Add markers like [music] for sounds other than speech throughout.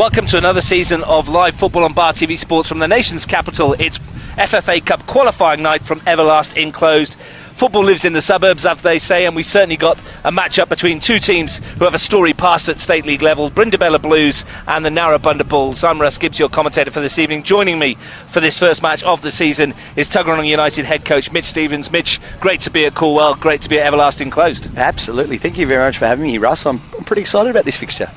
Welcome to another season of live football on Bar TV Sports from the nation's capital. It's FFA Cup qualifying night from Everlast enclosed. Football lives in the suburbs, as they say, and we certainly got a match-up between two teams who have a story past at State League level, Brindabella Blues and the Narrabundah Bulls. I'm Russ Gibbs, your commentator for this evening. Joining me for this first match of the season is Tuggeranong United head coach Mitch Stevens. Mitch, great to be at Coolwell, great to be at Everlast enclosed. Absolutely. Thank you very much for having me, Russ. I'm pretty excited about this fixture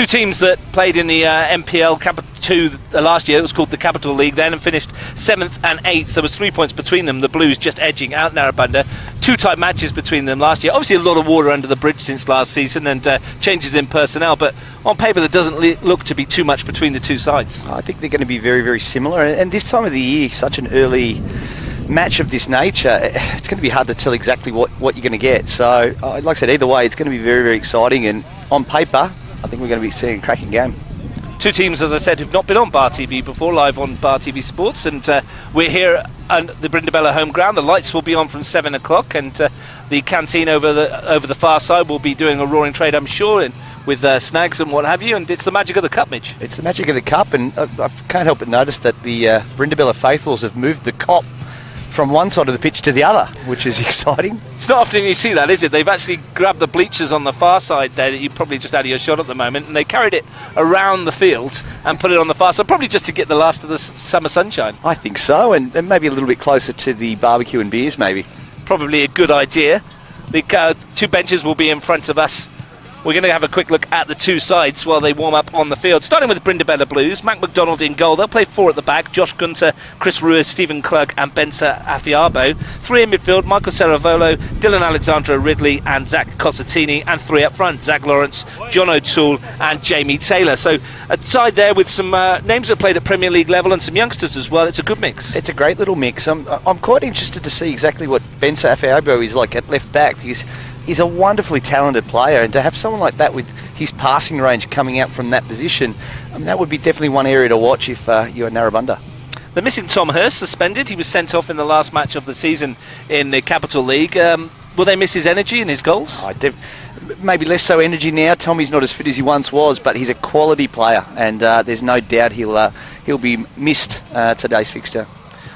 two teams that played in the uh, NPL Cap- 2 uh, last year. It was called the Capital League then and finished 7th and 8th. There was three points between them. The Blues just edging out Narrabundah. Two tight matches between them last year. Obviously, a lot of water under the bridge since last season and uh, changes in personnel, but on paper, there doesn't look to be too much between the two sides. I think they're going to be very, very similar. And, this time of the year, such an early match of this nature, it's going to be hard to tell exactly what, what you're going to get. So, uh, like I said, either way, it's going to be very, very exciting. And on paper, I think we're going to be seeing a cracking game. Two teams, as I said, who've not been on Bar TV before, live on Bar TV Sports, and uh, we're here at the Brindabella home ground. The lights will be on from seven o'clock, and uh, the canteen over the over the far side will be doing a roaring trade, I'm sure, and with uh, snags and what have you. And it's the magic of the cup, Mitch. It's the magic of the cup, and I, I can't help but notice that the uh, Brindabella faithfuls have moved the cop from one side of the pitch to the other, which is [laughs] exciting. It's not often you see that, is it? They've actually grabbed the bleachers on the far side there that you probably just out of your shot at the moment, and they carried it around the field and put it on the far side, probably just to get the last of the summer sunshine. I think so, and, and maybe a little bit closer to the barbecue and beers, maybe. Probably a good idea. The uh, two benches will be in front of us we're going to have a quick look at the two sides while they warm up on the field. Starting with Brindabella Blues, Mac McDonald in goal. They'll play four at the back Josh Gunter, Chris Ruiz, Stephen Klug, and Bensa Afiabo. Three in midfield Michael Ceravolo, Dylan Alexandra Ridley, and Zach Cosatini. And three up front Zach Lawrence, John O'Toole, and Jamie Taylor. So a side there with some uh, names that played at Premier League level and some youngsters as well. It's a good mix. It's a great little mix. I'm, I'm quite interested to see exactly what Bensa Afiabo is like at left back because he's a wonderfully talented player, and to have someone like that with his passing range coming out from that position, I mean, that would be definitely one area to watch if uh, you're Narrabundah. They're missing Tom Hurst, suspended. He was sent off in the last match of the season in the Capital League. Um, will they miss his energy and his goals? Oh, maybe less so energy now. Tommy's not as fit as he once was, but he's a quality player, and uh, there's no doubt he'll uh, he'll be missed uh, today's fixture.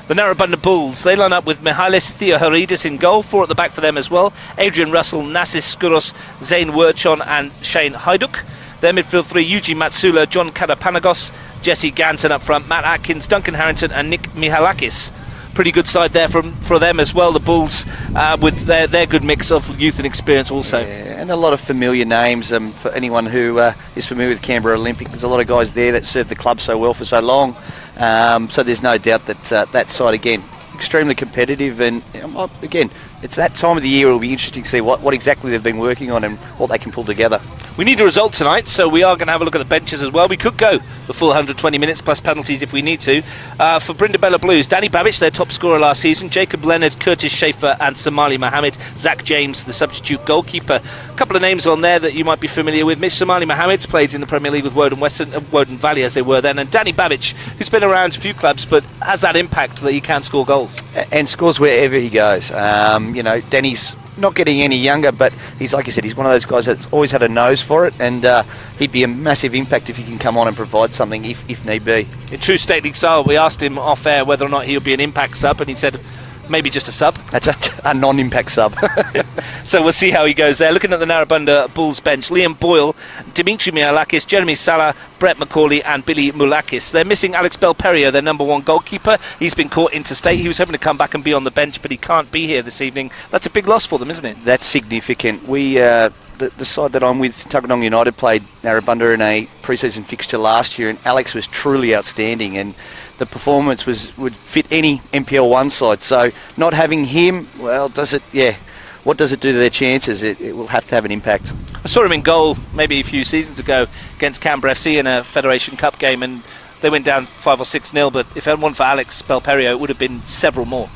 The Narrabundah Bulls, they line up with Mihalis Theoharidis in goal, four at the back for them as well. Adrian Russell, Nassis Skouros, Zane Werchon, and Shane Haiduk. Their midfield three, Yuji Matsula, John Karapanagos, Jesse Ganton up front, Matt Atkins, Duncan Harrington, and Nick Mihalakis pretty good side there from for them as well. The Bulls uh, with their, their good mix of youth and experience also. Yeah, and a lot of familiar names um, for anyone who uh, is familiar with Canberra Olympic. There's a lot of guys there that served the club so well for so long. Um, so there's no doubt that uh, that side again extremely competitive and um, again it's that time of the year. It'll be interesting to see what, what exactly they've been working on and what they can pull together. We need a result tonight, so we are going to have a look at the benches as well. We could go the full 120 minutes plus penalties if we need to. Uh, for Brindabella Blues, Danny Babic, their top scorer last season, Jacob Leonard, Curtis Schaefer, and Somali Mohammed, Zach James, the substitute goalkeeper. A couple of names on there that you might be familiar with. Miss Somali Mohammed's played in the Premier League with Woden, Western, uh, Woden Valley as they were then, and Danny Babic, who's been around a few clubs but has that impact that he can score goals. And scores wherever he goes. Um, you know, Danny's not getting any younger, but he's like I said, he's one of those guys that's always had a nose for it, and uh, he'd be a massive impact if he can come on and provide something if, if need be. In true state league style, we asked him off air whether or not he'll be an impact sub, and he said maybe just a sub. Just a non-impact sub. [laughs] [laughs] so we'll see how he goes there. Looking at the Narrabundah Bulls bench, Liam Boyle, Dimitri Mialakis, Jeremy Salah, Brett McCauley and Billy Mulakis. They're missing Alex Belperio, their number one goalkeeper. He's been caught interstate. He was hoping to come back and be on the bench, but he can't be here this evening. That's a big loss for them, isn't it? That's significant. We... Uh, the, the, side that I'm with, Tuggeranong United, played Narrabundah in a pre-season fixture last year, and Alex was truly outstanding. And the performance was would fit any NPL one side. So not having him, well, does it? Yeah, what does it do to their chances? It, it, will have to have an impact. I saw him in goal maybe a few seasons ago against Canberra FC in a Federation Cup game, and they went down five or six nil. But if it had one for Alex Belperio, it would have been several more.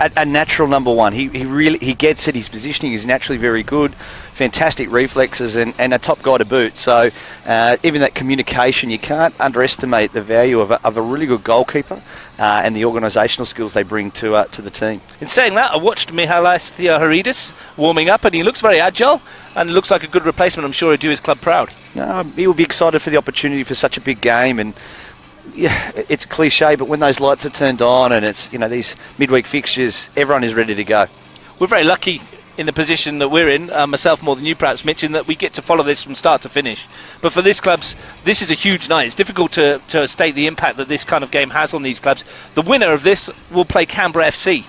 A, a natural number one. He, he really he gets it. His positioning is naturally very good. Fantastic reflexes and, and a top guy to boot. So uh, even that communication, you can't underestimate the value of a, of a really good goalkeeper uh, and the organisational skills they bring to uh, to the team. In saying that, I watched Mihalis Theoharidis warming up, and he looks very agile and looks like a good replacement. I'm sure he'll do his club proud. No, he will be excited for the opportunity for such a big game and yeah, it's cliche, but when those lights are turned on and it's you know these midweek fixtures, everyone is ready to go. We're very lucky in the position that we're in, uh, myself more than you perhaps, Mitch, in that we get to follow this from start to finish. But for this clubs, this is a huge night. It's difficult to, to state the impact that this kind of game has on these clubs. The winner of this will play Canberra FC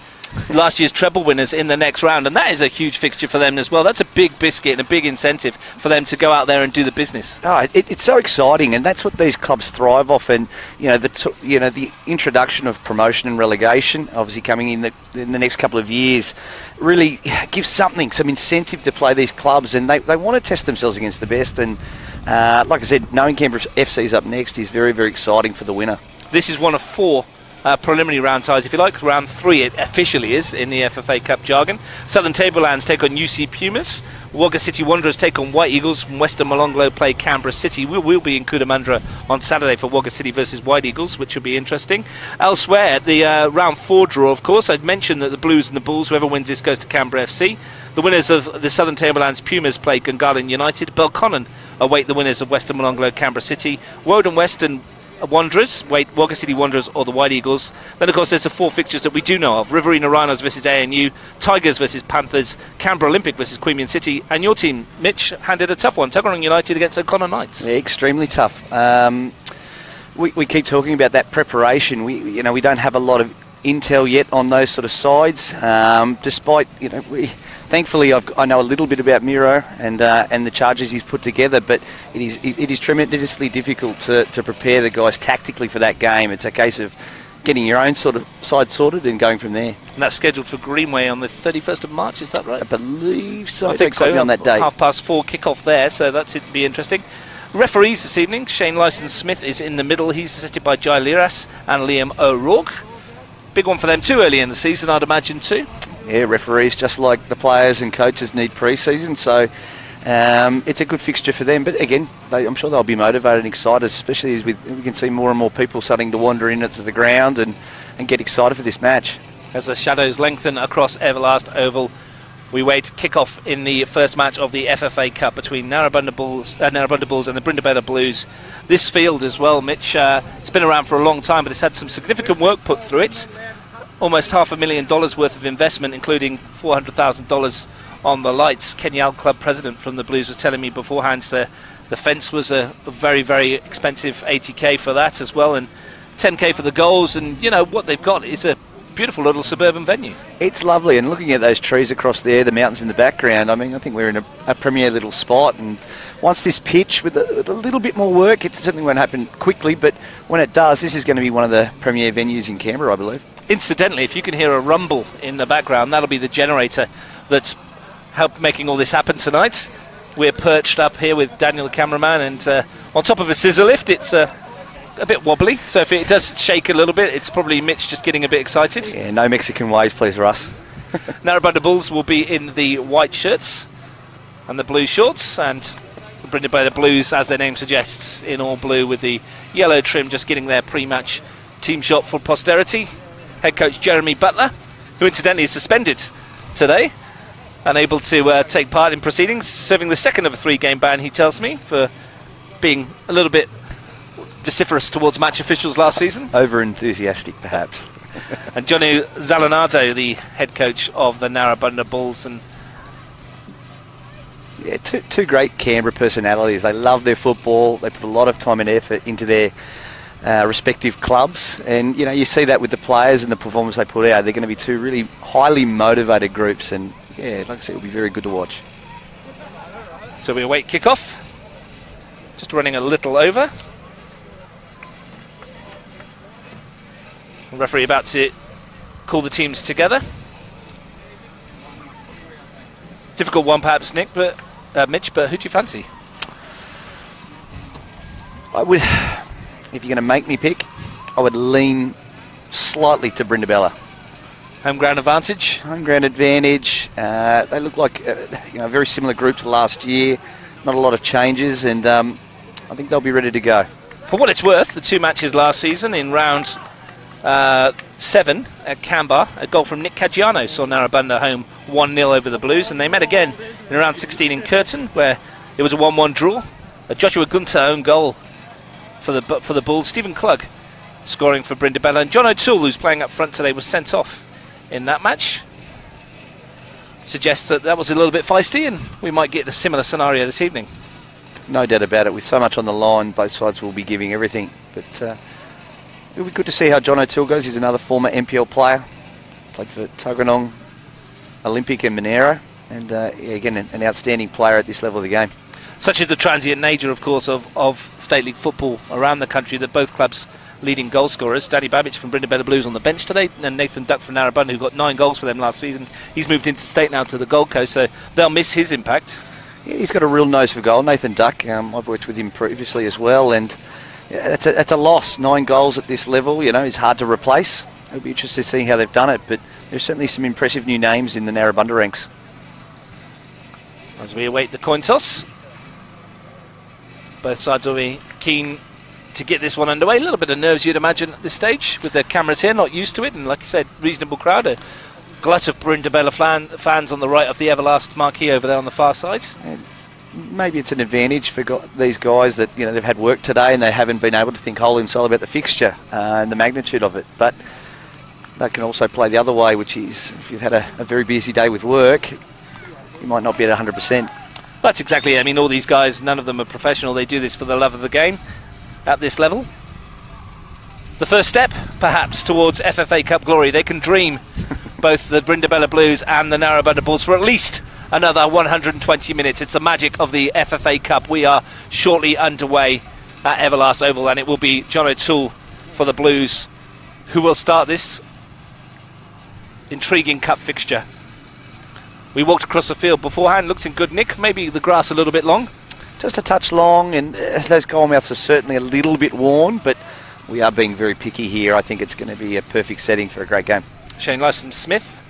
last year's treble winners in the next round, and that is a huge fixture for them as well. That's a big biscuit and a big incentive for them to go out there and do the business. Oh, it, it's so exciting, and that's what these clubs thrive off. And you know, the t- you know the introduction of promotion and relegation, obviously coming in the, in the next couple of years, really [sighs] gives something, some incentive to play these clubs, and they, they want to test themselves against the best. And uh, like I said, knowing Canberra FC's up next is very very exciting for the winner. This is one of four uh, preliminary round ties, if you like. Round three, it officially is in the FFA Cup jargon. Southern Tablelands take on UC Pumas. Wagga City Wanderers take on White Eagles. Western Molonglo play Canberra City. We will be in Cootamundra on Saturday for Wagga City versus White Eagles, which will be interesting. Elsewhere, the uh, round four draw, of course, I'd mentioned that the Blues and the Bulls, whoever wins this goes to Canberra FC. The winners of the Southern Tablelands Pumas play Gungahlin United. Belconnen await the winners of Western Molonglo Canberra City. Woden Western Wanderers, wait, Wagga City Wanderers or the White Eagles. Then, of course, there's the four fixtures that we do know of Riverina Rhinos versus ANU, Tigers versus Panthers, Canberra Olympic versus Queanbeyan City, and your team, Mitch, handed a tough one, Tuggeranong United against O'Connor Knights. Yeah, extremely tough. Um, we, we keep talking about that preparation. We, you know, we don't have a lot of intel yet on those sort of sides. Um, despite you know, we, thankfully I've, i know a little bit about Miro and uh, and the charges he's put together, but it is it, it is tremendously difficult to, to prepare the guys tactically for that game. It's a case of getting your own sort of side sorted and going from there. And that's scheduled for Greenway on the 31st of March, is that right? I believe so. I think so. On that day, half past four kick-off there, so that's it. Be interesting. Referees this evening: Shane Lyson Smith is in the middle. He's assisted by Jai Liras and Liam O'Rourke. Big one for them too early in the season, I'd imagine too. Yeah, referees just like the players and coaches need pre-season, so um, it's a good fixture for them. But again, they, I'm sure they'll be motivated and excited, especially as we, we can see more and more people starting to wander in to the ground and, and get excited for this match. As the shadows lengthen across Everlast Oval, we wait kick-off in the first match of the FFA Cup between Narrabundah Bulls, uh, Narrabundah Bulls and the Brindabella Blues. This field as well, Mitch, uh, it's been around for a long time, but it's had some significant work put through it. Almost half a million dollars worth of investment, including $400,000 on the lights. Kenyal Club president from the Blues was telling me beforehand the, the fence was a, a very, very expensive 80k for that as well, and 10k for the goals. And, you know, what they've got is a beautiful little suburban venue. It's lovely, and looking at those trees across there, the mountains in the background, I mean, I think we're in a, a premier little spot. And once this pitch, with a, with a, little bit more work, it certainly won't happen quickly, but when it does, this is going to be one of the premier venues in Canberra, I believe. Incidentally, if you can hear a rumble in the background, that'll be the generator that's helped making all this happen tonight. We're perched up here with Daniel, the cameraman, and uh, on top of a scissor lift. It's uh, a bit wobbly, so if it does shake a little bit, it's probably Mitch just getting a bit excited. Yeah, no Mexican waves, please, Russ. [laughs] Narrabundah Bulls will be in the white shirts and the blue shorts, and Brindabella Blues, as their name suggests, in all blue with the yellow trim, just getting their pre-match team shot for posterity. Head coach Jeremy Butler, who incidentally is suspended today, unable to uh, take part in proceedings, serving the second of a three-game ban, he tells me, for being a little bit vociferous towards match officials last season. Over enthusiastic, perhaps. [laughs] and Johnny Zalanato, the head coach of the Narrabundah Bulls, and yeah, two, two great Canberra personalities. They love their football. They put a lot of time and effort into their uh, respective clubs, and you know you see that with the players and the performance they put out. They're going to be two really highly motivated groups, and yeah, like I said, it'll be very good to watch. So we await kickoff. Just running a little over. Referee about to call the teams together. Difficult one, perhaps, Nick, but uh, Mitch. But who do you fancy? I would, if you're going to make me pick, I would lean slightly to Brindabella. Home ground advantage. Home ground advantage. Uh, they look like uh, you know a very similar group to last year. Not a lot of changes, and um, I think they'll be ready to go. For what it's worth, the two matches last season in round uh, seven at Canberra, a goal from Nick Caggiano saw Narrabundah home 1 0 over the Blues, and they met again in round 16 in Curtin, where it was a 1 1 draw. A Joshua Gunter own goal for the for the Bulls. Stephen Klug scoring for Brindabella, and John O'Toole, who's playing up front today, was sent off in that match. Suggests that that was a little bit feisty, and we might get a similar scenario this evening. No doubt about it. With so much on the line, both sides will be giving everything. But uh, it'll be good to see how John O'Toole goes. He's another former NPL player. Played for Tuggeranong, Olympic and Monaro. And uh, yeah, again, an, an outstanding player at this level of the game. Such is the transient nature, of course, of, of State League football around the country that both clubs leading goal scorers. Danny Babic from Brindabella Blues on the bench today, and Nathan Duck from Narrabundah, who got nine goals for them last season. He's moved into state now to the Gold Coast, so they'll miss his impact. Yeah, he's got a real nose for goal. Nathan Duck, um, I've worked with him previously as well, and that's a, that's a loss. Nine goals at this level, you know, is hard to replace. It'll be interesting to see how they've done it, but there's certainly some impressive new names in the Narrabundah ranks. As we await the coin toss, both sides will be keen to get this one underway. A little bit of nerves, you'd imagine, at this stage with the cameras here, not used to it, and like I said, reasonable crowd. A glut of Brindabella fans on the right of the Everlast marquee over there on the far side. And maybe it's an advantage for go- these guys that you know they've had work today and they haven't been able to think whole and soul about the fixture uh, and the magnitude of it. But that can also play the other way, which is if you've had a, a very busy day with work, you might not be at 100%. That's exactly. it. I mean, all these guys, none of them are professional. They do this for the love of the game at this level. The first step, perhaps, towards FFA Cup glory. They can dream, [laughs] both the Brindabella Blues and the Narrabundah Bulls, for at least another 120 minutes. It's the magic of the FFA Cup. We are shortly underway at Everlast Oval, and it will be John O'Toole for the Blues who will start this intriguing cup fixture. We walked across the field beforehand, looked in good nick. Maybe the grass a little bit long. Just a touch long, and uh, those goal mouths are certainly a little bit worn, but we are being very picky here. I think it's going to be a perfect setting for a great game. Shane Lyson Smith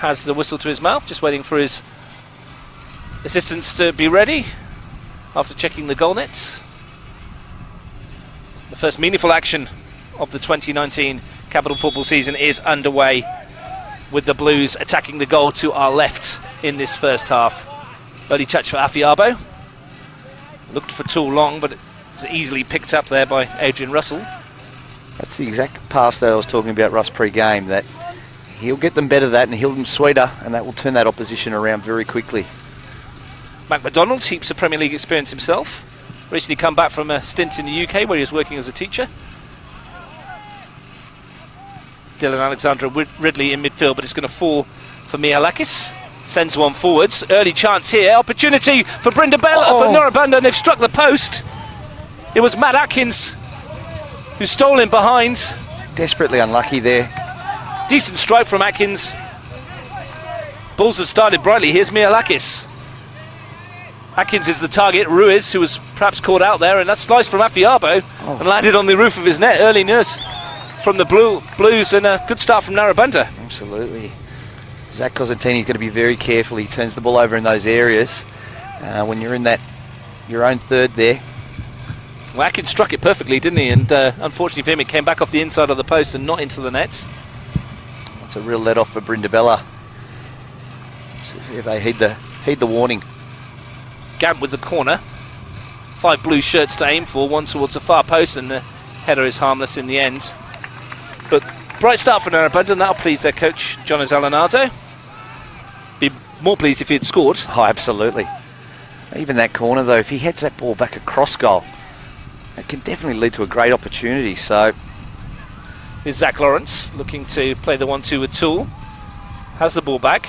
has the whistle to his mouth, just waiting for his assistants to be ready after checking the goal nets. The first meaningful action of the 2019 capital football season is underway with the Blues attacking the goal to our left in this first half. Early touch for Afiabo. Looked for too long, but it's easily picked up there by Adrian Russell. That's the exact pass that I was talking about Russ pre-game, that he'll get them better that and he'll them sweeter, and that will turn that opposition around very quickly. Mac McDonald, heaps of Premier League experience himself. Recently come back from a stint in the UK where he was working as a teacher. Dylan Alexandra Ridley in midfield, but it's going to fall for Mihalakis. Sends one forwards. Early chance here. Opportunity for Brindabella, oh. for Narrabundah, and they've struck the post. It was Matt Atkins who stole in behind. Desperately unlucky there. Decent strike from Atkins. Bulls have started brightly. Here's Mihalakis. Atkins is the target. Ruiz, who was perhaps caught out there, and that sliced from Afiabo oh. and landed on the roof of his net. Early nurse from the blue, Blues and a good start from Narrabundah. Absolutely. Zach Cosentini is going to be very careful. He turns the ball over in those areas. Uh, when you're in that, your own third there. Well, Atkins struck it perfectly, didn't he? And uh, unfortunately for him, it came back off the inside of the post and not into the nets. A real let off for Brindabella. If they heed the heed the warning. Gab with the corner. Five blue shirts to aim for, one towards the far post, and the header is harmless in the end. But bright start for Narrabundah, and that'll please their coach, John Zalanato. Be more pleased if he had scored. Oh, absolutely. Even that corner, though, if he heads that ball back across goal, it can definitely lead to a great opportunity. So, here's Zach Lawrence looking to play the one-two with Toole. Has the ball back,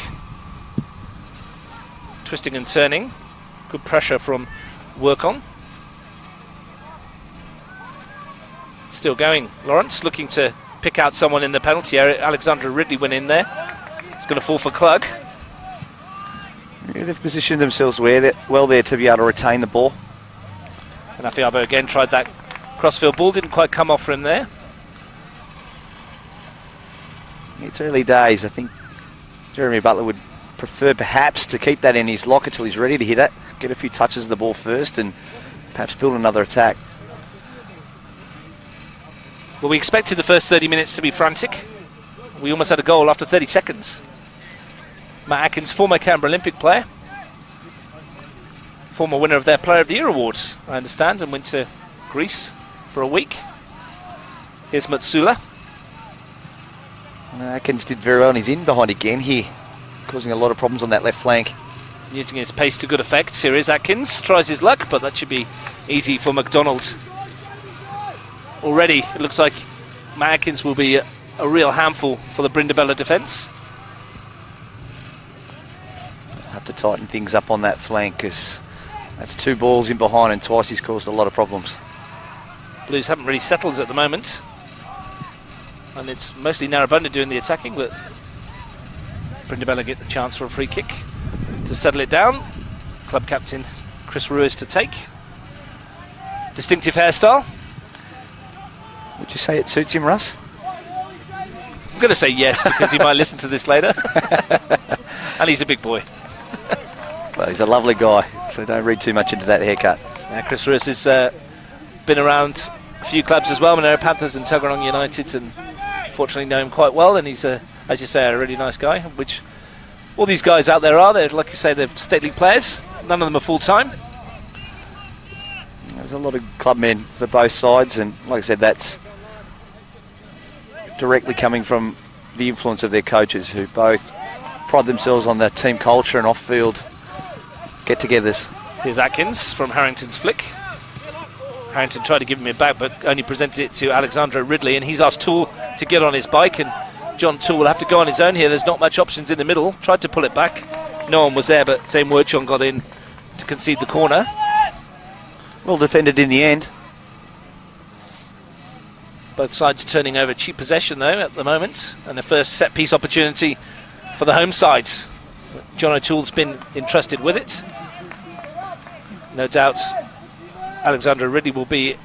twisting and turning. Good pressure from Werchon. Still going. Lawrence looking to pick out someone in the penalty area. Alexandra Ridley went in there. It's going to fall for Klug. Yeah, they've positioned themselves well there to be able to retain the ball. And Afiabo again tried that crossfield ball, didn't quite come off for him there. Yeah, It's early days. I think Jeremy Butler would prefer perhaps to keep that in his locker till he's ready to hit it, get a few touches of the ball first, and perhaps build another attack. Well, we expected the first 30 minutes to be frantic. We almost had a goal after 30 seconds. Matt Atkins, former Canberra Olympic player, former winner of their Player of the Year awards, I understand, and went to Greece for a week. Here's Matsula. Atkins did very well and he's in behind again here, causing a lot of problems on that left flank. Using his pace to good effect. Here is Atkins. Tries his luck, but that should be easy for McDonald. Already, it looks like Atkins will be a, a real handful for the Brindabella defence. Have to tighten things up on that flank because that's two balls in behind and twice he's caused a lot of problems. Blues haven't really settled at the moment. And it's mostly Narrabundah doing the attacking, but Brindabella get the chance for a free kick to settle it down. Club captain Chris Ruiz to take. Distinctive hairstyle. Would you say it suits him, Russ? I'm going to say yes because he might listen to this later. [laughs] and he's a big boy. Well, he's a lovely guy, so don't read too much into that haircut. Now, Chris Ruiz has uh, been around a few clubs as well, Monaro Panthers and Tuggeranong United, and fortunately know him quite well. And he's, a, as you say, a really nice guy, which all these guys out there are. They're, like you say, they're state league players. None of them are full time. There's a lot of club men for both sides, and like I said, that's directly coming from the influence of their coaches, who both pride themselves on their team culture and off-field get-togethers. Here's Atkins from Harrington's flick. Harrington tried to give him it back, but only presented it to Alexandra Ridley, and he's asked Toole to get on his bike, and John Toole will have to go on his own here. There's not much options in the middle. Tried to pull it back. No one was there, but Zane Werchon got in to concede the corner. Well defended in the end. Both sides turning over cheap possession, though, at the moment, and the first set piece opportunity for the home side. John O'Toole's been entrusted with it. No doubt Alexander Ridley will be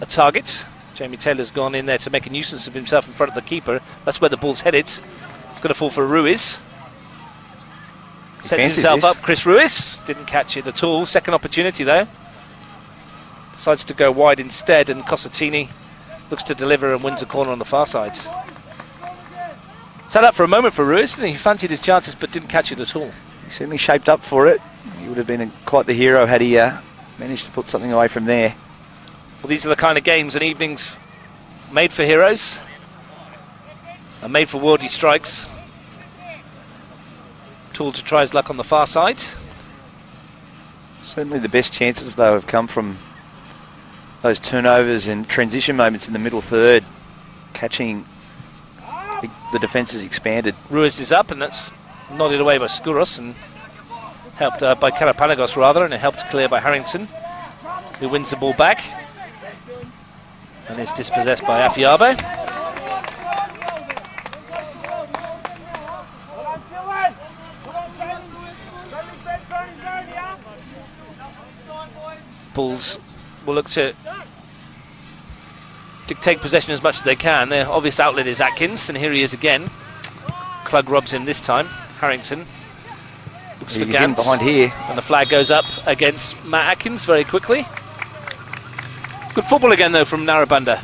a target. Jamie Taylor's gone in there to make a nuisance of himself in front of the keeper. That's where the ball's headed. It's going to fall for Ruiz. Sets himself this. up. Chris Ruiz didn't catch it at all. Second opportunity though. Decides to go wide instead, and Cosatini looks to deliver and wins a corner on the far side. Sat up for a moment for Ruiz. And he fancied his chances but didn't catch it at all. He certainly shaped up for it. He would have been a, quite the hero had he uh, managed to put something away from there. Well, these are the kind of games and evenings made for heroes and made for worldly strikes. Toole to try his luck on the far side. Certainly the best chances, though, have come from those turnovers and transition moments in the middle third, catching the, the defence has expanded. Ruiz is up, and that's nodded away by Skouros and helped uh, by Karapanagos rather, and it helped clear by Harrington, who wins the ball back and is dispossessed by Afiabo. Bulls will look to dictate possession as much as they can. Their obvious outlet is Atkins, and here he is again. Klug robs him this time. Harrington looks for He's in Gantz, behind here. and the flag goes up against Matt Atkins very quickly. Good football again, though, from Narrabundah.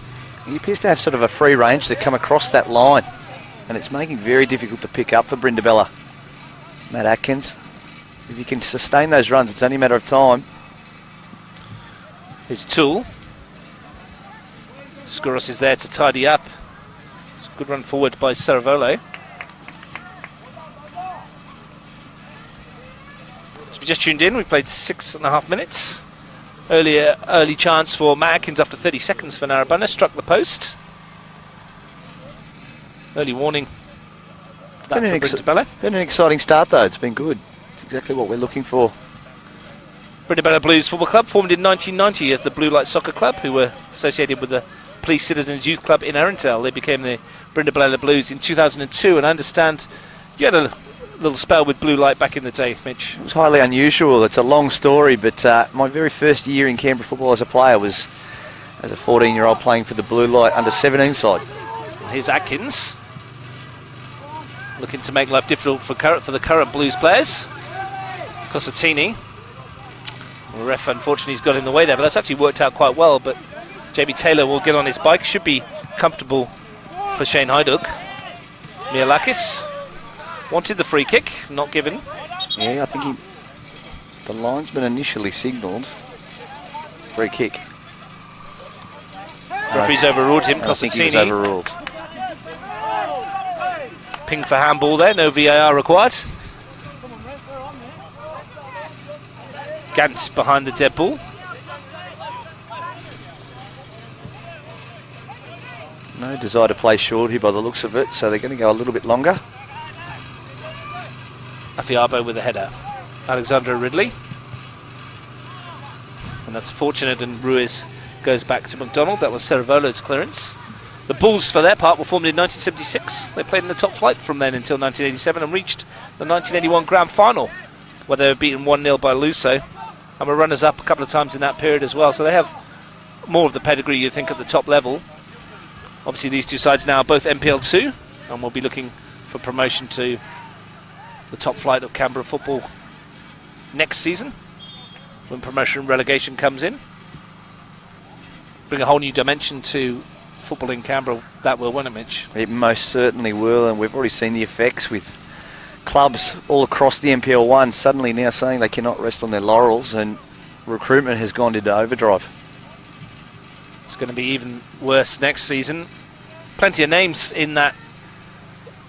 He appears to have sort of a free range to come across that line, and it's making it very difficult to pick up for Brindabella. Matt Atkins, if you can sustain those runs, it's only a matter of time. His tool. Skouros is there to tidy up. It's a good run forward by Ceravolo. So we just tuned in. We played six and a half minutes. Earlier, uh, early chance for Matt Atkins after 30 seconds for Narrabundah. Struck the post. Early warning. That Been an, been an exciting start, though. It's been good. It's exactly what we're looking for. Brindabella Blues Football Club, formed in 1990 as the Blue Light Soccer Club, who were associated with the Police Citizens Youth Club in Arundel. They became the Brindabella Blues in 2002, and I understand you had a little spell with Blue Light back in the day, Mitch. It was highly unusual. It's a long story, but uh, my very first year in Canberra football as a player was as a 14 year old playing for the Blue Light under 17 side. Here's Atkins. looking to make life difficult for, current, for the current Blues players. Cosatini. The ref, unfortunately, has got in the way there, but that's actually worked out quite well. But JB Taylor will get on his bike. Should be comfortable for Shane Hajduk. Mialakis wanted the free kick, not given. Yeah, I think he, the linesman initially signalled free kick. Referee's overruled him. I think he was overruled. Ping for handball there. No VAR required. Gantz behind the dead ball. No desire to play short here by the looks of it, so they're going to go a little bit longer. Afiabo with a header. Alexandra Ridley. And that's fortunate, and Ruiz goes back to McDonald. That was Ceravolo's clearance. The Bulls, for their part, were formed in 1976. They played in the top flight from then until 1987 and reached the 1981 Grand Final, where they were beaten 1 0 by Luso and were runners up a couple of times in that period as well. So they have more of the pedigree, you think, at the top level. Obviously, these two sides now are both NPL 2 and will be looking for promotion to the top flight of Canberra football next season when promotion and relegation comes in. Bring a whole new dimension to football in Canberra, that will, won't it, Mitch? It most certainly will, and we've already seen the effects with clubs all across the NPL one suddenly now saying they cannot rest on their laurels, and recruitment has gone into overdrive. It's going to be even worse next season. Plenty of names in that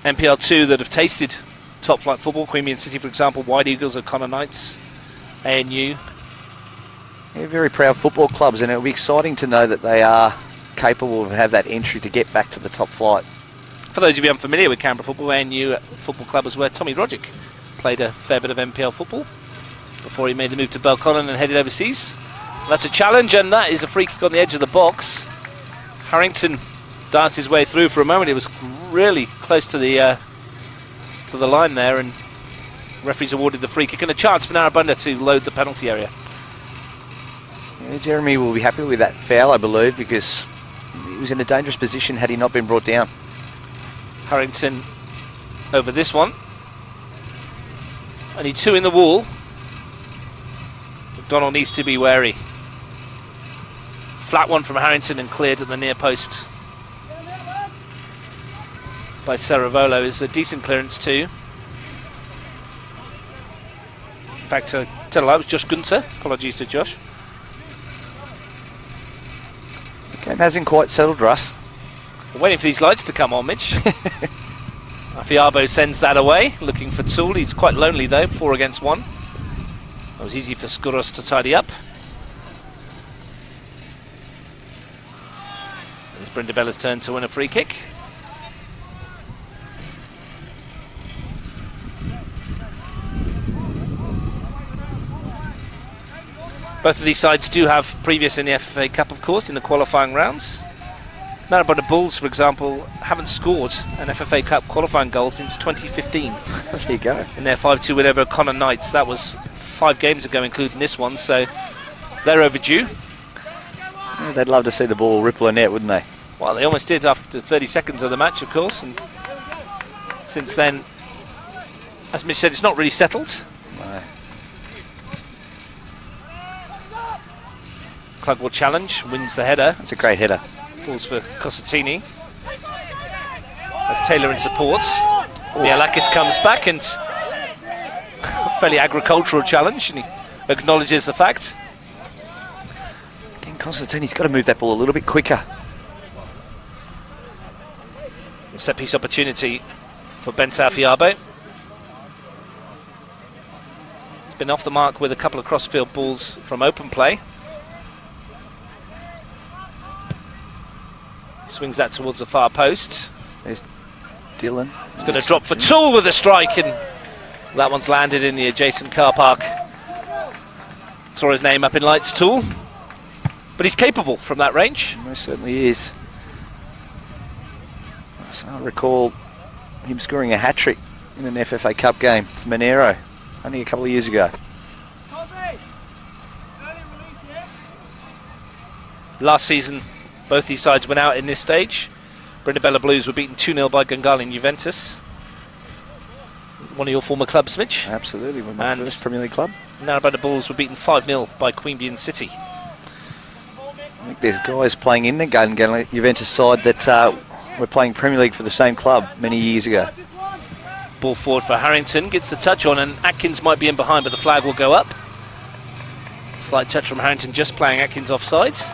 NPL2 that have tasted top flight football. Queanbeyan City, for example, White Eagles, O'Connor Knights, ANU. They're very proud football clubs, and it'll be exciting to know that they are capable of have that entry to get back to the top flight. For those of you unfamiliar with Canberra football, ANU Football Club is where Tommy Juric played a fair bit of NPL football before he made the move to Belconnen and headed overseas. That's a challenge, and that is a free kick on the edge of the box. Harrington danced his way through for a moment. It was really close to the uh, to the line there, and referees awarded the free kick and a chance for Narrabundah to load the penalty area. Yeah, Jeremy will be happy with that foul, I believe, because he was in a dangerous position had he not been brought down. Harrington over this one. Only two in the wall. McDonald needs to be wary. Flat one from Harrington and cleared at the near post by Ceravolo is a decent clearance too. In fact, uh, tell lie, was Josh Gunter. Apologies to Josh. The game hasn't quite settled, Russ. We're waiting for these lights to come on, Mitch. [laughs] Afiabo sends that away, looking for Toole. He's quite lonely though, four against one. That was easy for Skouros to tidy up. It's Brindabella's turn to win a free kick. Both of these sides do have previous in the FA Cup, of course, in the qualifying rounds. Narrabundah Bulls, for example, haven't scored an FFA Cup qualifying goal since 2015 [laughs] there you go. in their 5-2 win over Connor Knights. That was five games ago, including this one, so they're overdue. Yeah, they'd love to see the ball ripple a net, wouldn't they? Well, they almost did after 30 seconds of the match, of course, and since then, as Mitch said, it's not really settled. Clugwell challenge, wins the header, It's a great header. falls for Cosatini. As Taylor in support. Mialakis comes back and [laughs] fairly agricultural challenge, and he acknowledges the fact. Again, Constantini's got to move that ball a little bit quicker. set piece opportunity for Ben Safiabo. It's been off the mark with a couple of crossfield balls from open play. Swings that towards the far post. There's Dylan. He's going to drop for Toole with a strike, and that one's landed in the adjacent car park. Saw his name up in lights, Toole. But he's capable from that range. Most certainly is. I recall him scoring a hat trick in an FFA Cup game for Monaro only a couple of years ago. Last season, both these sides went out in this stage. Brindabella Blues were beaten 2 0 by Gungahlin Juventus. one of your former clubs, Mitch. Absolutely, with my And- first Premier League club. Narrabundah Bulls were beaten 5 0 by Queanbeyan City. I think there's guys playing in the Galley Juventus side that uh, were playing Premier League for the same club many years ago. Ball forward for Harrington, gets the touch on, and Atkins might be in behind, but the flag will go up. Slight touch from Harrington, just playing Atkins offsides.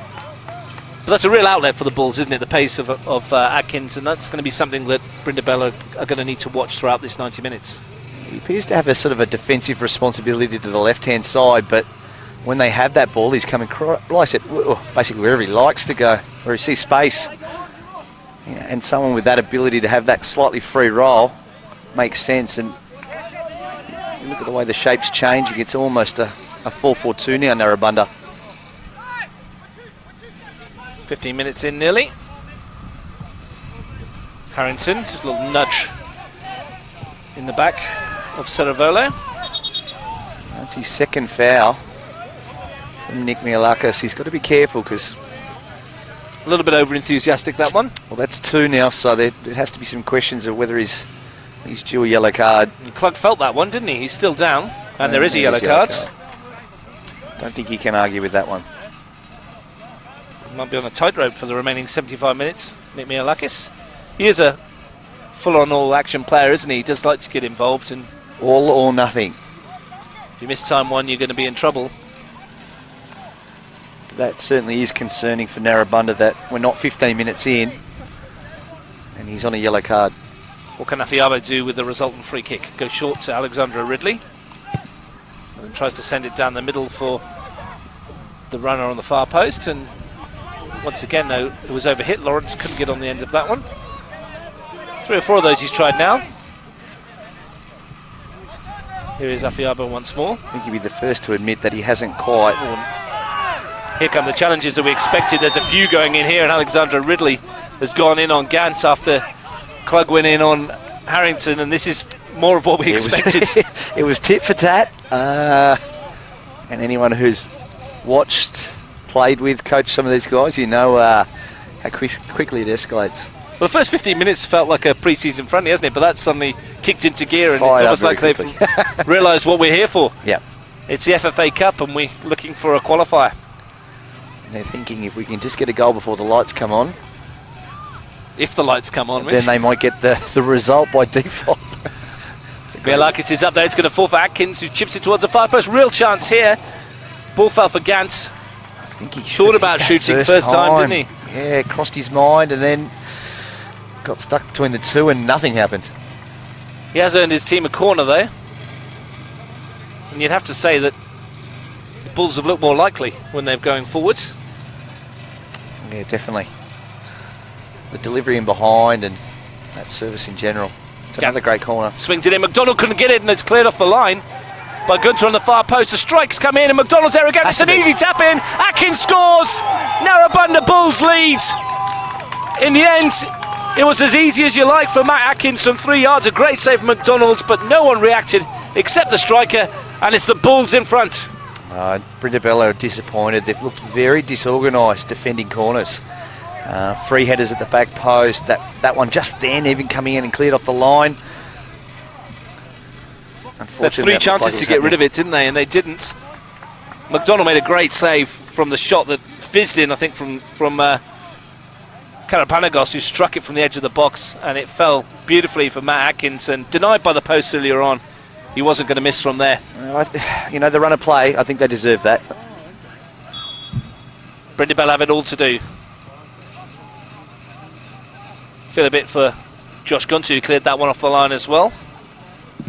But that's a real outlet for the Bulls, isn't it? The pace of, of uh, Atkins, and that's going to be something that Brindabella are going to need to watch throughout this 90 minutes. He appears to have a sort of a defensive responsibility to the left-hand side, but when they have that ball, he's coming, w- basically wherever he likes to go, where he sees space. Yeah, and someone with that ability to have that slightly free roll makes sense. And look at the way the shape's changing, it's almost a, a 4-4-2 now, Narrabundah. 15 minutes in nearly. Harrington, just a little nudge in the back of Ceravolo. That's his second foul from Nick Mialakis. He's got to be careful because, A little bit over enthusiastic that one. well, that's two now, so there, there has to be some questions of whether he's, he's due a yellow card. And Klug felt that one, didn't he? He's still down, and there is a yellow yellow card. card. Don't think he can argue with that one. Might be on a tightrope for the remaining 75 minutes. Nick Mialakis. He is a full-on all-action player, isn't he? He does like to get involved, and All or nothing. if you miss time one, you're going to be in trouble. That certainly is concerning for Narrabundah that we're not 15 minutes in and he's on a yellow card. What can Afiabo do with the resultant free kick? Go short to Alexandra Ridley. And tries to send it down the middle for the runner on the far post. And once again, though, it was overhit. Lawrence couldn't get on the ends of that one. Three or four of those he's tried now. Here is Afiabo once more. I think he'd be the first to admit that he hasn't quite. Here come the challenges that we expected. There's a few going in here, and Alexandra Ridley has gone in on Gantz after Klug went in on Harrington, and this is more of what we It was- expected. [laughs] it was tit for tat. Uh, and anyone who's watched, played with, coached some of these guys, you know uh, how quick, quickly it escalates. Well, the first 15 minutes felt like a pre-season friendly, hasn't it? But that suddenly kicked into gear, and Fired it's almost like they've [laughs] realised what we're here for. Yeah. It's the FFA Cup, and we're looking for a qualifier. And they're thinking if we can just get a goal before the lights come on, If the lights come on, then they might get the, the result by default. [laughs] Bielakis is up there. It's going to fall for Atkins, who chips it towards the far post. Real chance here. Ball fell for Gantz. I think he Thought about shooting first time, didn't he? Yeah, crossed his mind and then got stuck between the two and nothing happened. He has earned his team a corner, though. And you'd have to say that the Bulls have looked more likely when they're going forwards. Yeah, definitely. The delivery in behind and that service in general. It's Yeah. another great corner. Swings it in. McDonald couldn't get it, and it's cleared off the line. By Gunter on the far post, the strikes come in, and McDonald's there again. It's an easy tap in. Atkins scores. Narrabundah Bulls leads. In the end, it was as easy as you like for Matt Atkins from three yards. A great save from McDonald's, but no one reacted except the striker, and it's the Bulls in front. Uh, disappointed. They've looked very disorganised defending corners. Uh, free headers at the back post. That that one just then even coming in and cleared off the line. They had three chances to get rid of it, didn't they? And they didn't. McDonald made a great save from the shot that fizzed in, I think, from from uh, Karapanagos, who struck it from the edge of the box, and it fell beautifully for Matt Atkinson. denied by the post earlier on. He wasn't going to miss from there. Well, th- [sighs] you know, the run of play, I think they deserve that. Brindabella have it all to do. Feel a bit for Josh Gunter, who cleared that one off the line as well.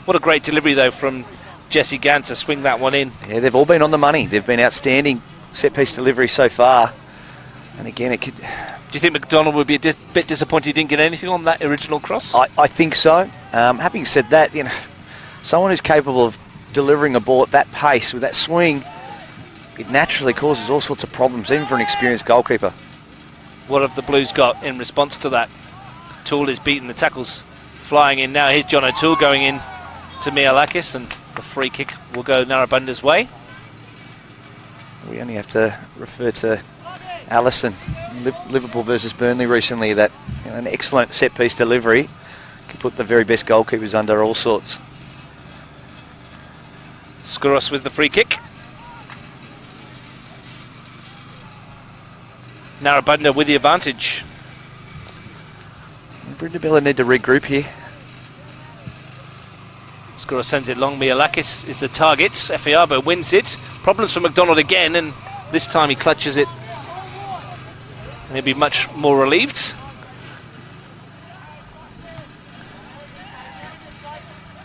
What a great delivery, though, from Jesse Gant to swing that one in. Yeah, they've all been on the money. They've been outstanding set piece delivery so far. And again, it could. Do you think McDonald would be a dis- bit disappointed he didn't get anything on that original cross? I, I think so. Um, having said that, you know, someone who's capable of delivering a ball at that pace with that swing, it naturally causes all sorts of problems, even for an experienced goalkeeper. What have the Blues got in response to that? Toole is beating the tackles, flying in now. Here's John O'Toole going in to Mialakis, and the free kick will go Narrabundah's way. We only have to refer to Alisson, Liverpool versus Burnley recently. That you know, an excellent set piece delivery can put the very best goalkeepers under all sorts. Skouros with the free kick. Narrabundah with the advantage. Brindabella need to regroup here. Skouros sends it long. Mialakis is the target. Afiabo wins it. Problems for McDonald again, and this time he clutches it. And he'll be much more relieved.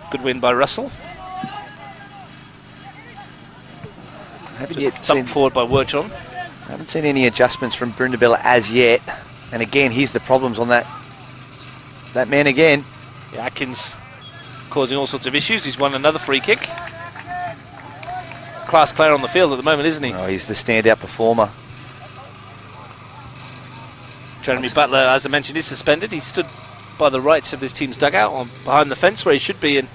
Good win by Russell. Haven't yet Just seen, thumped forward by Werchon. haven't seen any adjustments from Brindabella as yet. And again, here's the problems on that that man again. Yeah, Atkins causing all sorts of issues. He's won another free kick. Class player on the field at the moment, isn't he? Oh, he's the standout performer. Jeremy Butler, as I mentioned, is suspended. He stood by the rights of his team's dugout on behind the fence where he should be and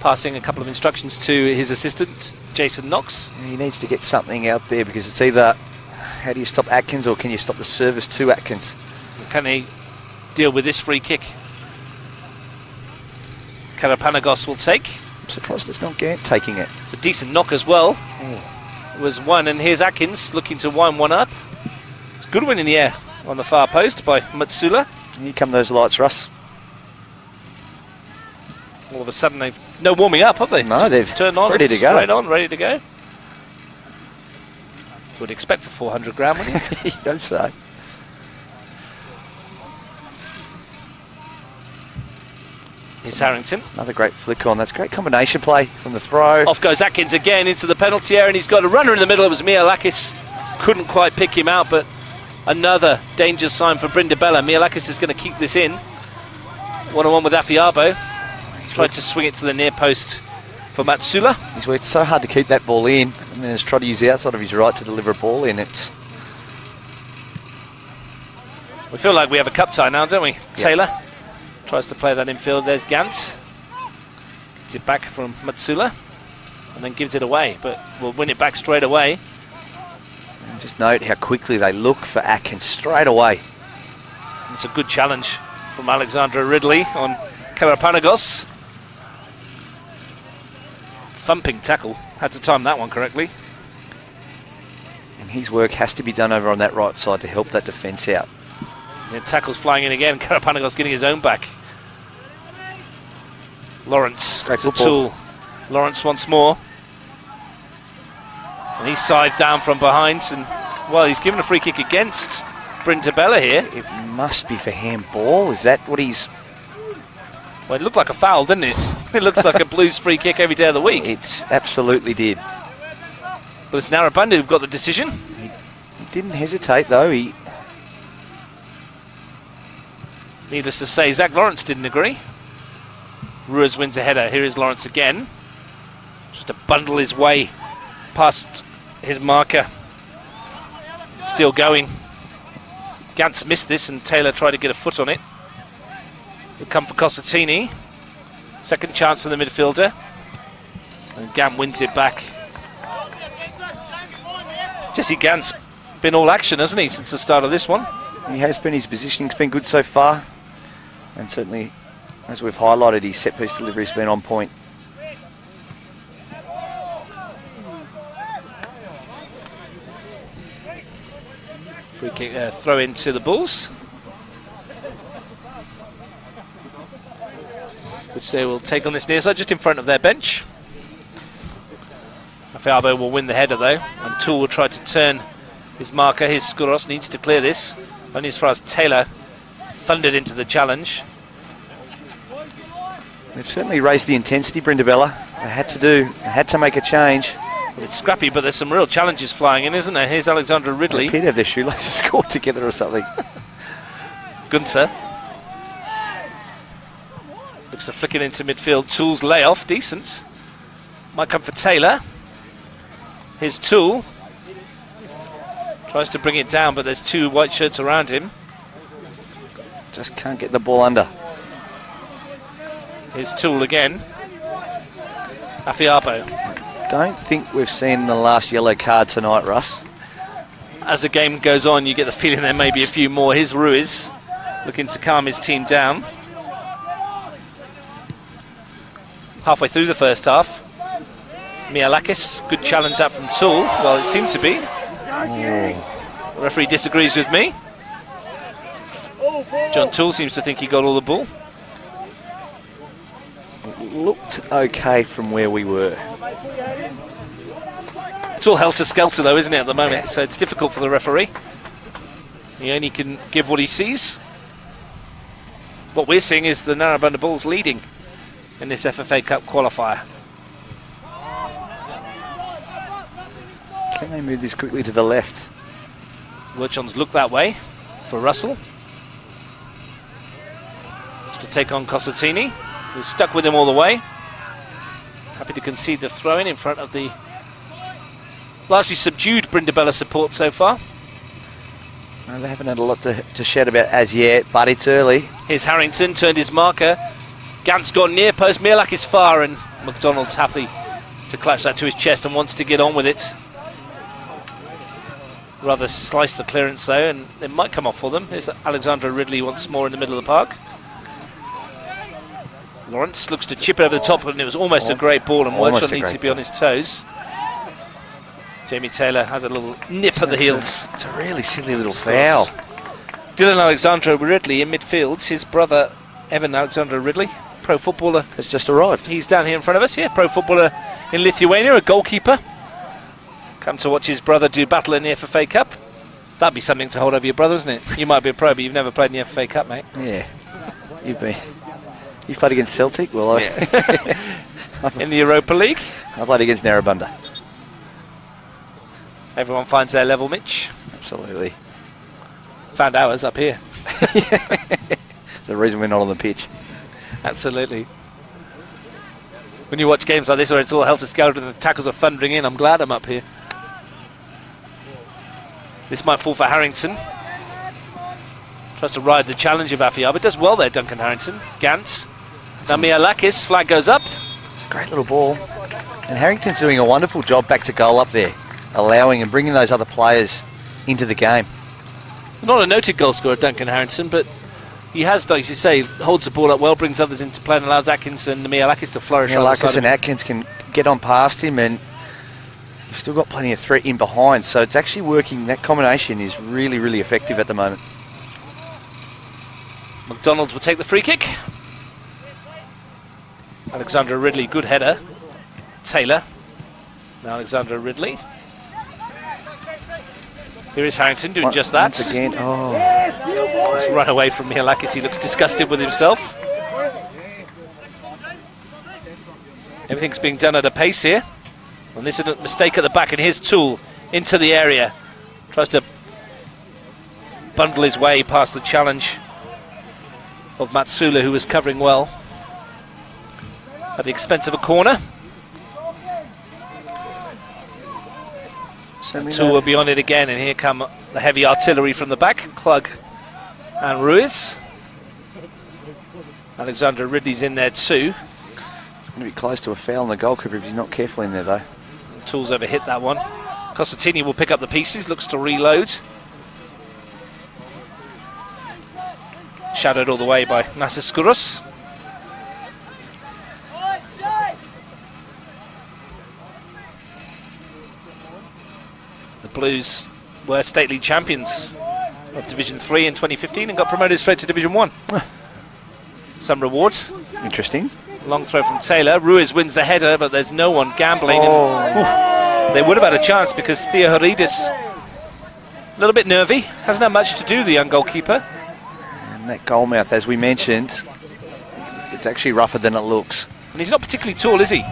passing a couple of instructions to his assistant, Jason Knox. He needs to get something out there because it's either how do you stop Atkins or can you stop the service to Atkins? Can he deal with this free kick? Karapanagos will take. I'm surprised it's not Gant taking it. It's a decent knock as well. Oh. It was one, and here's Atkins looking to wind one up. It's a good one in the air on the far post by Matsula. Here come those lights, Russ. All of a sudden, they've no warming up, have they? No, Just they've turned on, ready to go. Straight on, ready to go. Would expect for 400 grand, wouldn't you? [laughs] you don't say. Here's Harrington. Another great flick on. That's great combination play from the throw. Off goes Atkins again into the penalty area, and he's got a runner in the middle. It was Mialakis. Couldn't quite pick him out, but another danger sign for Brindabella. Mialakis is going to keep this in. One on one with Afiabo. Tried to swing it to the near post for Matsula. He's worked so hard to keep that ball in and then has tried to use the outside of his right to deliver a ball in. It's We feel like we have a cup tie now, don't we? Taylor tries to play that infield. There's Gantz. Gets it back from Matsula and then gives it away, but we'll win it back straight away. just note how quickly they look for Atkins straight away. It's a good challenge from Alexandra Ridley on Karapanagos. Thumping tackle. Had to time that one correctly. And his work has to be done over on that right side to help that defence out. And tackle's flying in again. Karapanagos getting his own back. Lawrence. Great the tool. Lawrence once more. And he's side down from behind. And, well, he's given a free kick against Brindabella here. It must be for handball. Is that what he's. Well, it looked like a foul, didn't it? [laughs] It looks like a Blues free kick every day of the week. It absolutely did. But it's Narrabundah who've got the decision. He didn't hesitate though. He Needless to say, Zach Lawrence didn't agree. Ruiz wins a header. Here is Lawrence again. Just to bundle his way past his marker. Still going. Gantz missed this and Taylor tried to get a foot on it. Will come for Cosatini. Second chance for the midfielder. And Gant wins it back. Jesse Gant's been all action, hasn't he, since the start of this one? he has been. His positioning's been good so far, and certainly, as we've highlighted, his set piece delivery's been on point. Free kick, uh, throw into the Bulls. Which they will take on this near side, just in front of their bench. Afiabo will win the header though, and Toole will try to turn his marker. His Skouros needs to clear this. Only as far as Taylor thundered into the challenge. They've certainly raised the intensity, Brindabella. They had to do, they had to make a change. It's scrappy, but there's some real challenges flying in, isn't there? Here's Alexandra They Ridley. appear to have their shoelaces caught together or something. Gunter. Looks to flick it into midfield. Toole's layoff, decent. Might come for Taylor. His Toole. Tries to bring it down, but there's two white shirts around him. Just can't get the ball under. His Toole again. Afiabo. Don't think we've seen the last yellow card tonight, Russ. As the game goes on, you get the feeling there may be a few more. Here's Ruiz looking to calm his team down. Halfway through the first half. Mialakis, good challenge that from Toole. Well, it seemed to be. Referee disagrees with me. John Toole seems to think he got all the ball. Looked okay from where we were. It's all helter skelter, though, isn't it, at the moment? So it's difficult for the referee. He only can give what he sees. What we're seeing is the Narrabundah Bulls leading in this FFA Cup qualifier. Can they move this quickly to the left? Werchon's look that way for Russell. Just to take on Cosatini, who's stuck with him all the way. Happy to concede the throw in in front of the largely subdued Brindabella support so far. No, they haven't had a lot to, to shout about as yet, but it's early. Here's Harrington, turned his marker. Gant's gone near post, Mialakis far, and McDonald's happy to clutch that to his chest and wants to get on with it. Rather slice the clearance though, and it might come off for them. Here's Alexandra Ridley once more in the middle of the park. Lawrence looks to chip it over the top, and it was almost a great ball, and Almost needs to be on his toes. Jamie Taylor has a little nip at the heels. It's a really silly little foul. Dylan Alexandra Ridley in midfield. His brother, Evan Alexandra Ridley, pro footballer. Has just arrived. He's down here in front of us. Yeah, pro footballer in Lithuania, a goalkeeper. Come to watch his brother do battle in the FFA Cup. That'd be something to hold over your brother, isn't it? You might be a pro, but you've never played in the FFA Cup, mate. Yeah. You've been. You've played against Celtic? Well, I, [laughs] In the Europa League, I played against Narrabundah. everyone finds their level, Mitch. Absolutely. Found ours up here. [laughs] It's the reason we're not on the pitch. Absolutely. When you watch games like this where it's all helter skelter and the tackles are thundering in, I'm glad I'm up here. This might fall for Harrington. Tries to ride the challenge of Afiab, but does well there, Duncan Harrington. Gantz. Now Mialakis, flag goes up. It's a great little ball. And Harrington's doing a wonderful job back to goal up there, allowing and bringing those other players into the game. Not a noted goal scorer, Duncan Harrington, but he has, like you say, holds the ball up well, brings others into play, and allows Atkins and Mialakis to flourish. Yeah, on the Lucas side and. Atkins can get on past him and you've still got plenty of threat in behind. So it's actually working. That combination is really, really effective at the moment. McDonald will take the free kick. Alexandra Ridley, good header. Taylor. Now Alexandra Ridley. Here is Harrington doing just that. Once again, oh, Let's run away from Mihalakis. He looks disgusted with himself. Everything's being done at a pace here. And this is a mistake at the back, and here's Toole into the area. Tries to bundle his way past the challenge of Matsula, who was covering well. At the expense of a corner. certainly Toole will be on it again, and here come the heavy artillery from the back. Klug and Ruiz. Alexander Ridley's in there too. It's going to be close to a foul on the goalkeeper if he's not careful in there, though. Toole's over hit that one. Cosatini will pick up the pieces, looks to reload. Shadowed all the way by Nasser Skouros. Blues were state league champions of Division 3 in 2015 and got promoted straight to Division 1. Some rewards. Interesting. Long throw from Taylor. Ruiz wins the header, but there's no one gambling. Oh, they would have had a chance because Theohoridis, a little bit nervy, hasn't had much to do, the young goalkeeper. and that goal mouth, as we mentioned, it's actually rougher than it looks. And he's not particularly tall, is he?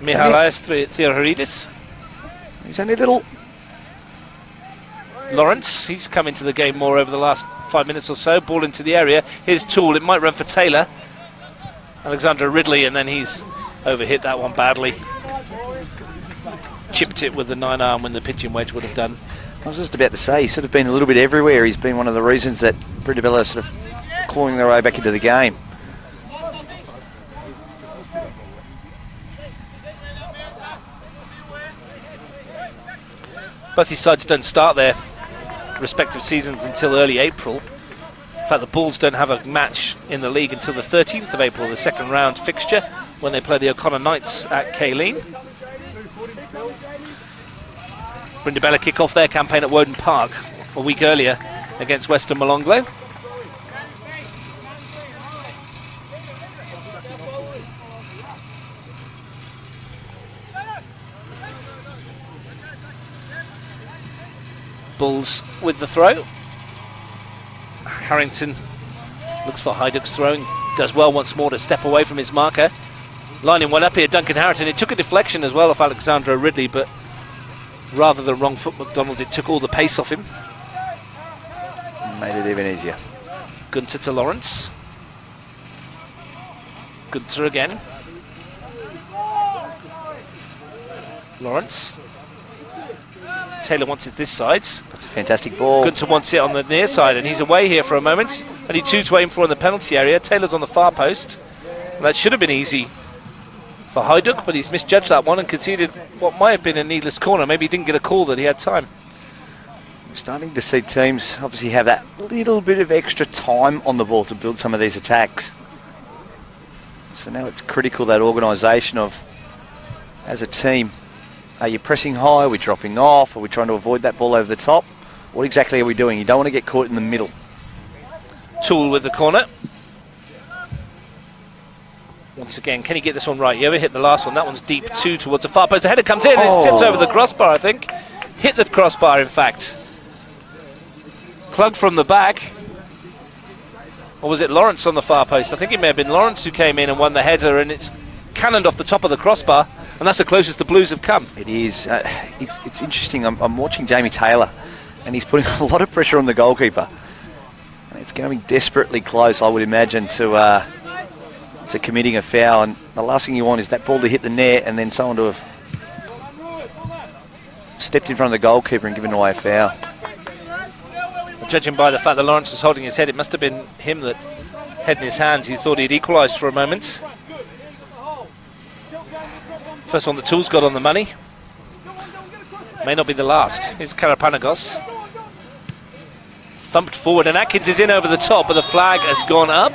Mihalis The- Theohoridis. He's only a little. Lawrence, he's come into the game more over the last five minutes or so. Ball into the area. Here's Toole. it might run for Taylor. Alexander Ridley, and then he's overhit that one badly. Chipped it with the nine arm when the pitching wedge would have done. I was just about to say, he's sort of been a little bit everywhere. He's been one of the reasons that Brindabella sort of clawing their way back into the game. Both these sides don't start their respective seasons until early April. In fact, the Bulls don't have a match in the league until the 13th of April, the second round fixture, when they play the O'Connor Knights at Kaleen. Brindabella kick off their campaign at Woden Park a week earlier against Western Molonglo. Bulls with the throw. Harrington looks for Hajduk's throwing. Does well once more to step away from his marker. Lining one up here, Duncan Harrington. It took a deflection as well off Alexandra Ridley, but rather than wrong foot McDonald, it took all the pace off him. Made it even easier. Gunter to Lawrence. Gunter again. Lawrence. Taylor wants it this side. That's a fantastic ball. Gunter wants it on the near side, and he's away here for a moment. Only two to aim for in the penalty area. Taylor's on the far post. And that should have been easy for Hajduk, but he's misjudged that one and conceded what might have been a needless corner. Maybe he didn't get a call that he had time. Starting to see teams obviously have that little bit of extra time on the ball to build some of these attacks. So now it's critical that organisation of, as a team, are you pressing high? Are we dropping off? Are we trying to avoid that ball over the top? What exactly are we doing? You don't want to get caught in the middle. Toole with the corner. Once again, can he get this one right? You ever hit the last one? That one's deep two towards the far post. The header comes in. It's tipped Oh. over the oh. crossbar, I think. Hit the crossbar, in fact. Klug from the back. Or was it Lawrence on the far post? I think it may have been Lawrence who came in and won the header, and it's cannoned off the top of the crossbar, and that's the closest the Blues have come. It is. Uh, it's, it's interesting. I'm, I'm watching Jamie Taylor, and he's putting [laughs] a lot of pressure on the goalkeeper. And it's going to be desperately close, I would imagine, to uh, to committing a foul. And the last thing you want is that ball to hit the net, and then someone to have stepped in front of the goalkeeper and given away a foul. Judging by the fact that Lawrence was holding his head, it must have been him that had in his hands. He thought he'd equalised for a moment. First one that Toole's got on the money. May not be the last. Here's Karapanagos. Thumped forward, and Atkins is in over the top, but the flag has gone up.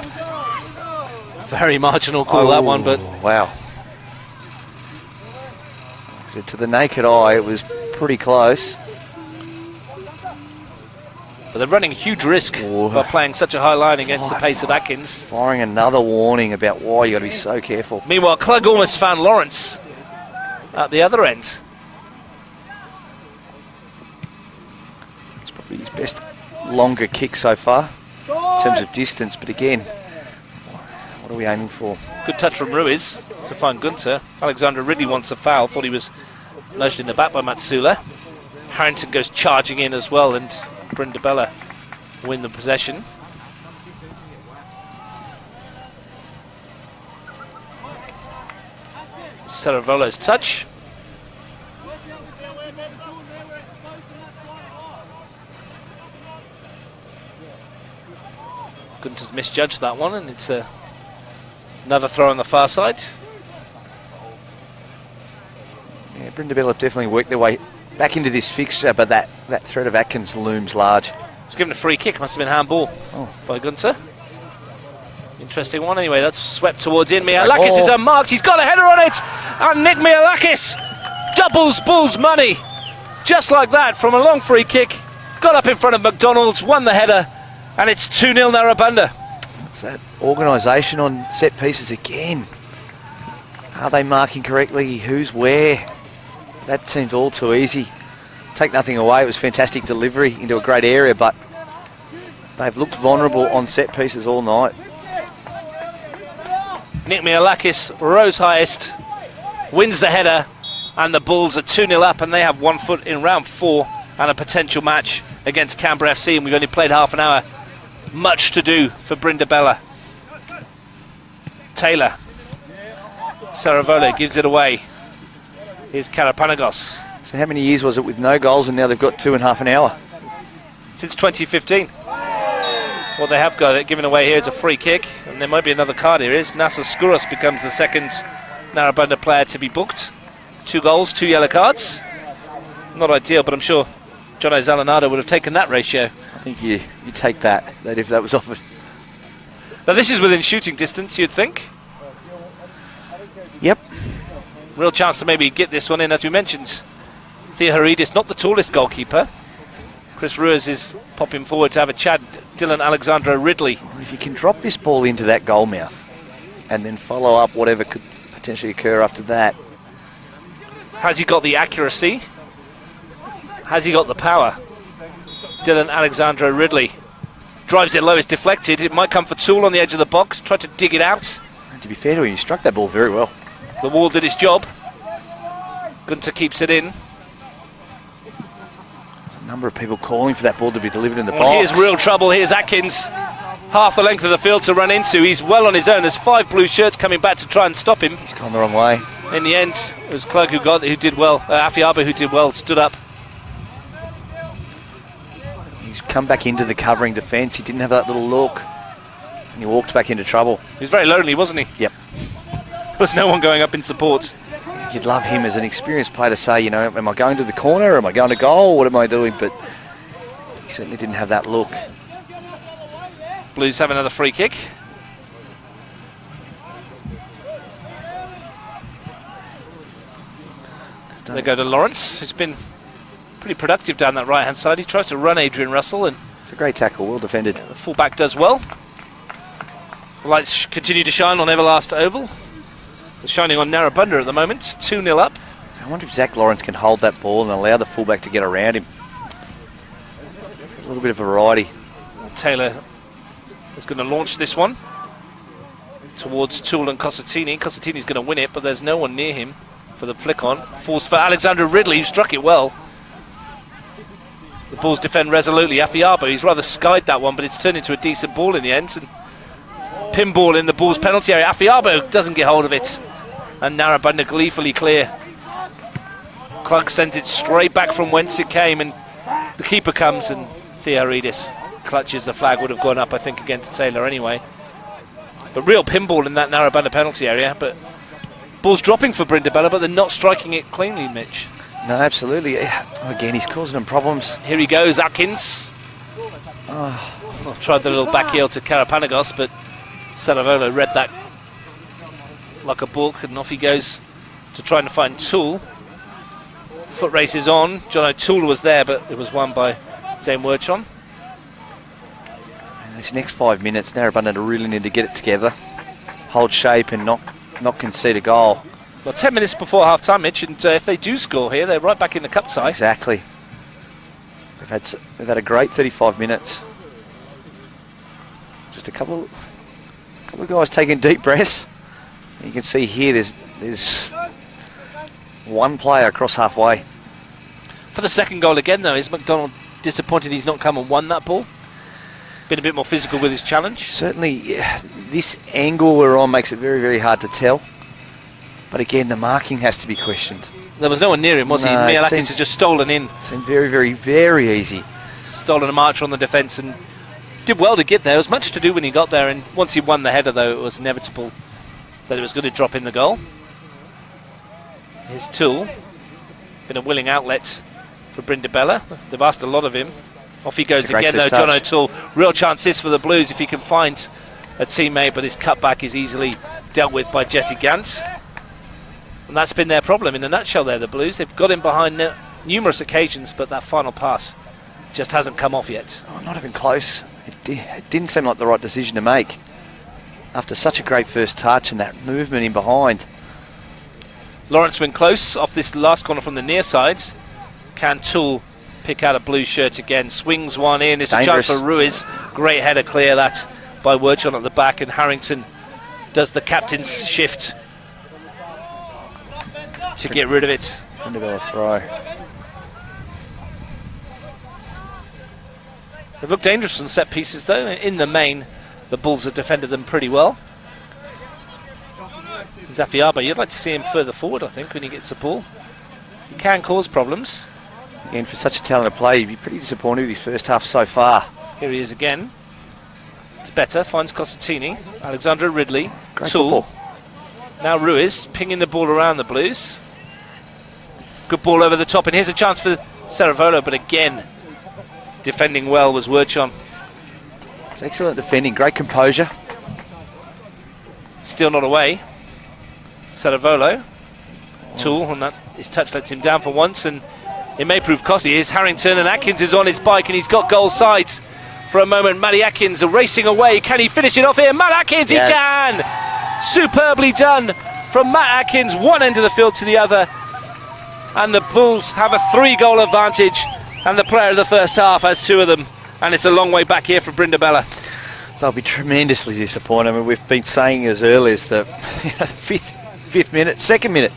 Very marginal call, that one, but Oh, wow. So to the naked eye, it was pretty close. but they're running huge risk Oh. by playing such a high line against the pace of Atkins. Firing another warning about why you got to be so careful. Meanwhile, Klug almost found Lawrence at the other end. It's probably his best longer kick so far in terms of distance. But again, what are we aiming for? Good touch from Ruiz to find Gunter. Alexander Ridley wants a foul. Thought he was nudged in the back by Matsula. Harrington goes charging in as well, and Brindabella win the possession. Ceravolo's touch. Gunter's misjudged that one, and it's a Another throw on the far side. Yeah, Brindabella have definitely worked their way back into this fixture, but that, that threat of Atkins looms large. It's given a free kick. Must have been handball Oh. by Gunter. Interesting one. Anyway, that's swept towards in. a great Mialakis is oh. unmarked. He's got a header on it. And Nick Mialakis doubles Bulls money. Just like that from a long free kick. Got up in front of McDonald's, won the header, and it's 2 0 Narrabundah. It's that organisation on set pieces again. Are they marking correctly? Who's where? That seems all too easy. Take nothing away. It was fantastic delivery into a great area, but they've looked vulnerable on set pieces all night. Nick Mialakis rose highest, wins the header, and the Bulls are 2 0 up, and they have one foot in round four and a potential match against Canberra FC. And we've only played half an hour. Much to do for Brindabella. Taylor. Ceravolo gives it away. Here's Karapanagos. So how many years was it with no goals, and now they've got two and a half an hour? Since 2015. What they have got it given away here is a free kick, and there might be another card here. Is Nasser Skouros becomes the second Narrabundah player to be booked. Two goals, two yellow cards. Not ideal, but I'm sure John O'Zalanado would have taken that ratio. I think you, you take that, that if that was offered. Now this is within shooting distance, you'd think. Yep. Real chance to maybe get this one in, as we mentioned. Theoharidis, not the tallest goalkeeper. Chris Ruiz is popping forward to have a chat. Dylan Alexandro Ridley. If you can drop this ball into that goal mouth and then follow up whatever could potentially occur after that. Has he got the accuracy? Has he got the power? Dylan Alexandro Ridley drives it low, it's deflected. It might come for Toole on the edge of the box, try to dig it out. And to be fair to him, he struck that ball very well. The wall did its job. Gunter keeps it in. Number of people calling for that ball to be delivered in the Well, box. here's real trouble. Here's Atkins. Half the length of the field to run into. He's well on his own. There's five blue shirts coming back to try and stop him. He's gone the wrong way. In the end, it was Clark who got who did well. Uh, Afiabo who did well, stood up. He's come back into the covering defence. He didn't have that little look. And he walked back into trouble. He was very lonely, wasn't he? Yep. There was no one going up in support. You'd love him as an experienced player to say, you know, am I going to the corner? Am I going to goal? What am I doing? But he certainly didn't have that look. Blues have another free kick. They go to Lawrence, who's been pretty productive down that right hand side. He tries to run Adrian Russell, and It's a great tackle, well defended. the fullback does well. The lights continue to shine on Everlast Oval. Shining on Narrabundah at the moment. 2 0 up. I wonder if Zach Lawrence can hold that ball and allow the fullback to get around him. A little bit of variety. Taylor is going to launch this one towards Toole and Cosatini. Cosatini's going to win it, but there's no one near him for the flick on. Falls for Alexander Ridley, who struck it well. The Bulls defend resolutely. Afiabo, he's rather skied that one, but it's turned into a decent ball in the end. And pinball in the Bulls' penalty area. Afiabo doesn't get hold of it. And Narrabundah gleefully clear. Klug sent it straight back from whence it came, and the keeper comes and Theoridis clutches the flag. Would have gone up, I think, against Taylor anyway. But real pinball in that Narrabundah penalty area. But ball's dropping for Brindabella, but they're not striking it cleanly, Mitch. No, absolutely. Again, he's causing them problems. Here he goes, Atkins. Oh, tried the little back heel to Karapanagos, but Ceravolo read that like a book, and off he goes to try and find Toole. Foot race is on. John O'Toole was there, but it was won by Zane Werchon. This next five minutes, Narrabundah really need to get it together, hold shape, and not not concede a goal. Well, 10 minutes before half time, Mitch, and uh, if they do score here, they're right back in the cup tie. Exactly. They've had they've had a great 35 minutes. Just a couple, couple of guys taking deep breaths. You can see here there's there's one player across halfway. For the second goal again, though, is McDonald disappointed he's not come and won that ball? Been a bit more physical with his challenge. Certainly, yeah, this angle we're on makes it very very hard to tell. But again, the marking has to be questioned. There was no one near him, was No, he? Mialakis has just stolen in, It seemed very very very easy. stolen a march on the defence, and did well to get there. It was much to do when he got there, and once he won the header, though, it was inevitable that it was going to drop in the goal. His Toole, been a willing outlet for Brindabella. They've asked a lot of him. Off he goes It's a great again, though. first John touch. O'Toole, real chances for the Blues if he can find a teammate, but his cutback is easily dealt with by Jesse Gantz. And that's been their problem in a nutshell there, the Blues. They've got him behind numerous occasions, but that final pass just hasn't come off yet. Oh, not even close. It, di- it didn't seem like the right decision to make. After such a great first touch and that movement in behind. Lawrence went close off this last corner from the near sides. Can Toole pick out a blue shirt again? Swings one in. It's a chance for Ruiz. Great header clear that by Werchon at the back, and Harrington does the captain's shift to get rid of it. Brindabella throw. They've looked dangerous on set pieces, though. In the main, the Bulls have defended them pretty well. Zafiaba, you'd like to see him further forward, I think, when he gets the ball. He can cause problems. Again, for such a talented player, you'd be pretty disappointed with his first half so far. Here he is again. It's better. Finds Cosatini. Alexander Ridley. Great Toole. football. Now Ruiz pinging the ball around the Blues. Good ball over the top, and here's a chance for Ceravolo, but again, defending well was Werchon. It's excellent defending, great composure. Still not away. Ceravolo. Toole, on that his touch lets him down for once, and It may prove costly. Here's Harrington, and Atkins is on his bike, and he's got goal sides for a moment. Matty Atkins racing away. Can he finish it off here? Matt Atkins, Yes. he can! Superbly done from Matt Atkins, one end of the field to the other. And the Bulls have a three goal advantage, and the player of the first half has two of them. And it's a long way back here for Brindabella. They'll be tremendously disappointed. I mean, we've been saying as early as the, [laughs] you know, the fifth, fifth minute, second minute,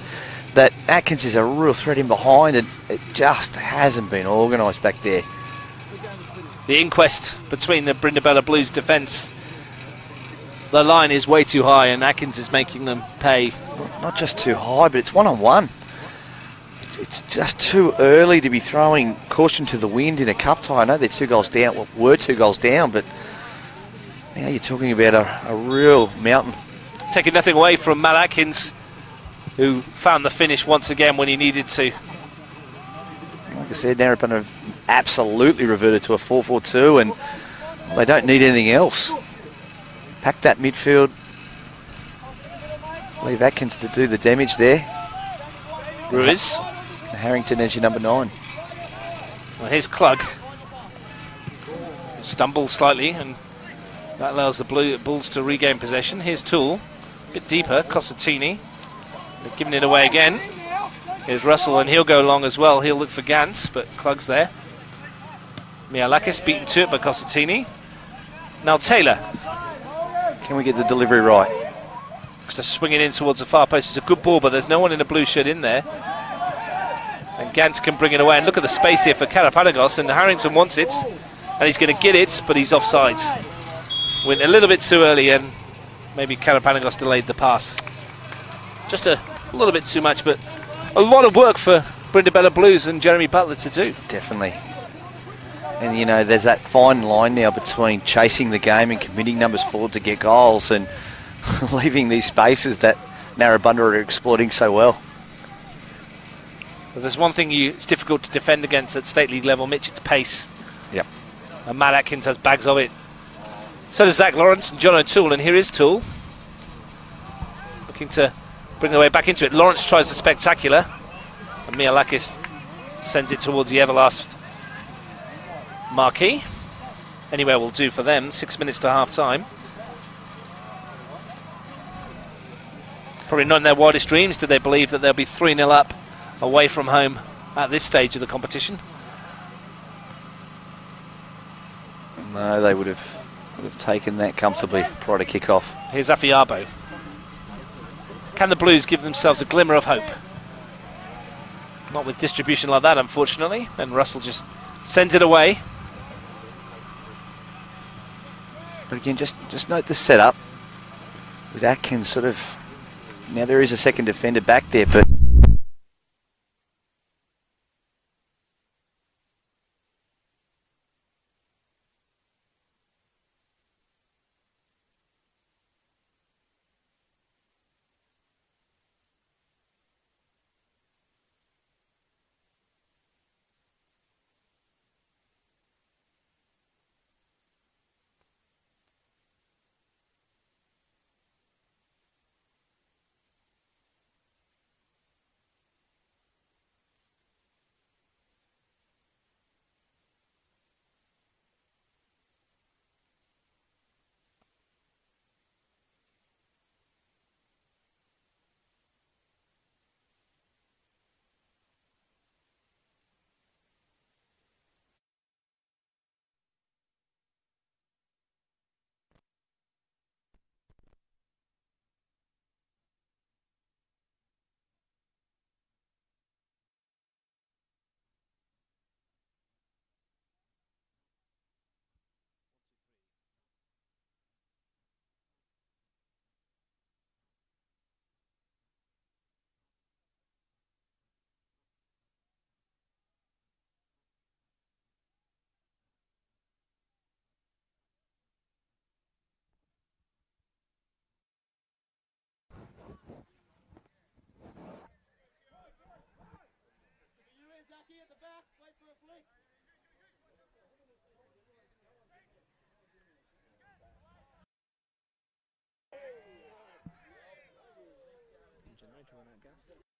that Atkins is a real threat in behind, and it just hasn't been organised back there. The inquest between the Brindabella Blues defence. The line is way too high, and Atkins is making them pay. Not just too high, but it's one on one. It's, it's just too early to be throwing caution to the wind in a cup tie. I know they're two goals down, well, were two goals down, but now you're talking about a, a real mountain. Taking nothing away from Matt Atkins, who found the finish once again when he needed to. Like I said, Narrabeen have absolutely reverted to a 4-4-2 and they don't need anything else. Pack that midfield. Leave Atkins to do the damage there. Ruiz. Harrington as your number nine. Well, here's Klug. Stumbles slightly, and that allows the Blue Bulls to regain possession. Here's Toole. A bit deeper. Cosatini. They're giving it away again. Here's Russell, and he'll go long as well. He'll look for Gantz, but Klug's there. Mialakis beaten to it by Cosatini. Now Taylor. Can we get the delivery right? Just swinging in towards the far post. It's a good ball, but there's no one in a blue shirt in there. And Gant can bring it away. And look at the space here for Karapanagos. And Harrington wants it. And he's going to get it, but he's offside. Went a little bit too early, and maybe Karapanagos delayed the pass. Just a little bit too much, but a lot of work for Brindabella Blues and Jeremy Butler to do. Definitely. And you know, there's that fine line now between chasing the game and committing numbers forward to get goals and [laughs] leaving these spaces that Narrabundah are exploiting so well. But there's one thing you, it's difficult to defend against at state league level, Mitch, it's pace. Yep. And Matt Atkins has bags of it. So does Zach Lawrence and John O'Toole, and here is Toole. Looking to bring the way back into it. Lawrence tries the spectacular, and Mialakis sends it towards the Everlast marquee. Anywhere will do for them. Six minutes to half time. Probably not in their wildest dreams did they believe that they'll be 3 0 up away from home at this stage of the competition. No, they would have would have taken that comfortably prior to kick off. Here's Afiabo. Can the Blues give themselves a glimmer of hope? Not with distribution like that, unfortunately. And Russell just sends it away. But again, just just note the setup with Atkins sort of. Now there is a second defender back there, but one, I guess.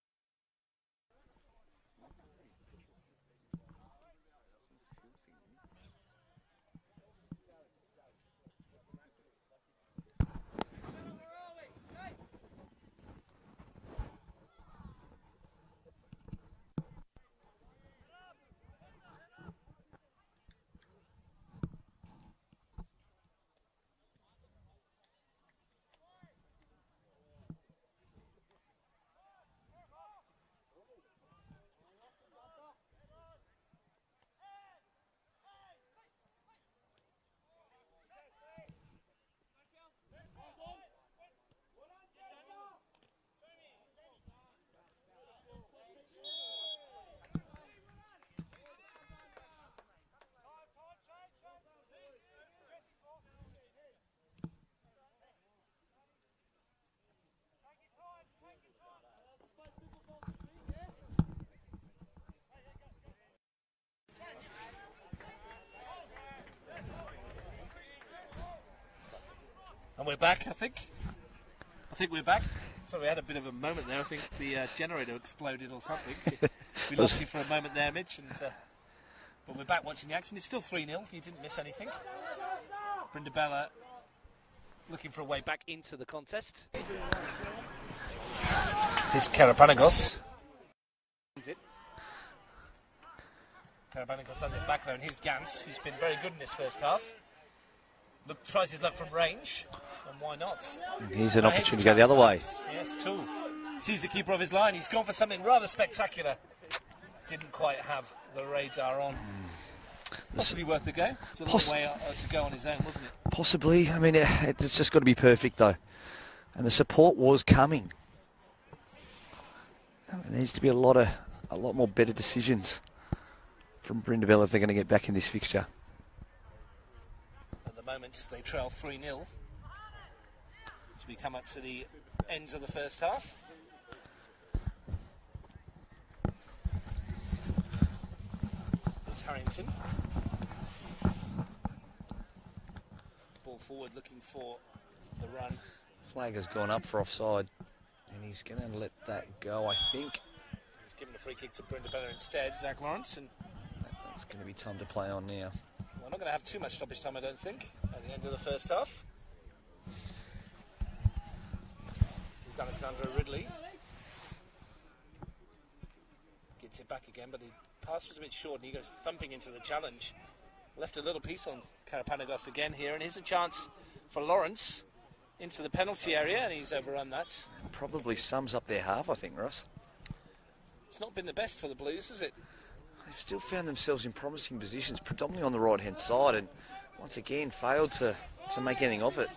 And we're back, I think. I think we're back. So we had a bit of a moment there. I think the uh, generator exploded or something. [laughs] we lost you for a moment there, Mitch. And, uh, but we're back watching the action. It's still 3 0. You didn't miss anything. Brindabella looking for a way back into the contest. Here's Karapanagos. It. Karapanagos has it back there, and here's Gans, who's been very good in this first half. Look, tries his luck from range, and why not? Here's an opportunity to go the other way. Yes, Toole. Sees the keeper of his line. He's gone for something rather spectacular. Didn't quite have the radar on. Possibly worth a go. It's a Poss- way uh, to go on his own, wasn't it? Possibly. I mean, it, it's just got to be perfect, though. And the support was coming. There needs to be a lot of, a lot more better decisions from Brindabella if they're going to get back in this fixture. Moment, they trail 3 0. As we come up to the ends of the first half. It's Harrington. Ball forward looking for the run. Flag has gone up for offside, and he's going to let that go, I think. He's given a free kick to Brindabella instead, Zach Lawrence. And That's going to be time to play on now. Not going to have too much stoppage time, I don't think, at the end of the first half. Here's Alexander Ridley. Gets it back again, but the pass was a bit short and he goes thumping into the challenge. Left a little piece on Karapanagos again here, and here's a chance for Lawrence into the penalty area, and he's overrun that. Probably sums up their half, I think, Russ. It's not been the best for the Blues, has it? They've still found themselves in promising positions, predominantly on the right hand side, and once again failed to, to make anything of it.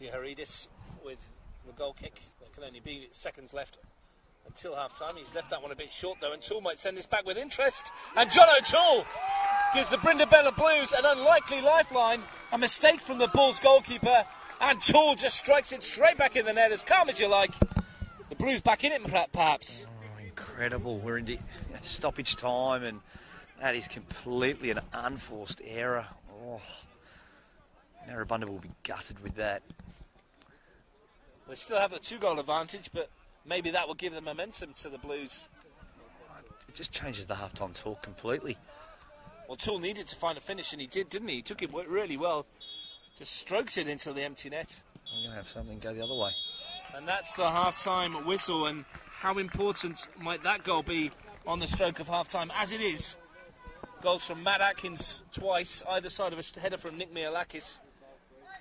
Theoharidis with the goal kick. There can only be seconds left until half time. He's left that one a bit short though, and Toole might send this back with interest. And John O'Toole gives the Brindabella Blues an unlikely lifeline. A mistake from the Bulls goalkeeper, and Toole just strikes it straight back in the net as calm as you like. Blues back in it, perhaps. Oh, incredible. We're in stoppage time, and that is completely an unforced error. Oh. Narrabundah will be gutted with that. They still have the two goal advantage, but maybe that will give the momentum to the Blues. It just changes the halftime talk completely. Well, Toole needed to find a finish, and he did, didn't he? He took it really well. Just stroked it into the empty net. I'm going to have something go the other way. And that's the half-time whistle. And how important might that goal be on the stroke of half-time? As it is, goals from Matt Atkins twice, either side of a header from Nick Mialakis,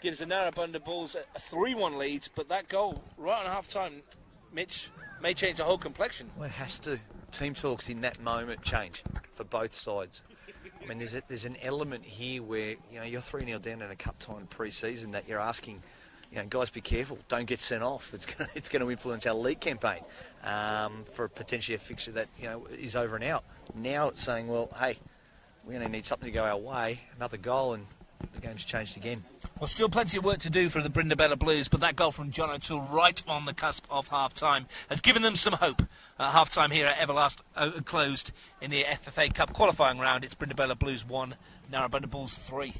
gives the Narrabundah Bulls a 3-1 lead. But that goal right on half-time, Mitch, may change the whole complexion. Well, it has to. Team talks in that moment change for both sides. I mean, there's a, there's an element here where you know you're three 0 down in a cup in pre-season that you're asking, you know, guys, be careful, don't get sent off. It's [laughs] going it's going to influence our league campaign um, for potentially a fixture that you know is over and out. Now it's saying, well, hey, we're going to need something to go our way, another goal, and the game's changed again. Well, still plenty of work to do for the Brindabella Blues, but that goal from John O'Toole right on the cusp of half time has given them some hope. Uh, half time here at Everlast uh, closed in the FFA Cup qualifying round. It's Brindabella Blues 1, Narrabundah Bulls 3.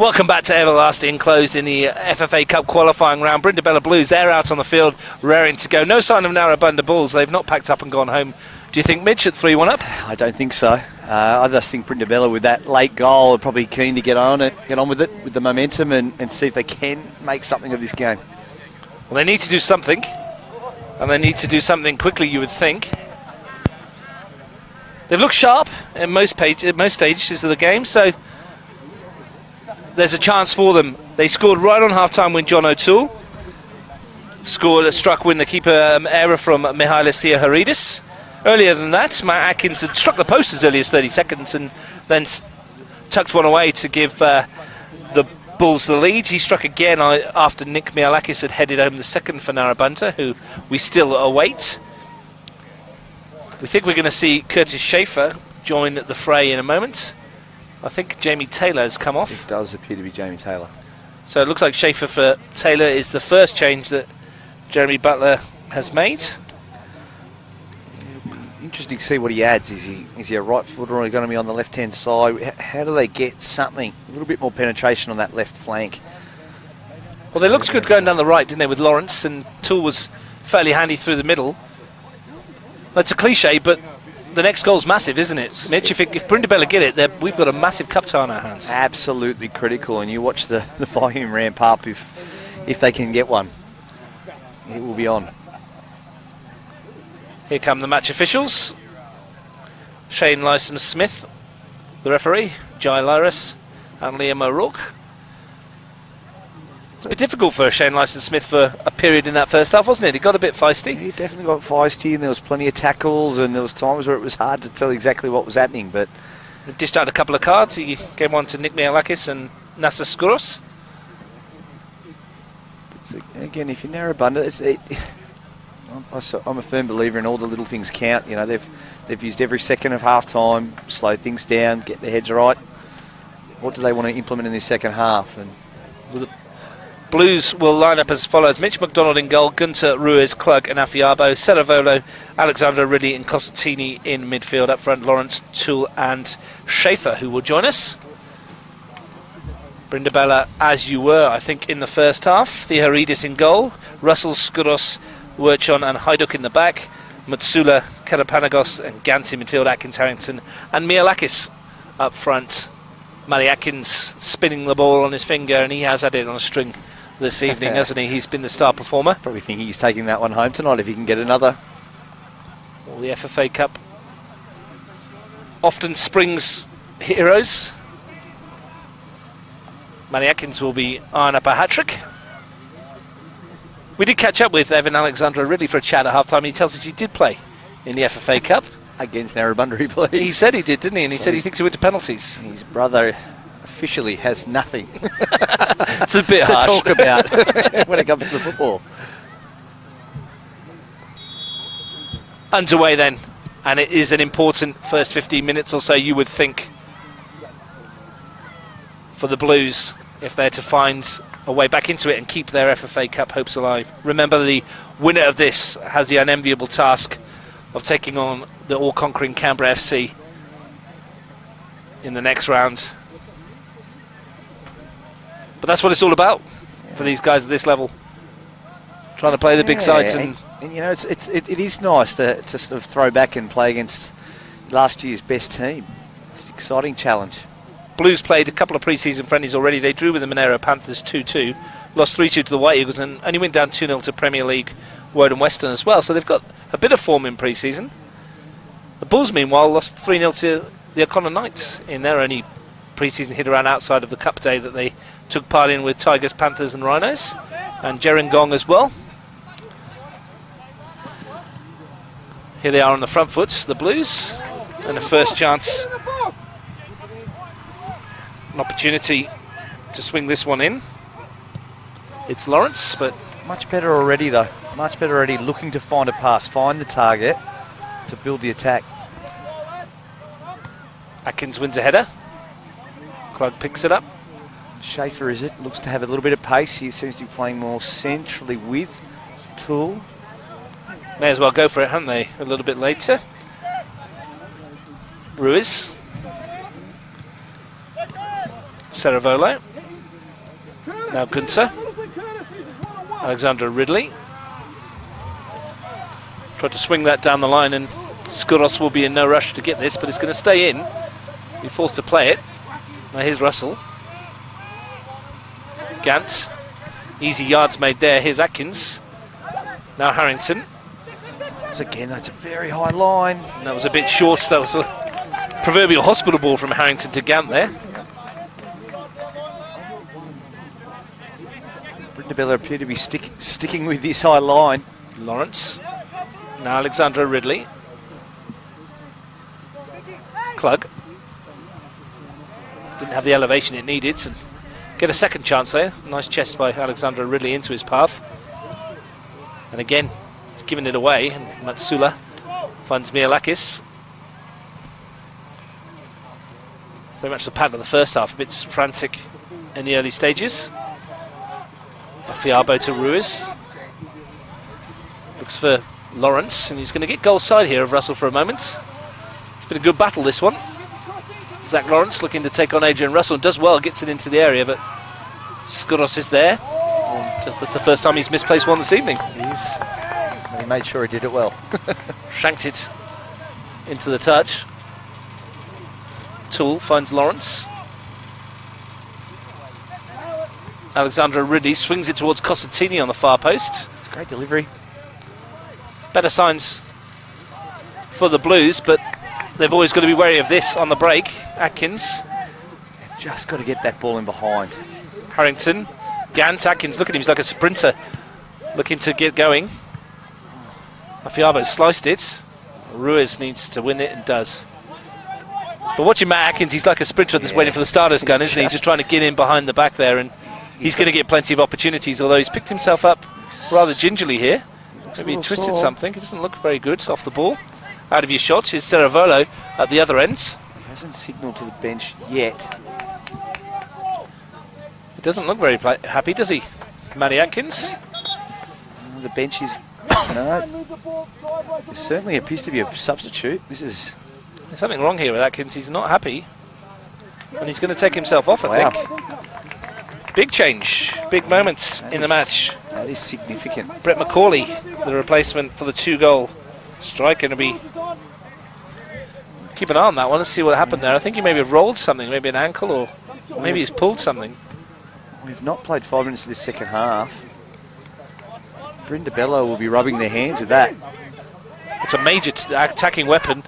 Welcome back to Everlasting closed in the FFA Cup qualifying round. Brindabella Blues, they're out on the field, raring to go. No sign of Narrabundah Bulls. They've not packed up and gone home. Do you think Mitch at 3 1 up? I don't think so. Uh, I just think Brindabella with that late goal are probably keen to get on it, get on with it, with the momentum, and, and see if they can make something of this game. Well, they need to do something, and they need to do something quickly, you would think. They've looked sharp in most, page, in most stages of the game, so there's a chance for them. They scored right on half time when John O'Toole scored a struck win the keeper um, error from Mihalis Theoharidis. Earlier than that, Matt Atkins had struck the post as early as 30 seconds and then tucked one away to give uh, the Bulls the lead. He struck again uh, after Nick Mialakis had headed home the second for Narrabundah, who we still await. We think we're going to see Curtis Schaefer join the fray in a moment. I think Jamie Taylor has come off. It does appear to be Jamie Taylor. So it looks like Schaefer for Taylor is the first change that Jeremy Butler has made. Interesting to see what he adds. Is he is he a right footer or are he going to be on the left hand side? How do they get something a little bit more penetration on that left flank? Well, they looked good going down the right, didn't they, with Lawrence, and Toole was fairly handy through the middle. That's a cliche, but the next goal's massive, isn't it? Mitch, if, it, if Brindabella get it, we've got a massive cup tie on our hands. Absolutely critical, and you watch the [laughs] the volume ramp up if if they can get one. It will be on. Here come the match officials. Shane Lyson Smith, the referee, Jai Lyris, and Liam O'Rourke. It's a bit difficult for Shane Lyson Smith for a period in that first half, wasn't it? He got a bit feisty. He definitely got feisty, and there was plenty of tackles, and there was times where it was hard to tell exactly what was happening. But He dished out a couple of cards. He gave one to Nick Mialakis and Nasser Skouros. again, if you're Narrabundah, it's, it, I'm, [sighs] I so- I'm a firm believer in all the little things count. You know, they've they've used every second of half time, slow things down, get their heads right. What do they want to implement in this second half? And Blues will line up as follows Mitch McDonald in goal, Gunter, Ruiz, Klug, and Afiabo, Ceravolo, Alexander Ridley, and Costantini in midfield. Up front, Lawrence, Toole, and Schaefer, who will join us. Brindabella, as you were, I think, in the first half. The Theoharidis in goal, Russell, Skouros, Werchon, and Haiduk in the back. Matsula, Karapanagos, and Gant in midfield, Atkins, Harrington, and Mialakis up front. Matty Atkins spinning the ball on his finger, and he has had it on a string this [laughs] evening, hasn't he? He's been the star performer. probably thinking he's taking that one home tonight if he can get another. Well, the FFA Cup often springs heroes. Matty Atkins will be eyeing up a hat trick. We did catch up with Evan Alexandra Ridley for a chat at half time. He tells us he did play in the FFA Cup. Against Narrabundah, [laughs] he plays. He said he did, didn't he? And he So said he thinks he went to penalties. His brother officially has nothing [laughs] It's a bit to harsh. talk about [laughs] when it comes to the football. underway then, and it is an important first 15 minutes or so, you would think, for the Blues if they're to find a way back into it and keep their FFA Cup hopes alive. Remember, the winner of this has the unenviable task of taking on the all conquering Canberra FC in the next round. But that's what it's all about for these guys at this level. Trying to play the big Yeah, sides and and you know it's, it's it, it is nice to, to sort of throw back and play against last year's best team. It's an exciting challenge. Blues played a couple of pre-season friendlies already. They drew with the Monaro Panthers 2-2, lost 3-2 to the White Eagles, and only went down 2-0 to Premier League Woden Weston as well. So they've got a bit of form in pre-season. The Bulls, meanwhile, lost 3-0 to the O'Connor Knights in their only pre-season hit around outside of the Cup day that they took part in with Tigers, Panthers, and Rhinos, and Gerringong as well. Here they are on the front foot, the Blues, and the first chance an opportunity to swing this one in. It's Lawrence, but Much better already though. Much better already. Looking to find a pass, find the target to build the attack. Atkins wins a header. Klug picks it up. Schaefer is it? Looks to have a little bit of pace. He seems to be playing more centrally with Toole. May as well go for it, haven't they? A little bit later. Ruiz. Ceravolo. Now Gunter. Alexander Ridley. Tried to swing that down the line, and Skouros will be in no rush to get this, but it's going to stay in. Be forced to play it. Now here's Russell. Gant. Easy yards made there. Here's Atkins. Now Harrington. Once again, that's a very high line. And that was a bit short. That was a proverbial hospital ball from Harrington to Gant there. Brindabella appear to be stick, sticking with this high line. Lawrence. Now Alexandra Ridley. Klug. Didn't have the elevation it needed. So get a second chance there. Nice chest by Alexandra Ridley into his path. And again, he's giving it away. And Matsula finds Mialakis. Very much the pattern of the first half. A bit frantic in the early stages. Afiabo to Ruiz. Looks for Lawrence, and he's going to get goal side here of Russell for a moment. It's been a good battle, this one. Zach Lawrence looking to take on Adrian Russell. Does well, gets it into the area, but Skouros is there. That's the first time he's misplaced one this evening. He made sure he did it well. [laughs] Shanked it into the touch. Toole finds Lawrence. Alexandra Ridley swings it towards Cosentini on the far post. It's a great delivery. Better signs for the Blues, but they've always got to be wary of this on the break. Atkins, Just got to get that ball in behind. Harrington, Gant, Atkins, look at him, he's like a sprinter looking to get going. Afiabo sliced it. Ruiz needs to win it and does. But watching Matt Atkins, he's like a sprinter that's Yeah. waiting for the starter's gun, isn't he? He's just- trying to get in behind the back there, and he's going to get plenty of opportunities, although he's picked himself up rather gingerly here. Maybe he twisted sore. something. It doesn't look very good off the ball. Out of your shot. Here's Ceravolo at the other end. He hasn't signalled to the bench yet. He doesn't look very happy, does he? Matty Atkins. The bench is. no. There certainly appears to be a substitute. This is. There's something wrong here with Atkins. He's not happy. And he's going to take himself off, I Wow. think. Big change. Big moments in the match. That is significant. Brett McCauley, the replacement for the two goal striker, to be. Keep an eye on that one. Let's see what happened there. I think he maybe rolled something, maybe an ankle, or maybe he's pulled something. We've not played five minutes of this second half. Brindabella will be rubbing their hands with that. It's a major t- attacking weapon.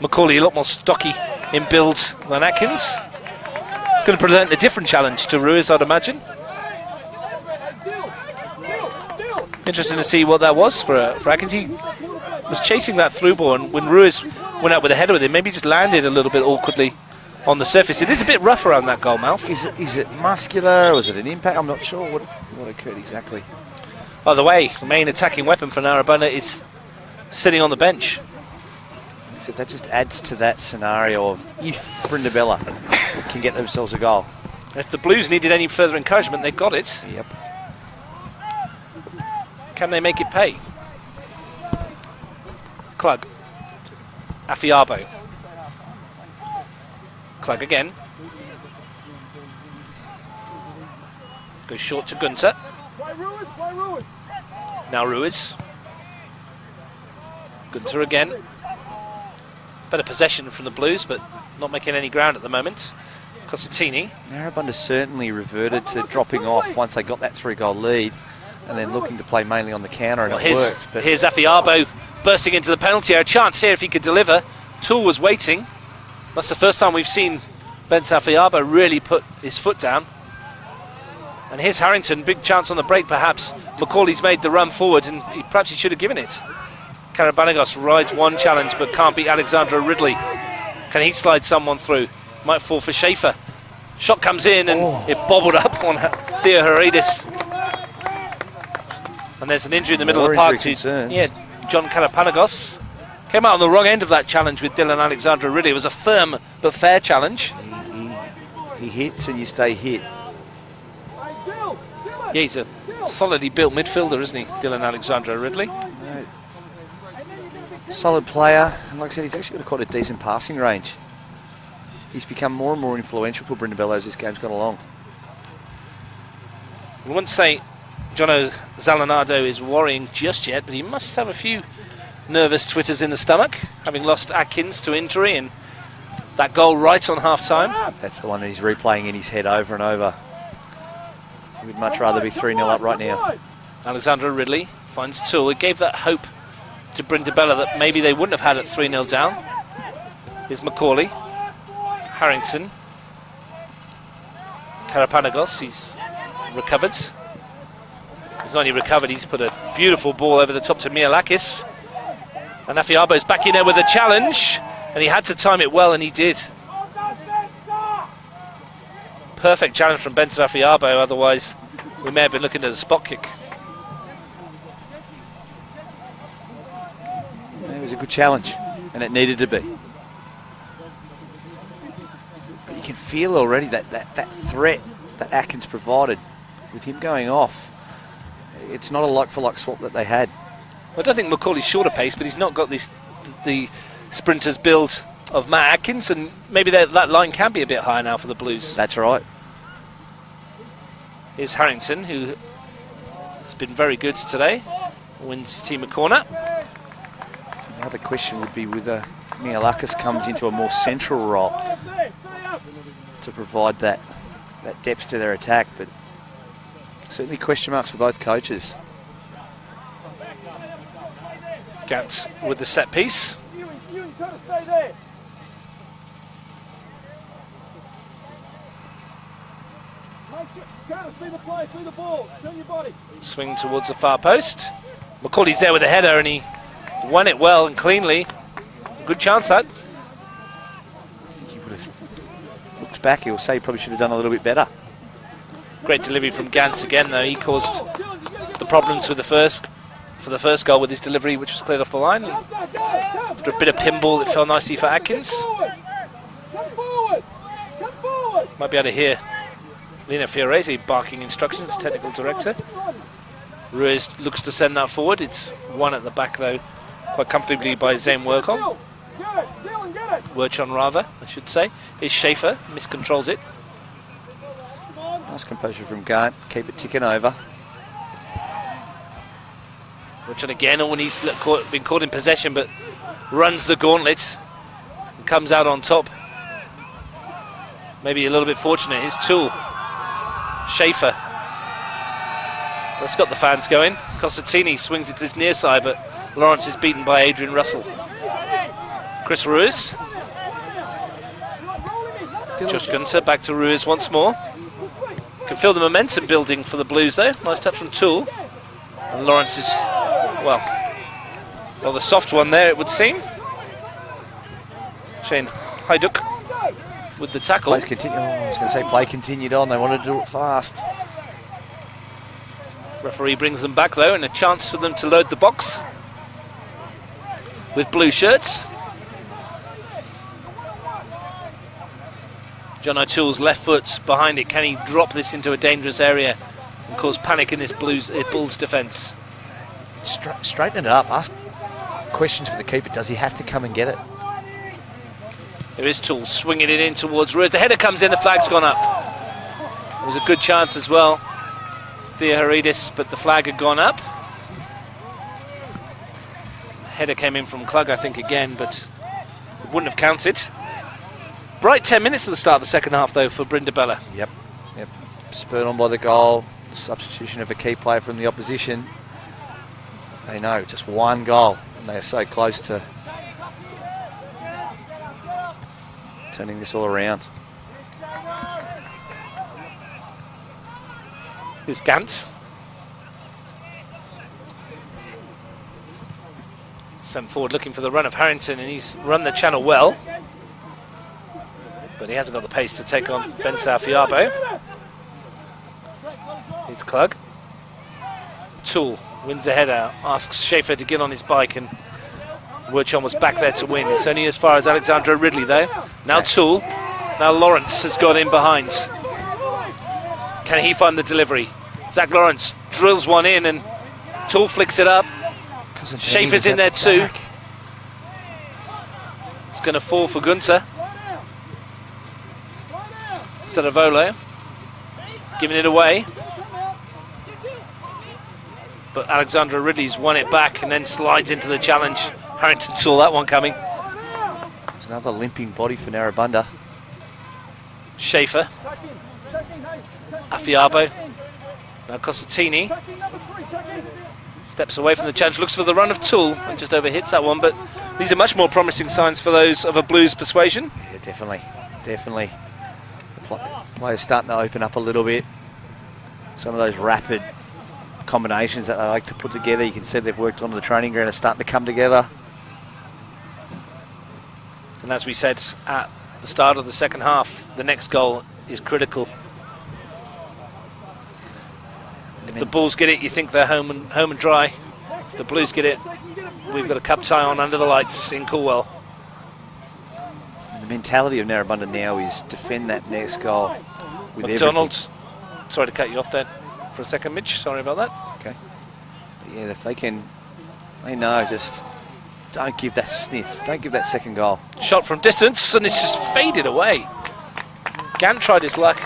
McCauley a lot more stocky in build than Atkins. Going to present a different challenge to Ruiz, I'd imagine. Interesting to see what that was for, uh, for Atkins. He was chasing that through ball, and when Ruiz went out with a header with him, maybe just landed a little bit awkwardly on the surface. It is a bit rough around that goal mouth. Is it, is it muscular or is it an impact? I'm not sure what, what occurred exactly. By the way, the main attacking weapon for Narrabundah is sitting on the bench. So that just adds to that scenario of if Brindabella can get themselves a goal. If the Blues needed any further encouragement, they've got it. Yep. Can they make it pay? Klug. Afiabo. Klug again. Goes short to Gunter. Now Ruiz. Gunter again. Better possession from the Blues, but not making any ground at the moment. Cosentini. Narrabundah certainly reverted to dropping off once they got that three goal lead and then looking to play mainly on the counter and Well, it here's, worked. But here's Afiabo bursting into the penalty area. Chance here if he could deliver. Toole was waiting. That's the first time we've seen Benson Afiabo really put his foot down. And here's Harrington, big chance on the break perhaps. McCauley's made the run forward and he, perhaps he should have given it. Karapanagos rides one challenge but can't beat Alexandra Ridley. Can he slide someone through? Might fall for Schaefer. Shot comes in and oh. it bobbled up on Theoharidis. And there's an injury in the middle More of the park injury to yeah, John Karapanagos. Came out on the wrong end of that challenge with Dylan Alexandra Ridley. It was a firm but fair challenge. he he hits and you stay hit. Yeah, he's a solidly built midfielder, isn't he, Dylan Alexandra Ridley? Right. Solid player, and like I said, he's actually got quite a decent passing range. He's become more and more influential for Brindabella as this game's gone along. We wouldn't say Jono Zalanado is worrying just yet, but he must have a few nervous twitters in the stomach, having lost Atkins to injury and that goal right on half time. Ah, that's the one that he's replaying in his head over and over. We'd much rather be 3 0 up right now. Alexandra Ridley finds Toole. It gave that hope to Brindabella that maybe they wouldn't have had it 3 0 down. Here's Macaulay. Harrington. Karapanagos, he's recovered. He's only recovered, he's put a beautiful ball over the top to Mialakis. And Afiabo's back in there with a challenge, and he had to time it well, and he did. Perfect challenge from Benson Afiabo, otherwise we may have been looking at a spot kick. It was a good challenge, and it needed to be. But you can feel already that, that, that threat that Atkins provided with him going off. It's not a like for like swap that they had. I don't think Macaulay's shorter pace, but he's not got this, the sprinters build of Matt Atkins, and maybe that, that line can be a bit higher now for the Blues. That's right. Here's Harrington, who has been very good today, wins his team a corner. Now the question would be whether Mialakis comes into a more central role to provide that that depth to their attack, but certainly question marks for both coaches. Gantz with the set piece. Swing towards the far post. Macaulay's there with a the header and he won it well and cleanly. Good chance that. I think he would have looked back, he'll say he probably should have done a little bit better. Great delivery from Gantz again though. He caused the problems with the first for the first goal with his delivery which was cleared off the line. After a bit of pinball it fell nicely for Atkins. Might be able to hear Lina Fiorese barking instructions, technical director. Ruiz looks to send that forward. It's one at the back though, quite comfortably by Zane Workon. Werchon rather, I should say. Here's Schaefer, miscontrols it. Nice composure from Gant, keep it ticking over. Werchon again, when he's caught, been caught in possession, but runs the gauntlet and comes out on top. Maybe a little bit fortunate. His Toole, Schaefer. That's got the fans going. Costantini swings it to his near side, but Lawrence is beaten by Adrian Russell. Chris Ruiz. Josh Gunter back to Ruiz once more. Can feel the momentum building for the Blues though. Nice touch from Toole. And Lawrence is, well, well, the soft one there it would seem. Shane Hajduk with the tackle. Plays continue. Oh, I was going to say play continued on. They wanted to do it fast. Referee brings them back though, and a chance for them to load the box with blue shirts. John O'Toole's left foot's behind it. Can he drop this into a dangerous area and cause panic in this Blues uh, Bulls defence? Stra straighten it up. Ask questions for the keeper. Does he have to come and get it? There is Toole swinging it in towards Ruiz. The header comes in, the flag's gone up. It was a good chance as well. Theoharidis, but the flag had gone up. Header came in from Klug, I think, again, but it wouldn't have counted. Bright 10 minutes at the start of the second half, though, for Brindabella. Yep, yep. Spurred on by the goal, substitution of a key player from the opposition. They know just one goal, and they are so close to turning this all around. Here's Gantz. Sent forward looking for the run of Harrington, and he's run the channel well. But he hasn't got the pace to take on Benson Afiabo. Here's Klug. Toole wins the header, asks Schaefer to get on his bike, and Werchon was back there to win. It's only as far as Alexandra Ridley, though. Now Toole. Now Lawrence has got in behind. Can he find the delivery? Zach Lawrence drills one in, and Toole flicks it up. Schaefer's in there too. It's going to fall for Gunter. Ceravolo giving it away. But Alexandra Ridley's won it back and then slides into the challenge. Harrington saw that one coming. It's another limping body for Narrabundah. Schaefer. Afiabo. Now Cosentini. Steps away from the challenge, looks for the run of Toole and just overhits that one. But these are much more promising signs for those of a Blues persuasion. Yeah, definitely. Definitely. Players starting to open up a little bit. Some of those rapid combinations that they like to put together, you can see they've worked on the training ground are starting to come together. And as we said at the start of the second half, the next goal is critical. If the Bulls get it, you think they're home and home and dry. If the Blues get it, we've got a cup tie on under the lights in Calwell. The mentality of Narrabundah now is defend that next goal with McDonald's. Sorry to cut you off there for a second, Mitch. Sorry about that. Okay. But yeah, if they can, they know just don't give that sniff. Don't give that second goal. Shot from distance, and it's just faded away. Gant tried his luck.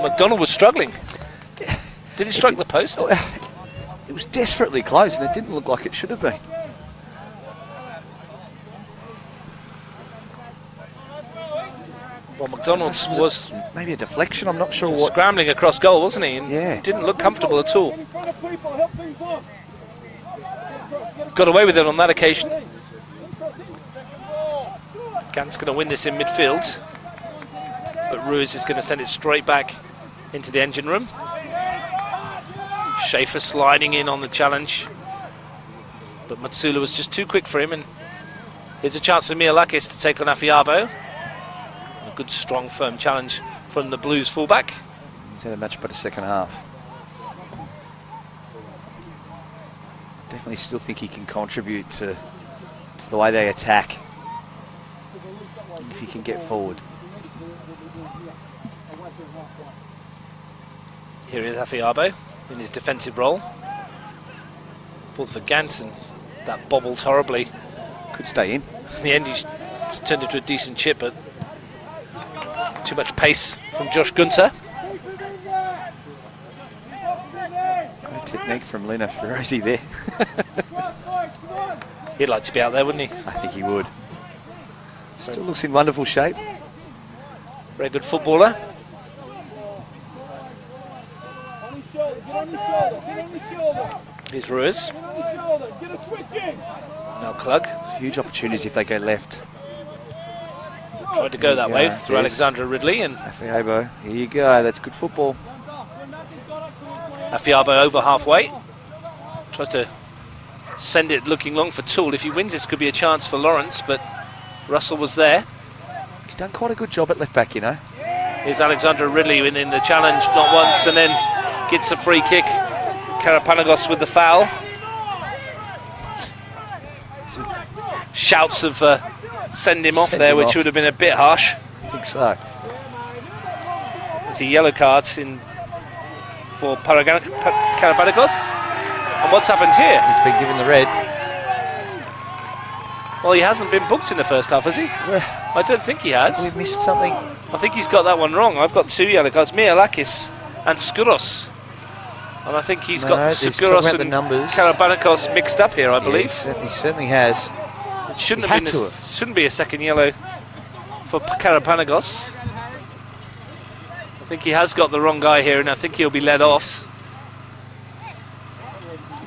McDonald was struggling. Did he strike the post? It was desperately close, and it didn't look like it should have been. Well, McDonald's was Maybe a deflection. I'm not sure what. scrambling across goal, wasn't he? And Yeah. Didn't look comfortable at all. Got away with it on that occasion. Gant's going to win this in midfield. But Ruiz is going to send it straight back into the engine room. Schaefer sliding in on the challenge. But Matsula was just too quick for him. And here's a chance for Mialakis to take on Afiabo. Good, strong, firm challenge from the Blues fullback. He's had a much better second half. Definitely still think he can contribute to, to the way they attack. If he can get forward. Here is Afiabo in his defensive role. Falls for Ganson. that bobbled horribly. Could stay in. In the end, he's turned into a decent chip, but too much pace from Josh Gunter. Great technique from Lena Ferozi there. [laughs] He'd like to be out there, wouldn't he? I think he would. Still looks in wonderful shape. Very good footballer. Here's Ruiz. Now Klug. Huge opportunities if they go left. Tried to go that way through. Alexandra Ridley and Afiabo, here you go. That's good football. Afiabo over halfway. Tries to send it looking long for Toole. If he wins, this could be a chance for Lawrence, but Russell was there. He's done quite a good job at left back, you know. Here's Alexandra Ridley winning the challenge not once and then gets a free kick. Karapanagos with the foul. Shouts of uh, send him off Send there, him which off. would have been a bit harsh. I think so. It's a yellow card in for Paragan- Pa- Karapanagos. And what's happened here? He's been given the red. Well, he hasn't been booked in the first half, has he? I don't think he has. We've missed something. I think he's got that one wrong. I've got two yellow cards, Mialakis and Skouros. And I think he's No, got he's talking Skouros about the and numbers. Karapanagos mixed up here, I Yeah, believe. he certainly, certainly has. It shouldn't he have been had a, have. shouldn't be a second yellow for Karapanagos. I think he has got the wrong guy here, and I think he'll be let off.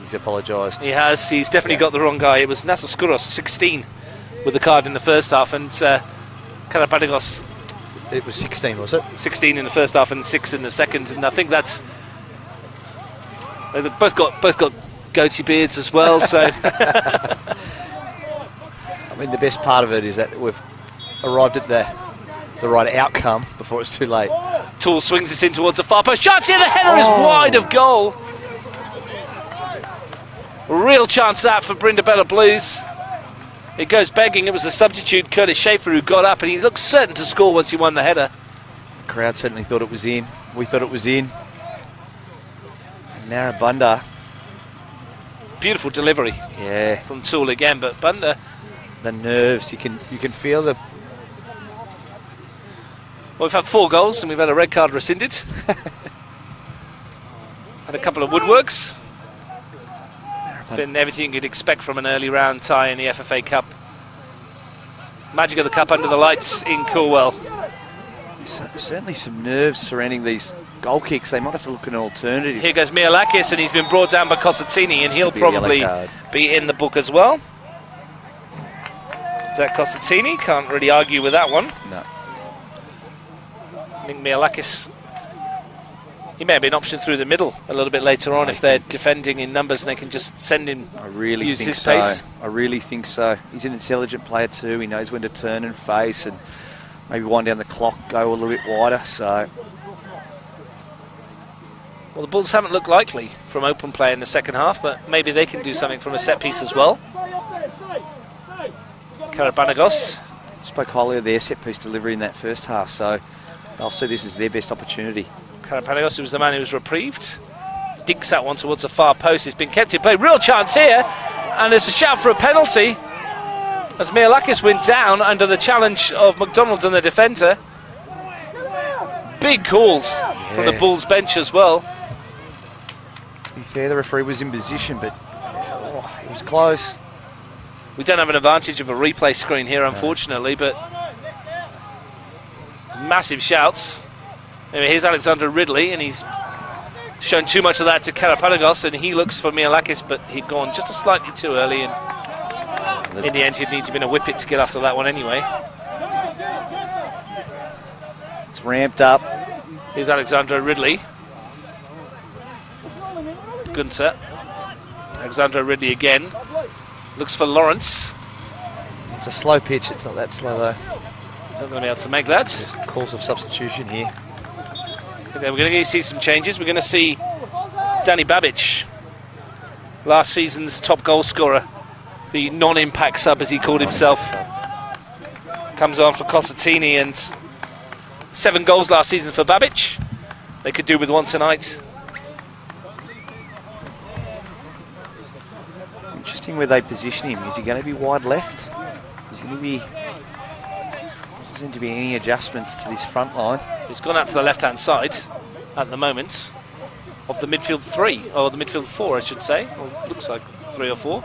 He's apologised. He has. He's definitely Yeah. got the wrong guy. It was Nasser Skouros, 16, with the card in the first half, and uh, Karapanagos It was 16, was it? 16 in the first half and six in the second, and I think that's they've both got both got goatee beards as well. So [laughs] [laughs] mean, the best part of it is that we've arrived at the the right outcome before it's too late. Toole swings this in towards the far post. Chance here, the header is Oh. wide of goal. Real chance that for Brindabella Blues. It goes begging. It was a substitute, Curtis Schaefer, who got up, and he looked certain to score once he won the header. The crowd certainly thought it was in. We thought it was in. And Narrabundah, Beautiful delivery yeah, from Toole again, but Bunda the nerves. You can you can feel the Well, we've had four goals and we've had a red card rescinded. [laughs] had a couple of woodworks. It's been everything you'd expect from an early round tie in the FFA Cup. Magic of the Cup under the lights in Calwell. Certainly some nerves surrounding these goal kicks. They might have to look at an alternative. Here goes Mialakis, and he's been brought down by Cosentini, and he'll probably be in the book as well. Zach Cosentini, can't really argue with that one. No. I think Mialakis, he may have been optioned through the middle a little bit later on I if they're defending in numbers and they can just send him. I really Use think his so. pace. I really think so. He's an intelligent player too. He knows when to turn and face and maybe wind down the clock, go a little bit wider. So Well, the Bulls haven't looked likely from open play in the second half, but maybe they can do something from a set piece as well. Karapanagos, spoke highly of their set piece delivery in that first half. So they'll see this as their best opportunity. Karapanagos, who was the man who was reprieved, digs that one towards the far post. He's been kept in play. Real chance here, and there's a shout for a penalty as Mialakis went down under the challenge of McDonald and the defender. Big calls from the Bulls bench as well. To be fair, the referee was in position, but oh, it was close. We don't have an advantage of a replay screen here, unfortunately, but massive shouts. Anyway, here's Alexander Ridley, and he's shown too much of that to Karapanagos, and he looks for Mialakis, but he'd gone just a slightly too early, and in the end, he'd need to been a whippet to get after that one anyway. It's ramped up. Here's Alexander Ridley. Gunter. Alexander Ridley again. Looks for Lawrence. It's a slow pitch. It's not that slow though. He's not going to be able to make that. There's calls of substitution here. Okay, we're going to see some changes. We're going to see Danny Babic, last season's top goal scorer, the non-impact sub as he called himself, comes on for Cosentini and seven goals last season for Babic. They could do with one tonight. Interesting where they position him. Is he going to be wide left? Is he going to be? Doesn't seem to be any adjustments to this front line. He's gone out to the left-hand side at the moment of the midfield three, or the midfield four, I should say. Or looks like three or four.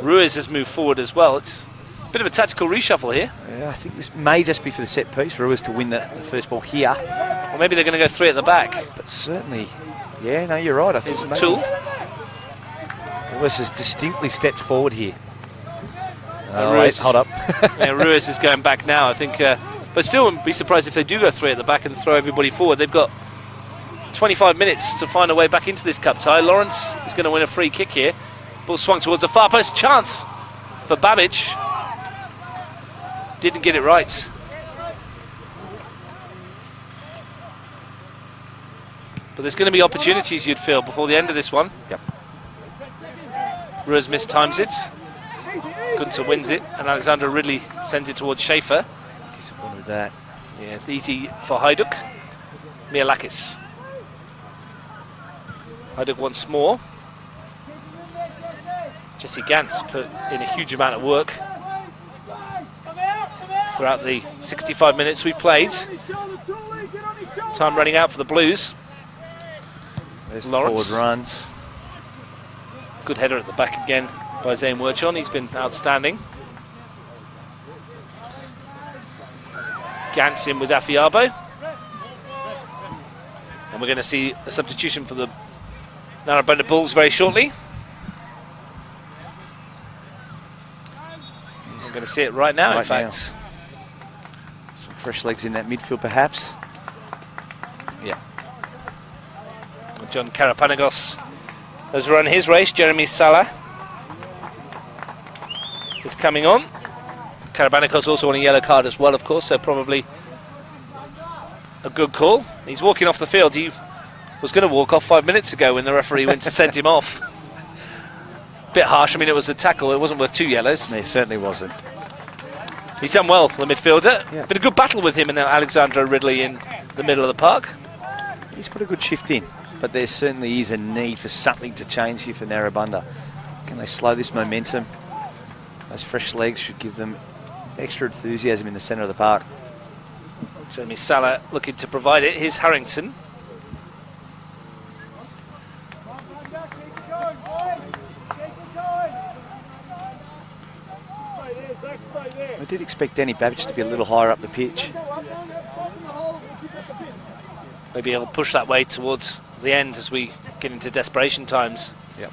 Ruiz has moved forward as well. It's a bit of a tactical reshuffle here. Yeah, I think this may just be for the set piece. Ruiz to win the, the first ball here, Or maybe they're going to go three at the back. but certainly, yeah, no, you're right. I think maybe Toole. Ruiz has distinctly stepped forward here. Oh, Ruiz- wait, hold up. [laughs] yeah, Ruiz is going back now, I think. Uh, but still, wouldn't be surprised if they do go three at the back and throw everybody forward. They've got 25 minutes to find a way back into this cup tie. Lawrence is going to win a free kick here. Ball swung towards the far post. Chance for Babic. Didn't get it right. But there's going to be opportunities, you'd feel, before the end of this one. Yep. Ruiz mistimes it. Gunter wins it, and Alexander Ridley sends it towards Schaefer. Disappointed with that. Yeah, easy for Hajduk. Mialakis. Hajduk once more. Jesse Gantz put in a huge amount of work throughout the 65 minutes we've played. Time running out for the Blues. There's the forward runs. Good header at the back again by Zane Werchon. He's been outstanding. Gantz in with Afiabo. And we're going to see a substitution for the Narrabundah Bulls very shortly. We're going to see it right now, in Right now. fact. Some fresh legs in that midfield, perhaps. Yeah. John Karapanagos has run his race. Jeremy Salah is coming on. Karapanagos also on a yellow card as well, of course, so probably a good call. He's walking off the field. He was going to walk off five minutes ago when the referee went to send him off. [laughs] Bit harsh. I mean, it was a tackle. It wasn't worth two yellows. It certainly wasn't. He's done well, the midfielder. Yeah. Been a good battle with him and then Alexander Ridley in the middle of the park. He's put a good shift in, but there certainly is a need for something to change here for Narrabundah. Can they slow this momentum? Those fresh legs should give them extra enthusiasm in the centre of the park. Jeremy Salah looking to provide it. Here's Harrington. I did expect Danny Babic to be a little higher up the pitch. Maybe he'll push that way towards the end as we get into desperation times. Yep.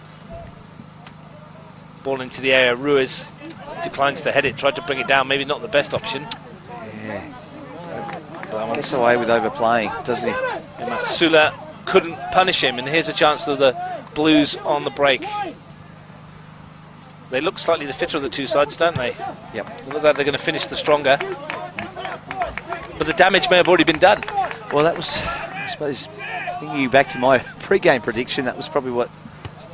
Ball into the area. Ruiz declines to head it, tried to bring it down. Maybe not the best option. Yeah. Gets away with overplaying, doesn't he? And Matsula couldn't punish him, and here's a chance for the Blues on the break. They look slightly the fitter of the two sides, don't they? Yep. They look like they're going to finish the stronger. But the damage may have already been done. Well, that was, I suppose, thinking you back to my [laughs] pre-game prediction, that was probably what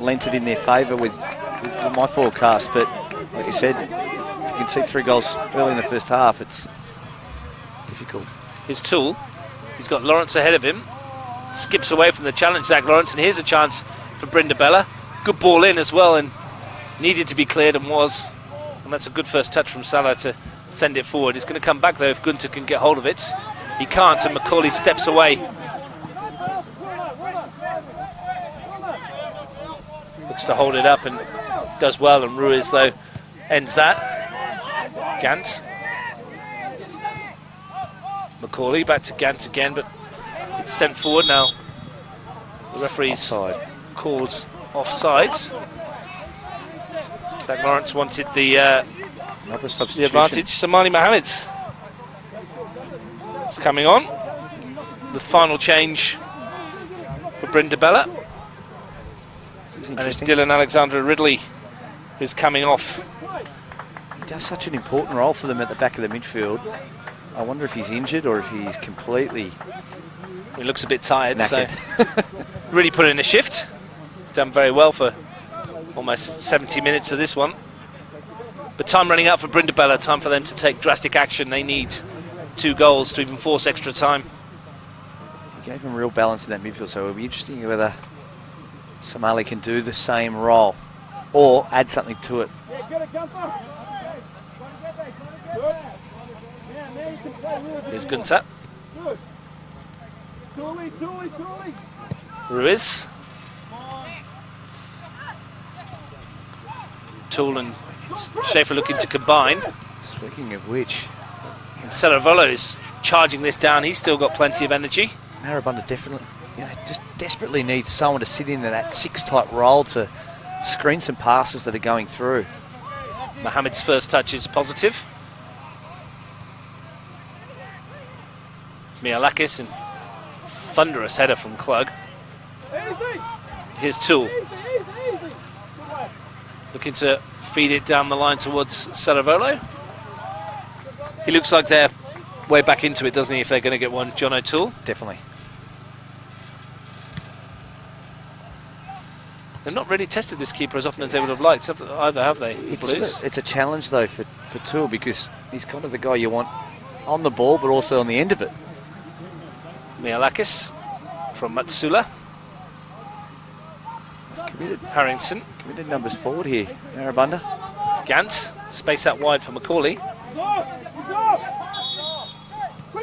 lent it in their favour with, with my forecast. But like you said, if you can see three goals early in the first half, it's difficult. His Toole. He's got Lawrence ahead of him. Skips away from the challenge, Zach Lawrence, and here's a chance for Brindabella. Good ball in as well, and needed to be cleared and was. And that's a good first touch from Salah to send it forward. It's going to come back though if Gunter can get hold of it. He can't, and Macaulay steps away. Looks to hold it up and does well, and Ruiz though ends that. Gant. Macaulay back to Gant again, but it's sent forward now. The referee's Offside. calls offsides. Zach Lawrence wanted the uh, Another the advantage. Somali Mohammed is coming on. The final change for Brindabella. And it's. Dylan Alexander Ridley who's coming off. He does such an important role for them at the back of the midfield. I wonder if he's injured or if he's completely He looks a bit tired, so [laughs] really put in a shift. He's done very well for almost 70 minutes of this one. But time running out for Brindabella, time for them to take drastic action. They need two goals to even force extra time. He gave him real balance in that midfield, so it'll be interesting whether Somali can do the same role or add something to it. Here's Gunter. Ruiz. Toole and Schaefer looking to combine. Speaking of which, And Ceravolo is charging this down. He's still got plenty of energy. Narrabundah definitely, you know, just desperately needs someone to sit in that six type role to screen some passes that are going through. Mohamed's first touch is positive. Mialakis and thunderous header from Klug. Here's Toole. Looking to feed it down the line towards Ceravolo. He looks like they're way back into it, doesn't he, if they're going to get one? John O'Toole. Definitely. They've not really tested this keeper as often as they would have liked, either, have they? It's, a, it's a challenge though for, for Toole because he's kind of the guy you want on the ball but also on the end of it. Mialakis from Matsula. Committed, Harrington. committed numbers forward here, Narrabundah. Gant, space out wide for Macaulay.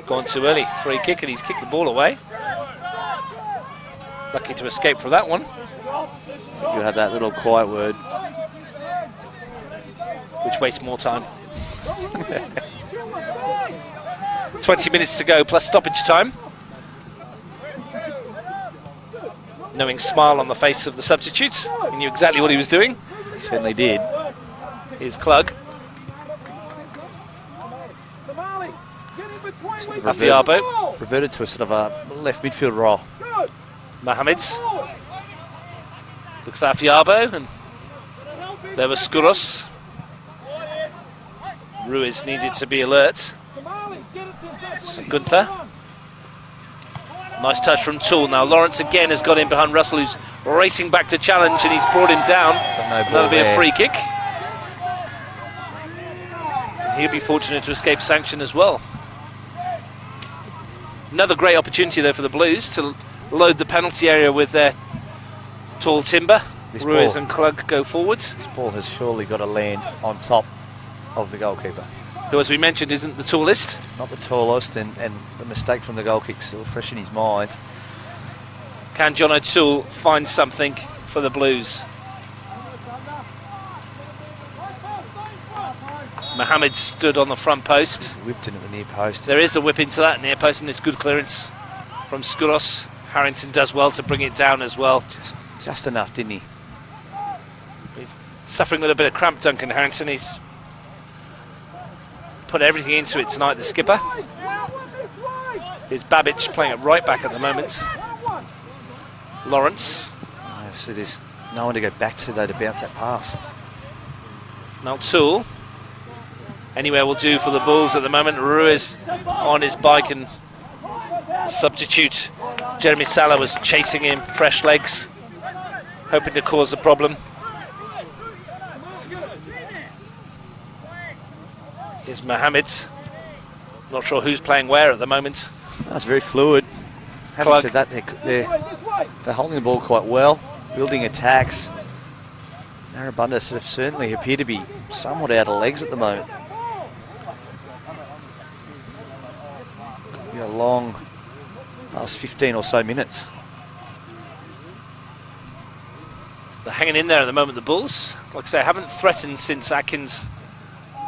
Gone too early, free kick, and he's kicked the ball away. Lucky to escape from that one, You have that little quiet word. which wastes more time. [laughs] 20 minutes to go, plus stoppage time. Knowing smile on the face of the substitutes, he knew exactly what he was doing. Certainly did. Here's Klug, Afiabo, Reverted to a sort of a left midfield role. Mohameds. Looks for Afiabo, and there was Skouros. Ruiz needed to be alert. Gunter. Nice touch from Toole. Now Lawrence again has got in behind Russell, who's racing back to challenge, and he's brought him down. no That'll be a free kick. He'll be fortunate to escape sanction as well. Another great opportunity there for the Blues to load the penalty area with their tall timber. This Ruiz ball. and Klug go forwards. This ball has surely got to land on top of the goalkeeper. Who, as we mentioned, isn't the tallest. Not the tallest, and, and the mistake from the goal goalkeeper still fresh in his mind. Can John O'Toole find something for the Blues? Mohammed stood on the front post. Whipped into the near post. There is a whip into that near post, and it's good clearance from Skouros. Harrington does well to bring it down as well. Just, just enough, didn't he? He's suffering a little bit of cramp, Duncan Harrington. He's put everything into it tonight, the skipper. Is Babic playing it right back at the moment. Lawrence. Oh, so there's no one to go back to, though, to bounce that pass. Maltoul. Anywhere will do for the Bulls at the moment. Ruiz on his bike and substitute. Jeremy Salah was chasing him, fresh legs, hoping to cause a problem. Here's Mohammed. Not sure who's playing where at the moment. That's very fluid. Having Clark. said that, they're, they're, they're holding the ball quite well, building attacks. Narrabundah sort of certainly appear to be somewhat out of legs at the moment. Could be a long last 15 or so minutes. They're hanging in there at the moment, the Bulls. Like I say, haven't threatened since Atkins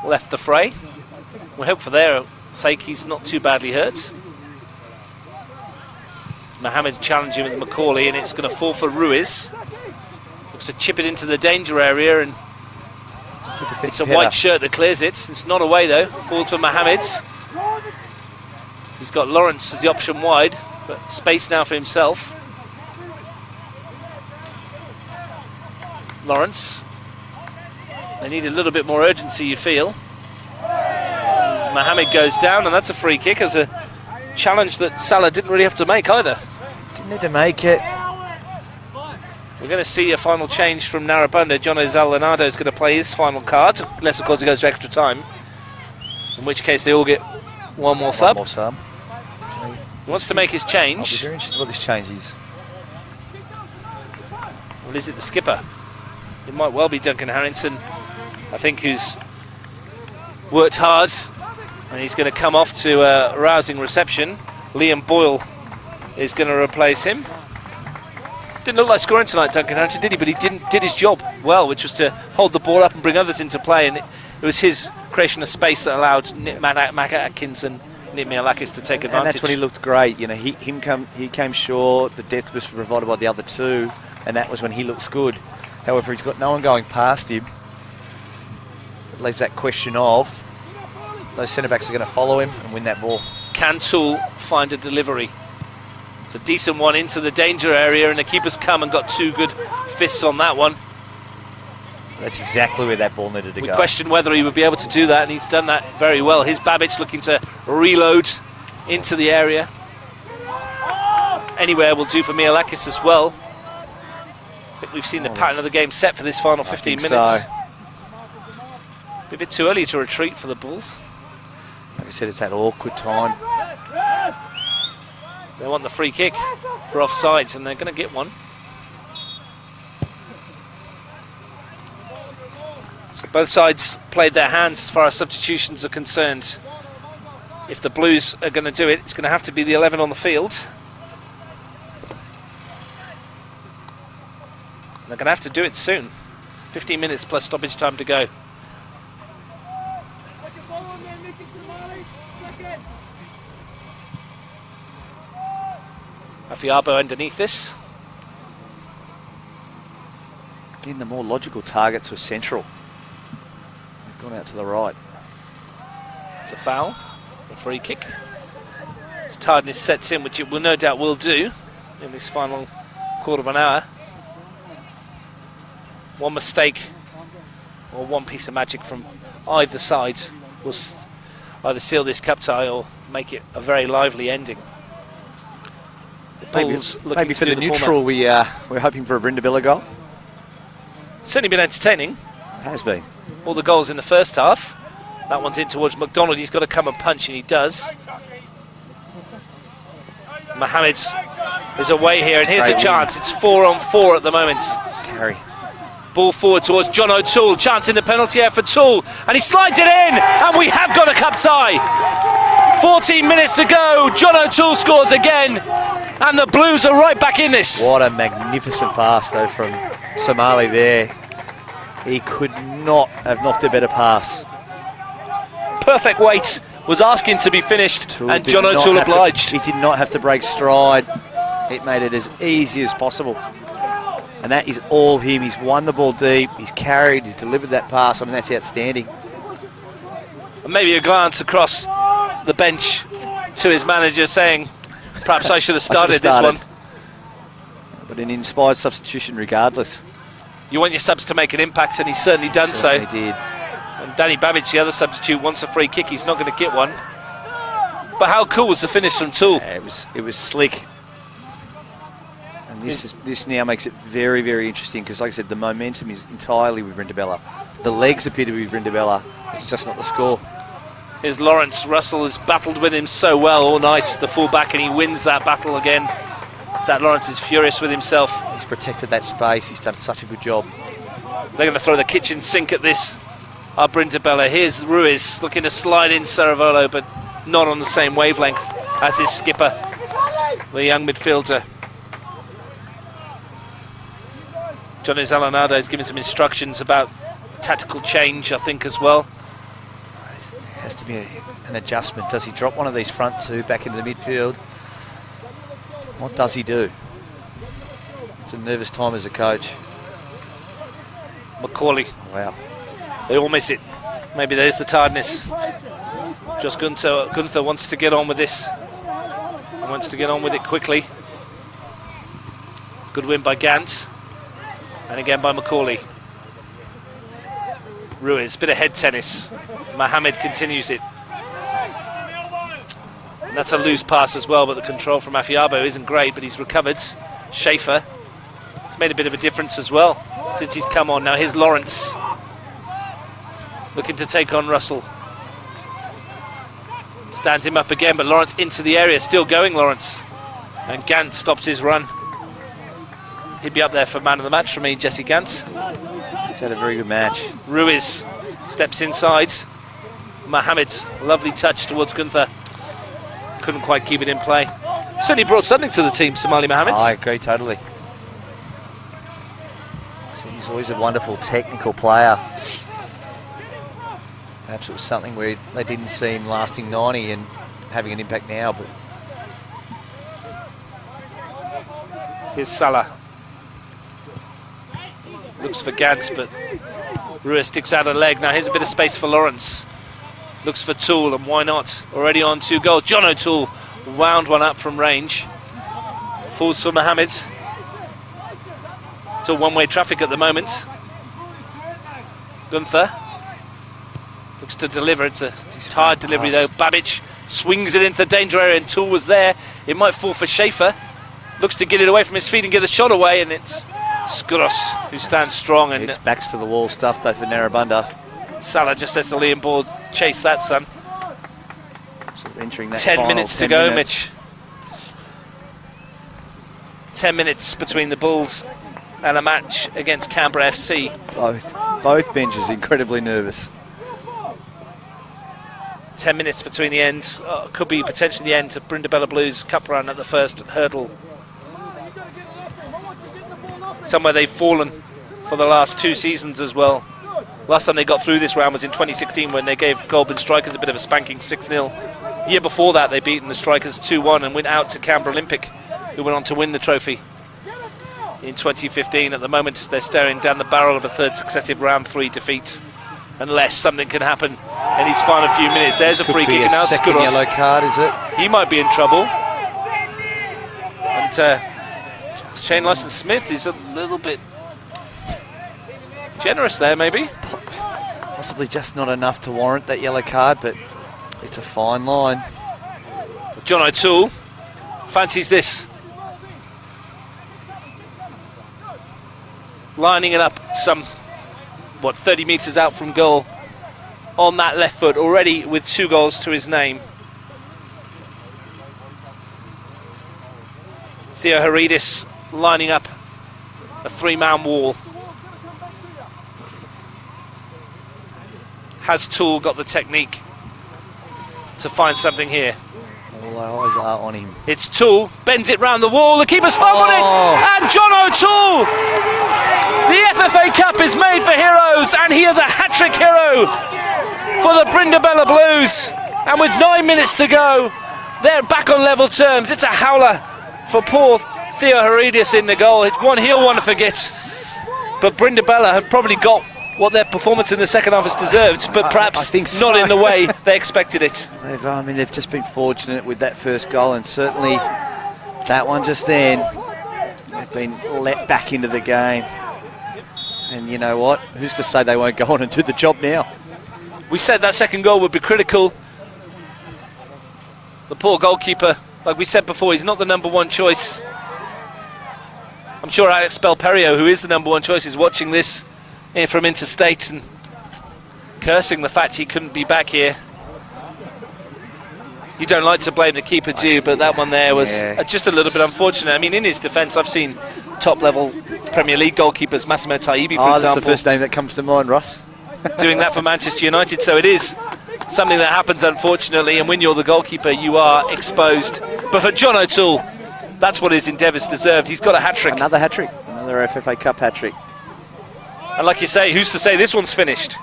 left the fray. We hope for their sake he's not too badly hurt. It's Mohammed challenging with Macaulay, and it's going to fall for Ruiz. Looks to chip it into the danger area, and Good defence it's a white shirt that clears it. It's not away though. Falls for Mohammed. He's got Lawrence as the option wide, but space now for himself. Lawrence. They need a little bit more urgency, you feel. Mohammed goes down, and that's a free kick as a challenge that Salah didn't really have to make either. Didn't need to make it. We're going to see a final change from Narrabundah. John Zalanado is going to play his final card, unless, of course, he goes to extra time. In which case, they all get one more One sub. more sub. He wants to make his I'll be change. very interested what this change is. Well, is it the skipper? It might well be Duncan Harrington, I think, who's worked hard. And he's going to come off to a rousing reception. Liam Boyle is going to replace him. Didn't look like scoring tonight, Duncan Harrington, did he? But he didn't did his job well, which was to hold the ball up and bring others into play. And it, it was his creation of space that allowed Nick Mac Mac Atkins and Nick Mialakis to take advantage. And that's when he looked great. You know, he him come he came short. The depth was provided by the other two, and that was when he looks good. However, he's got no one going past him. It leaves that question of those centre backs are going to follow him and win that ball. Can Toole find a delivery? It's a decent one into the danger area, and the keeper's come and got two good fists on that one. That's exactly where that ball needed to We go. question whether he would be able to do that, and he's done that very well. His Babic looking to reload into the area. Anywhere will do for Mialakis as well. Think we've seen the oh, pattern of the game set for this final 15 think minutes. so. A bit too early to retreat for the Bulls. Like I said, it's that awkward time. They want the free kick for offsides, and they're going to get one. So both sides played their hands as far as substitutions are concerned. If the Blues are going to do it, it's going to have to be the 11 on the field. They're going to have to do it soon. 15 minutes plus stoppage time to go. Afiabo underneath this. Again, the more logical targets were central. They've gone out to the right. It's a foul, a free kick. As tiredness sets in, which it will no doubt will do in this final quarter of an hour. One mistake or one piece of magic from either side will either seal this cup tie or make it a very lively ending. The Maybe, looking maybe for the, former. neutral, we uh, we're hoping for a Brindabella goal. Certainly been entertaining. Has been. all the goals in the first half. That one's in towards McDonald. He's got to come and punch, and he does. Mohamed's is away here, and here's a chance. It's four on four at the moment. Carry. Ball forward towards John O'Toole. Chance in the penalty area for Toole, and he slides it in, and we have got a cup tie. 14 minutes to go. John O'Toole scores again, and the Blues are right back in this. What a magnificent pass, though, from Somali there. He could not have knocked a better pass. perfect weight, was asking to be finished, Toole and John O'Toole have to- obliged. he did not have to break stride. It made it as easy as possible. And that is all him. He's won the ball deep. He's carried. He's delivered that pass. I mean, that's outstanding. And maybe a glance across the bench to his manager saying, perhaps I should have [laughs] started, started. this one. But an inspired substitution regardless. You want your subs to make an impact, and he's certainly done Certainly so. did. And Danny Babic, the other substitute, wants a free kick. He's not going to get one. But how cool was the finish from Toole? Yeah, it was it was slick. This is this now makes it very very interesting because, like I said, the momentum is entirely with Brindabella. The legs appear to be Brindabella. It's just not the score. Here's Lawrence. Russell has battled with him so well all night, the fullback, and he wins that battle again. Zach Lawrence is furious with himself. He's protected that space. He's done such a good job. They're going to throw the kitchen sink at this. Uh, Our Brindabella. Here's Ruiz looking to slide in Ceravolo, but not on the same wavelength as his skipper, the young midfielder. Johnny Zalanado is giving some instructions about tactical change, I think, as well. It Has to be a, an adjustment. Does he drop one of these front two back into the midfield? What does he do? It's a nervous time as a coach. Macaulay, Wow. they all miss it. Maybe there's the tiredness. Just Gunter, Gunter wants to get on with this. He wants to get on with it quickly. Good win by Gantz. And again by Macaulay. Ruiz, bit of head tennis. Mohamed continues it. And that's a loose pass as well, but the control from Afiabo isn't great, but he's recovered. Schaefer. It's made a bit of a difference as well since he's come on. Now here's Lawrence. Looking to take on Russell. Stands him up again, but Lawrence into the area. Still going, Lawrence. And Gant stops his run. He'd be up there for man of the match for me, Jesse Gant. He's had a very good match. Ruiz steps inside. Mohamed, lovely touch towards Gunter. Couldn't quite keep it in play. Certainly brought something to the team, Somali Mohamed. I agree totally. He's always a wonderful technical player. Perhaps it was something where they didn't see him lasting 90 and having an impact now, but Here's Salah. Looks for Gantz, but Ruiz sticks out a leg. Now here's a bit of space for Lawrence. Looks for Toole, and why not? Already on two goals. John O'Toole wound one up from range. Falls for Mohamed. Still one-way traffic at the moment. Gunter looks to deliver. It's a tired delivery though. Babic swings it into the danger area, and Toole was there. It might fall for Schaefer. Looks to get it away from his feet and get the shot away, and it's Skouros who stands strong. And it's backs to the wall stuff though for Narrabundah. Salah just says to Liam Ball, chase that, son. Sort of entering that Ten final minutes to go, minutes. Mitch. Ten minutes between the Bulls and a match against Canberra FC. Both, both benches incredibly nervous. Ten minutes between the end. Uh, could be potentially the end of Brindabella Blues Cup run at the first hurdle. Somewhere they've fallen for the last two seasons as well. Last time they got through this round was in 2016 when they gave Goulburn Strikers a bit of a spanking 6 0. Year before that, they beaten the Strikers 2 1 and went out to Canberra Olympic, who went on to win the trophy in 2015. At the moment, they're staring down the barrel of a third successive round three defeat. Unless something can happen in these final few minutes. There's a free kick, a and now second Skouros. yellow card, is it? He might be in trouble. And uh, Shane Lyson Smith is a little bit generous there, maybe. Possibly just not enough to warrant that yellow card, but it's a fine line. John O'Toole fancies this. Lining it up some, what, 30 metres out from goal on that left foot, already with two goals to his name. Theoharidis lining up a three man wall. Has Toole got the technique to find something here? All eyes are on him. It's Toole, bends it round the wall, the keeper's fumbled Oh. it, and John O'Toole! The FFA Cup is made for heroes, and he is a hat trick hero for the Brindabella Blues. And with nine minutes to go, they're back on level terms. It's a howler for poor Theoharidis in the goal. It's one he'll want to forget. But Brindabella have probably got what their performance in the second half has deserved, but perhaps I think so. not in the way they expected it. [laughs] They've, I mean, they've just been fortunate with that first goal, and certainly that one just then, they've been let back into the game. And you know what? Who's to say they won't go on and do the job now? We said that second goal would be critical. The poor goalkeeper, like we said before, he's not the number one choice. I'm sure Alex Belperio, who is the number one choice, is watching this from interstate and cursing the fact he couldn't be back here. You don't like to blame the keeper, do you? But that one there was Yeah. uh, just a little bit unfortunate. I mean, in his defence, I've seen top-level Premier League goalkeepers, Massimo Taibbi, for oh, that's the first name that comes to mind, Ross. [laughs] doing that for Manchester United. So it is something that happens, unfortunately. And when you're the goalkeeper, you are exposed. But for John O'Toole, that's what his endeavours deserved. He's got a hat trick. Another hat trick, another FFA Cup hat trick. And like you say, who's to say this one's finished?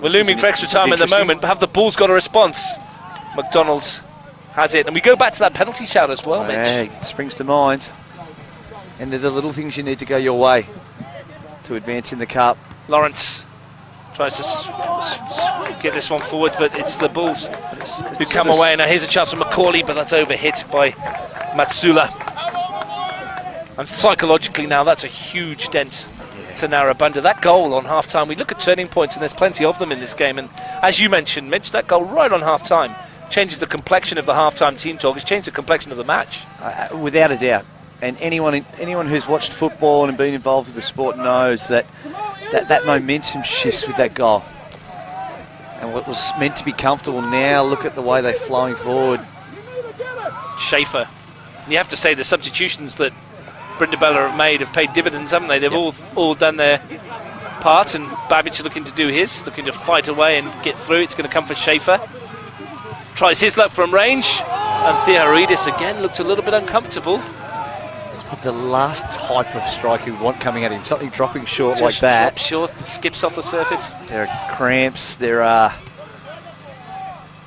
We're looming for extra time at the moment, but have the Bulls got a response? McDonald's has it. And we go back to that penalty shout as well, Mitch. Hey, springs to mind. And they're the little things you need to go your way to advance in the cup. Lawrence tries to get this one forward, but it's the Bulls who come away. Now here's a chance for Macaulay, but that's overhit by Matsula. And psychologically now, that's a huge dent to Narrabundah. That goal on half-time, we look at turning points, and there's plenty of them in this game. And as you mentioned, Mitch, that goal right on half-time changes the complexion of the half-time team talk. It's changed the complexion of the match. Uh, without a doubt. And anyone anyone who's watched football and been involved with the sport knows that that, that momentum shifts with that goal. And what was meant to be comfortable now, look at the way they're flowing forward. Schaefer. You have to say the substitutions that Brindabella have made have paid dividends, haven't they? They've all all done their part, and Babic looking to do his, looking to fight away and get through. It's going to come for Schaefer. Tries his luck from range, and Theoharidis again looked a little bit uncomfortable. But the last type of strike you want coming at him, something dropping short like that. short and skips off the surface. There are cramps, there are.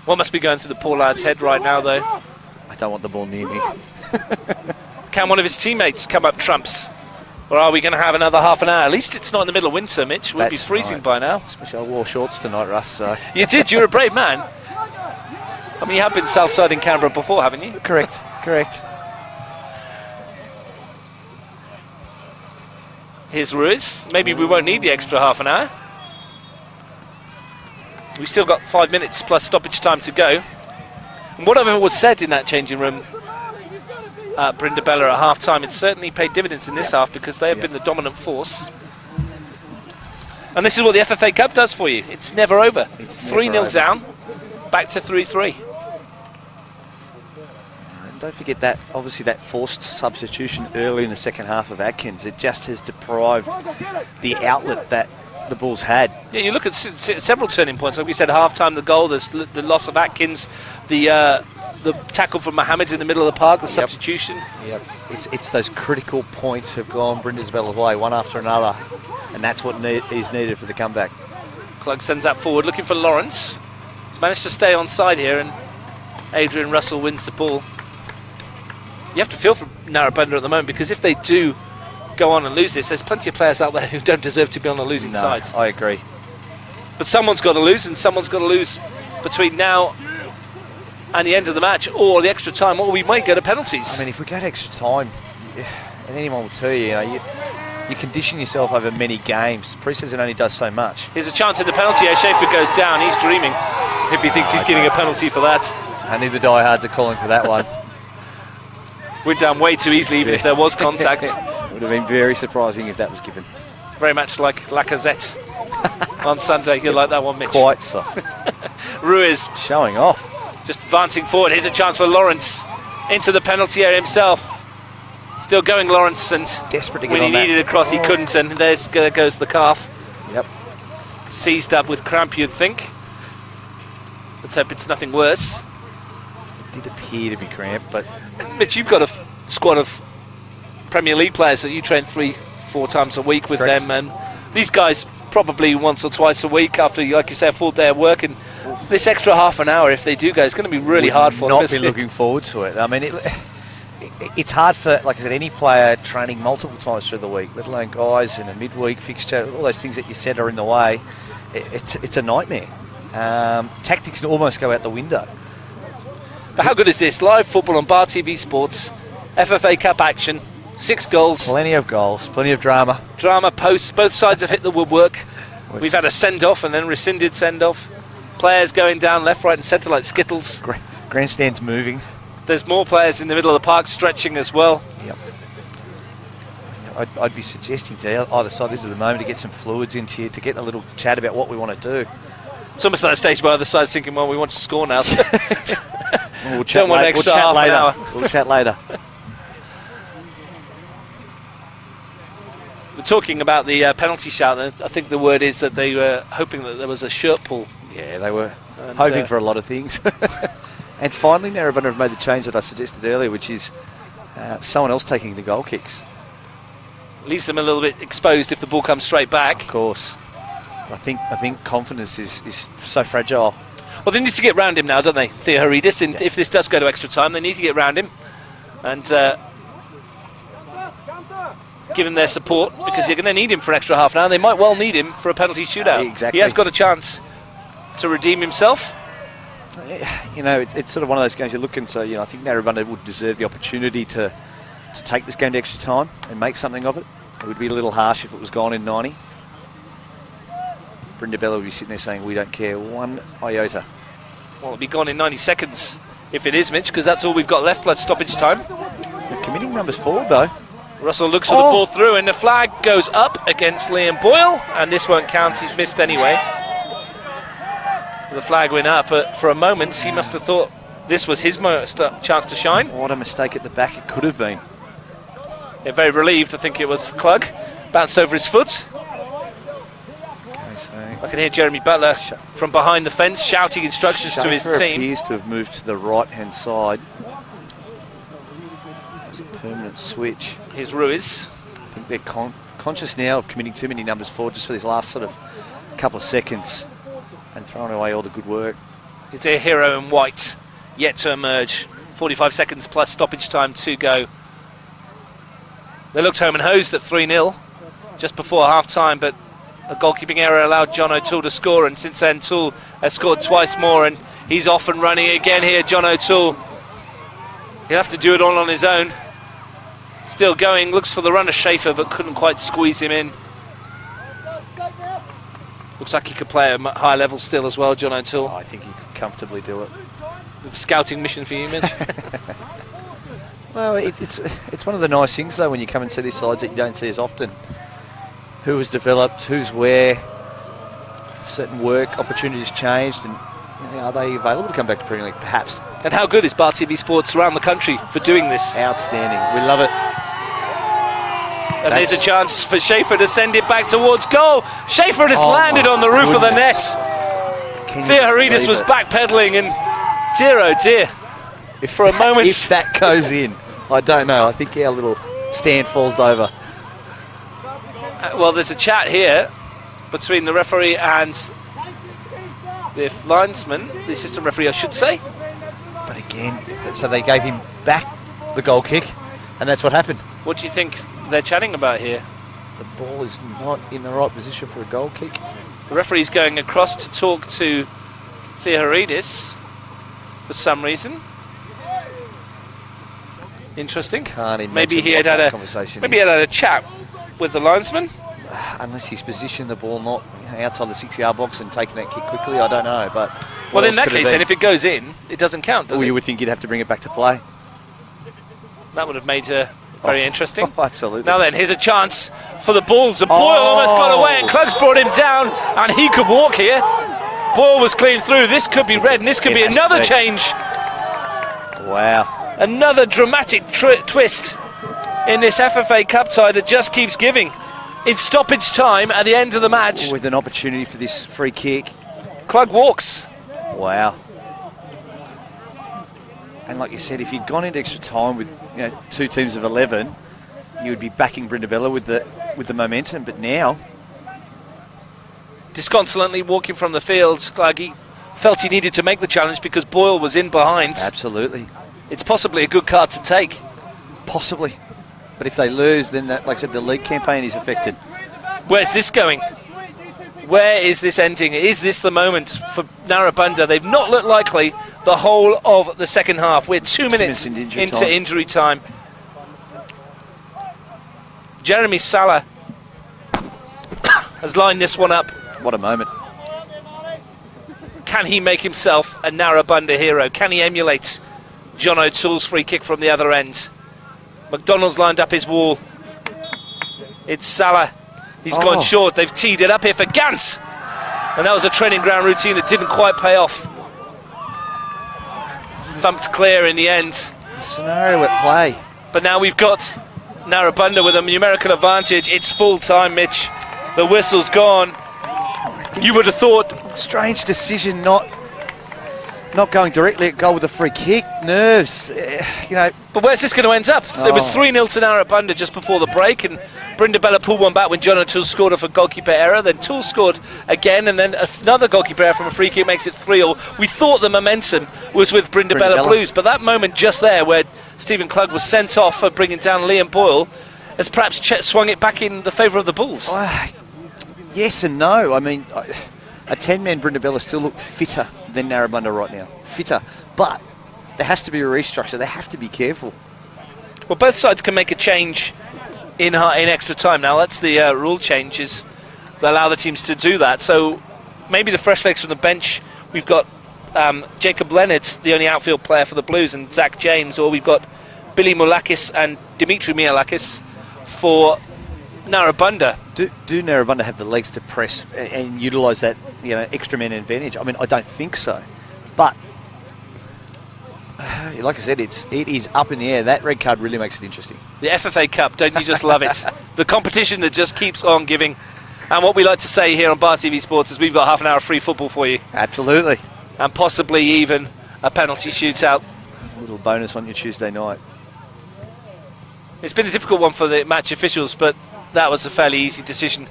What must be going through the poor lad's head right now, though? I don't want the ball near me. [laughs] Can one of his teammates come up trumps? Or are we going to have another half an hour? At least it's not in the middle of winter, Mitch. We'll be freezing right. by now. Especially I wore shorts tonight, Russ, so. [laughs] You did. You're a brave man. I mean, you have been Southside in Canberra before, haven't you? Correct, correct. Here's Ruiz. Maybe we won't need the extra half an hour. We've still got five minutes plus stoppage time to go. And whatever was said in that changing room at Brindabella at half time, it certainly paid dividends in this half because they have been the dominant force. And this is what the FFA Cup does for you. It's never over. 3 never 0 down, back to 3 3. And don't forget that, obviously, that forced substitution early in the second half of Atkins. It just has deprived the outlet that the Bulls had. Yeah, you look at several turning points. Like we said, half time, the goal, the, the loss of Atkins, the uh, the tackle from Mohammed in the middle of the park, the substitution. Yep. It's, it's those critical points have gone Brindabella's way, one after another. And that's what need, is needed for the comeback. Klug sends that forward, looking for Lawrence. He's managed to stay on side here, and Adrian Russell wins the ball. You have to feel for Narrabundah at the moment because if they do go on and lose this, there's plenty of players out there who don't deserve to be on the losing No, side. I agree. But someone's got to lose, and someone's got to lose between now and the end of the match, or the extra time, or we might go to penalties. I mean, if we get extra time, and anyone will tell you, you know, you, you condition yourself over many games. Preseason only does so much. Here's a chance in the penalty area. Schaefer goes down. He's dreaming if he thinks he's getting a penalty for that. Only the diehards are calling for that one. [laughs] Went down way too easily, even if there was contact. [laughs] Would have been very surprising if that was given. Very much like Lacazette on Sunday. You like that one, Mitch? Quite soft. [laughs] Ruiz Showing off. just advancing forward. Here's a chance for Lawrence into the penalty area himself. Still going, Lawrence, and Desperate to get when he that. needed a cross, he couldn't. And there's, there goes the calf. Yep. Seized up with cramp, you'd think. Let's hope it's nothing worse. It Did appear to be cramp, but Mitch, you've got a squad of Premier League players that you train three, four times a week with Correct. them, and these guys probably once or twice a week after, like you say, a full day of work. And this extra half an hour, if they do go, it's going to be really Would hard for not them. be looking forward to it. I mean, it, it, it's hard for, like I said, any player training multiple times through the week, let alone guys in a midweek fixture. All those things that you said are in the way. It, it's it's a nightmare. Um, tactics almost go out the window. But how good is this? Live football on Bar TV Sports, FFA Cup action, six goals, Plenty of goals, plenty of drama. drama posts. Both sides have hit the woodwork. We've had a send off and then rescinded send off. Players going down left, right, and centre like skittles. Gra- grandstands moving. There's more players in the middle of the park stretching as well. Yep. I'd, I'd be suggesting to either side, this is the moment to get some fluids into here, to get a little chat about what we want to do. It's almost like the stage where the other side's thinking, well, we want to score now. so- [laughs] We'll chat, Don't want la- extra we'll chat later. We'll chat later. We're talking about the uh, penalty shout. I think the word is that they were hoping that there was a shirt pull. Yeah, they were And, hoping uh, for a lot of things. [laughs] and finally, Narrabundah have made the change that I suggested earlier, which is uh, someone else taking the goal kicks. Leaves them a little bit exposed if the ball comes straight back. Of course. I think I think confidence is, is so fragile. Well, they need to get round him now, don't they, Theoharidis? And if this does go to extra time, they need to get round him and uh, give him their support because they're going to need him for an extra half an hour. They might well need him for a penalty shootout. Uh, exactly. He has got a chance to redeem himself. You know, it, it's sort of one of those games you're looking. So you know, I think Narrabundah would deserve the opportunity to to take this game to extra time and make something of it. It would be a little harsh if it was gone in 90. Brindabella will be sitting there saying, "We don't care one iota." Well, it'll be gone in 90 seconds if it is, Mitch, because that's all we've got left, blood stoppage time. They're committing numbers forward though. Russell looks for Oh. the ball through, and the flag goes up against Liam Boyle, and this won't count. He's missed anyway. The flag went up, but for a moment he must have thought this was his chance to shine. What a mistake at the back it could have been. They're very relieved. I think it was Klug. bounced over his foot. I can hear Jeremy Butler from behind the fence shouting instructions to his team. appears to have moved to the right hand side. It's a permanent switch. His Ruiz. I think they're con- conscious now of committing too many numbers forward just for this last sort of couple of seconds and throwing away all the good work. Is their hero in white yet to emerge? 45 seconds plus stoppage time to go. They looked home and hosed at 3 0 just before half time, but a goalkeeping error allowed John O'Toole to score, and since then, Toole has scored twice more, and he's off and running again here. John O'Toole. He'll have to do it all on his own. Still going, looks for the runner Schaefer, but couldn't quite squeeze him in. Looks like he could play at a mu- high level still as well, John O'Toole. Oh, I think he could comfortably do it. The scouting mission for you, Mitch. [laughs] Well, it, it's it's one of the nice things though when you come and see these sides that you don't see as often. Who has developed? Who's where? Certain work opportunities changed, and you know, are they available to come back to Premier League? Perhaps. And how good is Bar TV Sports around the country for doing this? Outstanding. We love it. And there's a chance for Schaefer to send it back towards goal. Schaefer has Oh landed on the roof of the net. goodness. Can Haridis was backpedaling, and dear oh dear. If, for a [laughs] moment- if that goes in, I don't know. I think our little stand falls over. Uh, well, there's a chat here between the referee and the linesman, the assistant referee, I should say. But again, so they gave him back the goal kick, and that's what happened. What do you think they're chatting about here? The ball is not in the right position for a goal kick. The referee's going across to talk to Theoharidis for some reason. Interesting. Can't imagine Maybe he had had a conversation maybe he had had a chat with the linesman. Unless he's positioned the ball not outside the six-yard box and taken that kick quickly, I don't know. But Well, in that case, then if it goes in, it doesn't count, does well, it? you would think you'd have to bring it back to play. That would have made it very Oh. [laughs] interesting. Oh, absolutely. Now then, here's a chance for the Bulls. And Boyle oh! almost got away, and Oh. Klug's brought him down, and he could walk here. Boyle was clean through. This could be red, and this could It be another be. change, Wow. another dramatic twist in this FFA Cup tie that just keeps giving. In stoppage time at the end of the match, With an opportunity for this free kick. Klug walks. Wow. And like you said, if you'd gone into extra time with you know, two teams of 11, you would be backing Brindabella with the with the momentum. But now, disconsolately walking from the field. Cluggy felt he needed to make the challenge because Boyle was in behind. Absolutely. It's possibly a good card to take. Possibly. But if they lose, then, that, like I said, the league campaign is affected. Where's this going? Where is this ending? Is this the moment for Narrabundah? They've not looked likely the whole of the second half. We're two, minutes, minutes into injury into time. injury time. Jeremy Salah has lined this one up. What a moment. Can he make himself a Narrabundah hero? Can he emulate John O'Toole's free kick from the other end? McDonald's lined up his wall. It's Salah. He's Oh. gone short. They've teed it up here for Gans. And that was a training ground routine that didn't quite pay off. Thumped clear in the end. The scenario at play. But now we've got Narrabundah with a numerical advantage. It's full time, Mitch. The whistle's gone. You would have thought Strange decision not not going directly at goal with a free kick. Nerves. Eh, You know, But where's this going to end up? It was Oh. 3 0 to Narrabundah just before the break, and Brindabella pulled one back when John O'Toole scored off a goalkeeper error. Then Toole scored again, and then another goalkeeper error from a free kick makes it 3 0. We thought the momentum was with Brindabella, Brindabella. Blues, but that moment just there where Stephen Klug was sent off for bringing down Liam Boyle has perhaps ch- swung it back in the favour of the Bulls. Ah, yes and no. I mean, I- a 10 man Brindabella still look fitter than Narrabundah right now. Fitter. But there has to be a restructure. They have to be careful. Well, both sides can make a change in ha- in extra time. Now that's the uh, rule changes that allow the teams to do that. So maybe the fresh legs from the bench. We've got um, Jacob Leonard's the only outfield player for the Blues, and Zach James, or we've got Billy Moulakis and Dimitri Mialakis for Narrabundah. Do, do Narrabundah have the legs to press and, and utilise that you know extra man advantage? I mean, I don't think so. But [sighs] like I said, it's it is up in the air. That red card really makes it interesting. The FFA Cup, don't you just love it? [laughs] the competition that just keeps on giving. And what we like to say here on Bar TV Sports is we've got half an hour of free football for you, Absolutely. and possibly even a penalty shootout. A little bonus on your Tuesday night. It's been a difficult one for the match officials, but that was a fairly easy decision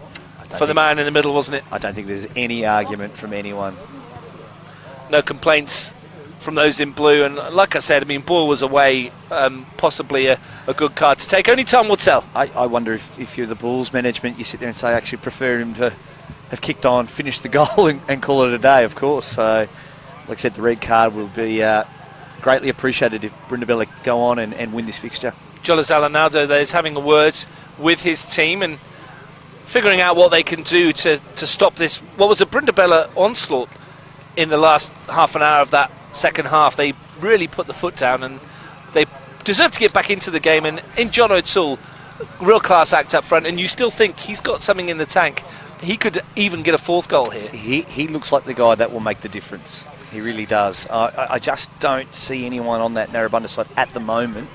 for the man in the middle, wasn't it? I don't think there's any argument from anyone. No complaints from those in blue. And like I said, I mean, ball was away, um, possibly a, a good card to take. Only time will tell. I, I wonder if, if you're the Bulls management, you sit there and say, I actually prefer him to have kicked on, finished the goal, [laughs] and, and call it a day, of course. So, like I said, the red card will be uh, greatly appreciated if Brindabella go on and, and win this fixture. Jolas Alanaldo there is having a word with his team and figuring out what they can do to, to stop this. What was a Brindabella onslaught in the last half an hour of that second half. They really put the foot down and they deserve to get back into the game. And in John O'Toole, real class act up front, and you still think he's got something in the tank. He could even get a fourth goal here. He, he looks like the guy that will make the difference. He really does. I I, just don't see anyone on that Narrabundah side at the moment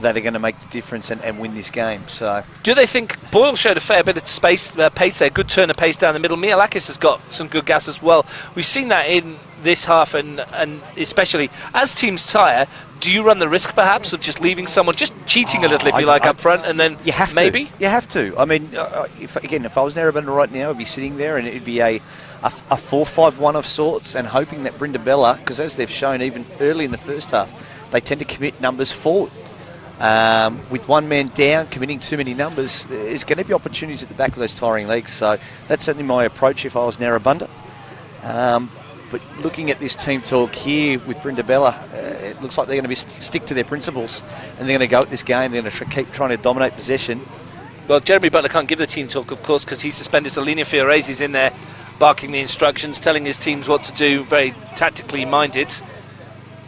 that are going to make the difference and, and win this game. So Do they think Boyle showed a fair bit of space, uh, pace there? Good turn of pace down the middle. Mialakis has got some good gas as well. We've seen that in this half, and and especially as teams tire. Do you run the risk perhaps of just leaving someone just cheating a little, if I- you like, I- up front, and then you have maybe? to. You have to. I mean, uh, if, again, if I was Narrabundah right now, I'd be sitting there and it'd be a a, a four-five-one of sorts, and hoping that Brindabella, because as they've shown even early in the first half, they tend to commit numbers forward. Um, with one man down, committing too many numbers, there's going to be opportunities at the back of those tiring legs. So that's certainly my approach if I was Narrabundah. Um, but looking at this team talk here with Brindabella, uh, it looks like they're going to be st- stick to their principles and they're going to go at this game. They're going to tr- keep trying to dominate possession. Well, Jeremy Butler can't give the team talk, of course, because he's suspended. So Lina Fiorese's in there, barking the instructions, telling his teams what to do, very tactically minded.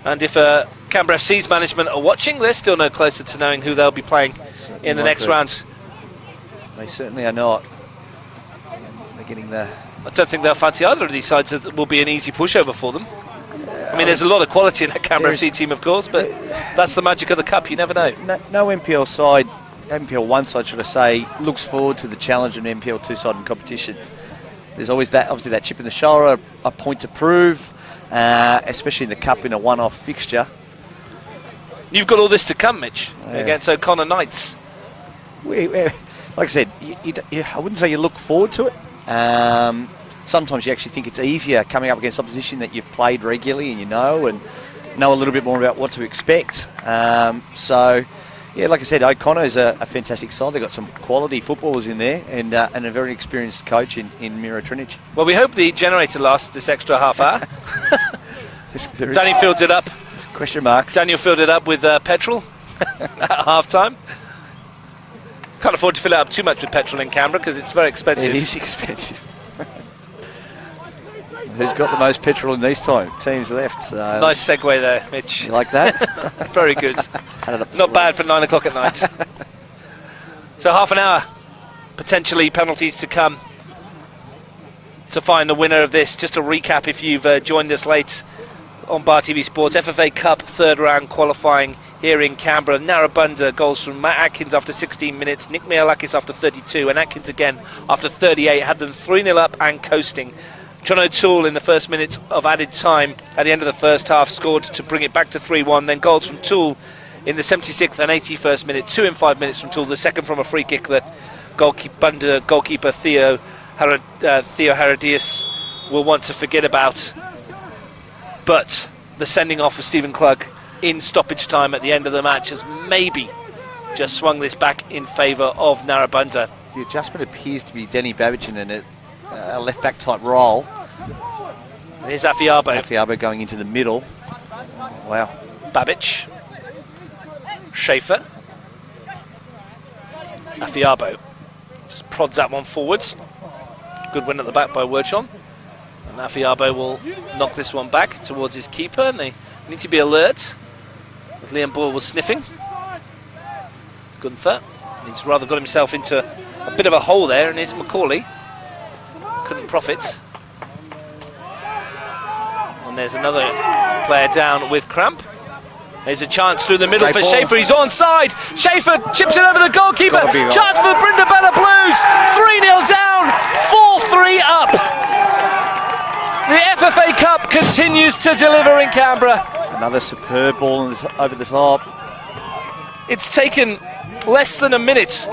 And if uh, Canberra FC's management are watching, they're still no closer to knowing who they'll be playing in the next round. They certainly are not. They're getting there. I don't think they'll fancy either of these sides. It will be an easy pushover for them. I mean, there's a lot of quality in that Canberra FC team, of course, but that's the magic of the cup. You never know. No, no NPL side, NPL one side, should I say, looks forward to the challenge of an NPL two side in competition. There's always that, obviously, that chip in the shoulder, a point to prove, uh, especially in the cup in a one off fixture. You've got all this to come, Mitch, Yeah. against O'Connor Knights. we, we, like I said, you, you, you, I wouldn't say you look forward to it. Um, sometimes you actually think it's easier coming up against opposition that you've played regularly and you know and know a little bit more about what to expect. Um, so, yeah, like I said, O'Connor's a, a fantastic side. They've got some quality footballers in there and, uh, and a very experienced coach in, in Mira Trinidge. Well, we hope the generator lasts this extra half hour. [laughs] Danny filled it up. Question marks. Daniel filled it up with uh, petrol [laughs] at half time. Can't afford to fill it up too much with petrol in Canberra because it's very expensive. It is [laughs] expensive. [laughs] Who's got the most petrol in these time teams left? So Nice segue there, Mitch. You like that? Very good. Had it up Not bad for nine o'clock at night. so half an hour, potentially penalties to come to find the winner of this. Just a recap if you've uh, joined us late on Bar TV Sports. FFA Cup third round qualifying here in Canberra. Narrabundah goals from Matt Atkins after 16 minutes, Nick Mialakis after 32, and Atkins again after 38 had them 3 0 up and coasting. John O'Toole in the first minutes of added time at the end of the first half scored to bring it back to 3 1. Then goals from Toole in the 76th and 81st minute, two in five minutes from Toole, the second from a free kick that goalkeeper, goalkeeper Theo, Harad, uh, Theoharidis will want to forget about. But the sending off of Stephen Klug in stoppage time at the end of the match has maybe just swung this back in favour of Narrabundah. The adjustment appears to be Danny Babic in a, a left back type role. There's Afiabo. Afiabo going into the middle. Wow. Babic. Schaefer. Afiabo. Just prods that one forwards. Good win at the back by Werchon. And Afiabo will knock this one back towards his keeper. And they need to be alert. As Liam Boyle was sniffing. Gunter. He's rather got himself into a bit of a hole there. And here's Macaulay. Couldn't profit. And there's another player down with cramp. There's a chance through the middle Straight for ball. Schaefer. He's onside. Schaefer chips it over the goalkeeper. Gotta be right. Chance for the Brindabella Blues. 3 0 down. 4 3 up. The FFA Cup continues to deliver in Canberra. Another superb ball over the top. It's taken less than a minute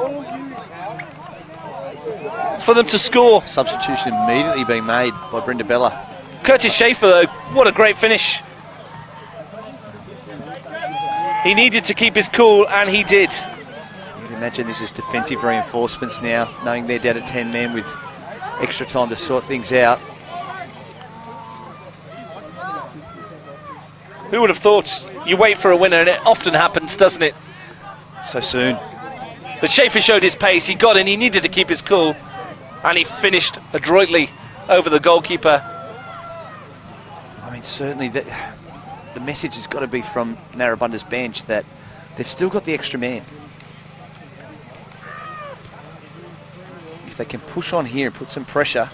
for them to score. Substitution immediately being made by Brindabella. Curtis Schaefer, though, what a great finish. He needed to keep his cool, and he did. You can imagine this is defensive reinforcements now, knowing they're down to 10 men with extra time to sort things out. Who would have thought you wait for a winner, and it often happens, doesn't it? So soon. But Schaefer showed his pace. He got in. He needed to keep his cool, and he finished adroitly over the goalkeeper. I mean, certainly the, the message has got to be from Narrabundah's bench that they've still got the extra man. If they can push on here and put some pressure,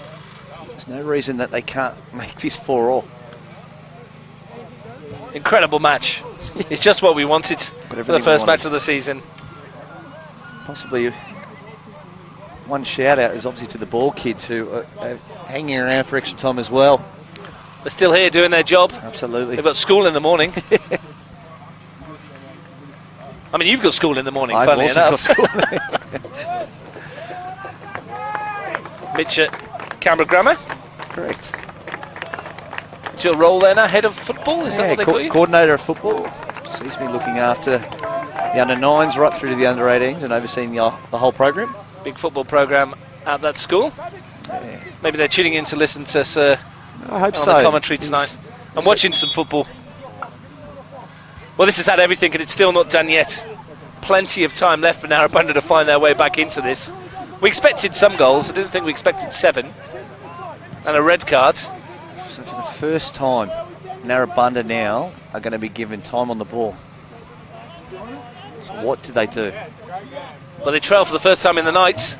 there's no reason that they can't [laughs] make this 4 all. Incredible match. it's just what we wanted for the first match of the season. Possibly one shout out is obviously to the ball kids who are, are hanging around for extra time as well. They're still here doing their job. Absolutely. They've got school in the morning. [laughs] I mean, you've got school in the morning, I've funnily enough. got school. [laughs] [laughs] Mitch at Canberra Grammar. Correct. Your role there now, head of football? Is that Yeah, what co- coordinator of football. Sees me looking after the under nines right through to the under 18s and overseeing the, the whole program. Big football program at that school. Maybe they're tuning in to listen to us uh, I hope on so. the commentary tonight. I'm watching some football. Well, this has had everything, and it's still not done yet. Plenty of time left for Narrabundah to find their way back into this. We expected some goals. I didn't think we expected seven. And a red card. The first time, Narrabundah now are going to be given time on the ball. So what did they do? Well, they trail for the first time in the night.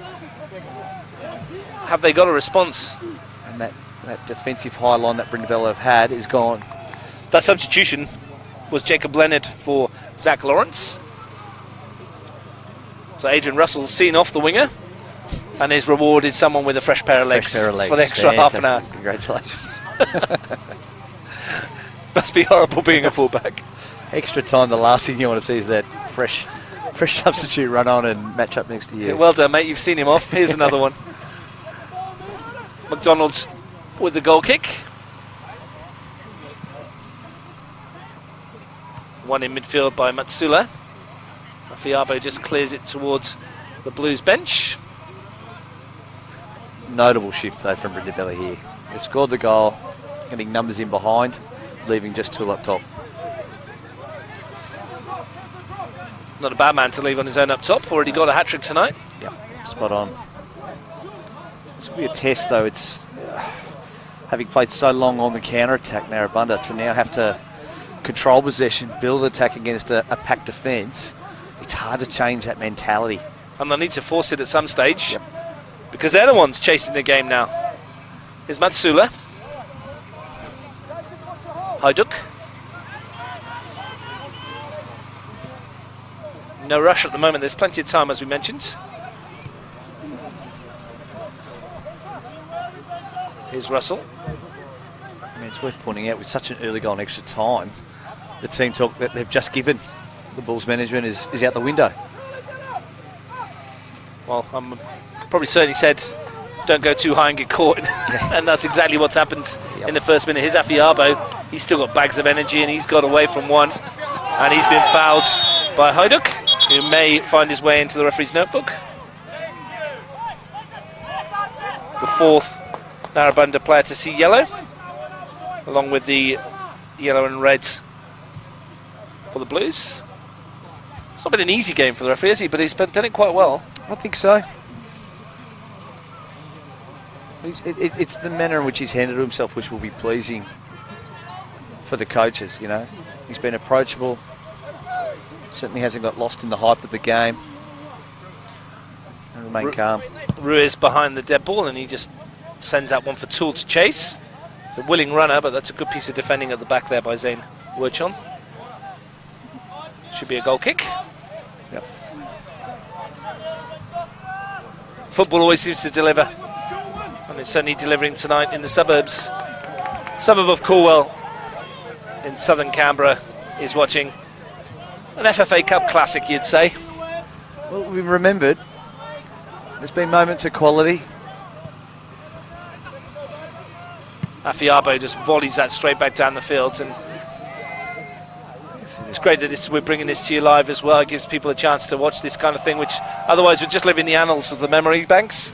Have they got a response? And that, that defensive high line that Brindabella have had is gone. That substitution was Jacob Leonard for Zach Lawrence. So Adrian Russell's seen off the winger and is rewarded someone with a fresh pair of legs, Fresh pair of legs. for the extra half an hour. Congratulations. [laughs] Must be horrible being a fullback. Extra time, the last thing you want to see is that fresh fresh substitute run on and match up next to you. Well done, mate. You've seen him off. Here's another one. McDonald's with the goal kick. One in midfield by Matsula. Afiabo just clears it towards the Blues bench. Notable shift though from Brindabella here. They've scored the goal, getting numbers in behind, leaving just two up top. Not a bad man to leave on his own up top. Already got a hat trick tonight. Yep, spot on. This will be a test though. It's uh, having played so long on the counter attack, Narrabundah, to now have to control possession, build attack against a, a packed defence. It's hard to change that mentality. And they'll need to force it at some stage. Because they're the ones chasing the game now. Is Matsula. Hajduk. No rush at the moment. There's plenty of time, as we mentioned. Here's Russell. I mean, it's worth pointing out with such an early goal in extra time, the team talk that they've just given the Bulls management is, is out the window. Well, I'm probably certainly said don't go too high and get caught. [laughs] and that's exactly what's happened Yep. in the first minute. His Afiabo, he's still got bags of energy and he's got away from one. And he's been fouled by Hajduk, who may find his way into the referee's notebook. The fourth Narrabundah player to see yellow, along with the yellow and red for the Blues. It's not been an easy game for the referee, has he? But he's been, done it quite well. I think so. It's, it, it- it's the manner in which he's handled himself which will be pleasing for the coaches, you know. He's been approachable, certainly hasn't got lost in the hype of the game, and remain Ru- calm. Ruiz behind the dead ball and he just sends out one for Toole to chase. A willing runner, but that's a good piece of defending at the back there by Zane Werchon. Should be a goal kick. Yep. Football always seems to deliver, and it's certainly delivering tonight in the suburbs. Suburb of Calwell in southern Canberra is watching an FFA Cup classic, you'd say. Well, we remembered there's been moments of quality. Afiabo just volleys that straight back down the field, and it's great that this, we're bringing this to you live as well. It gives people a chance to watch this kind of thing, which otherwise would just live in the annals of the memory banks.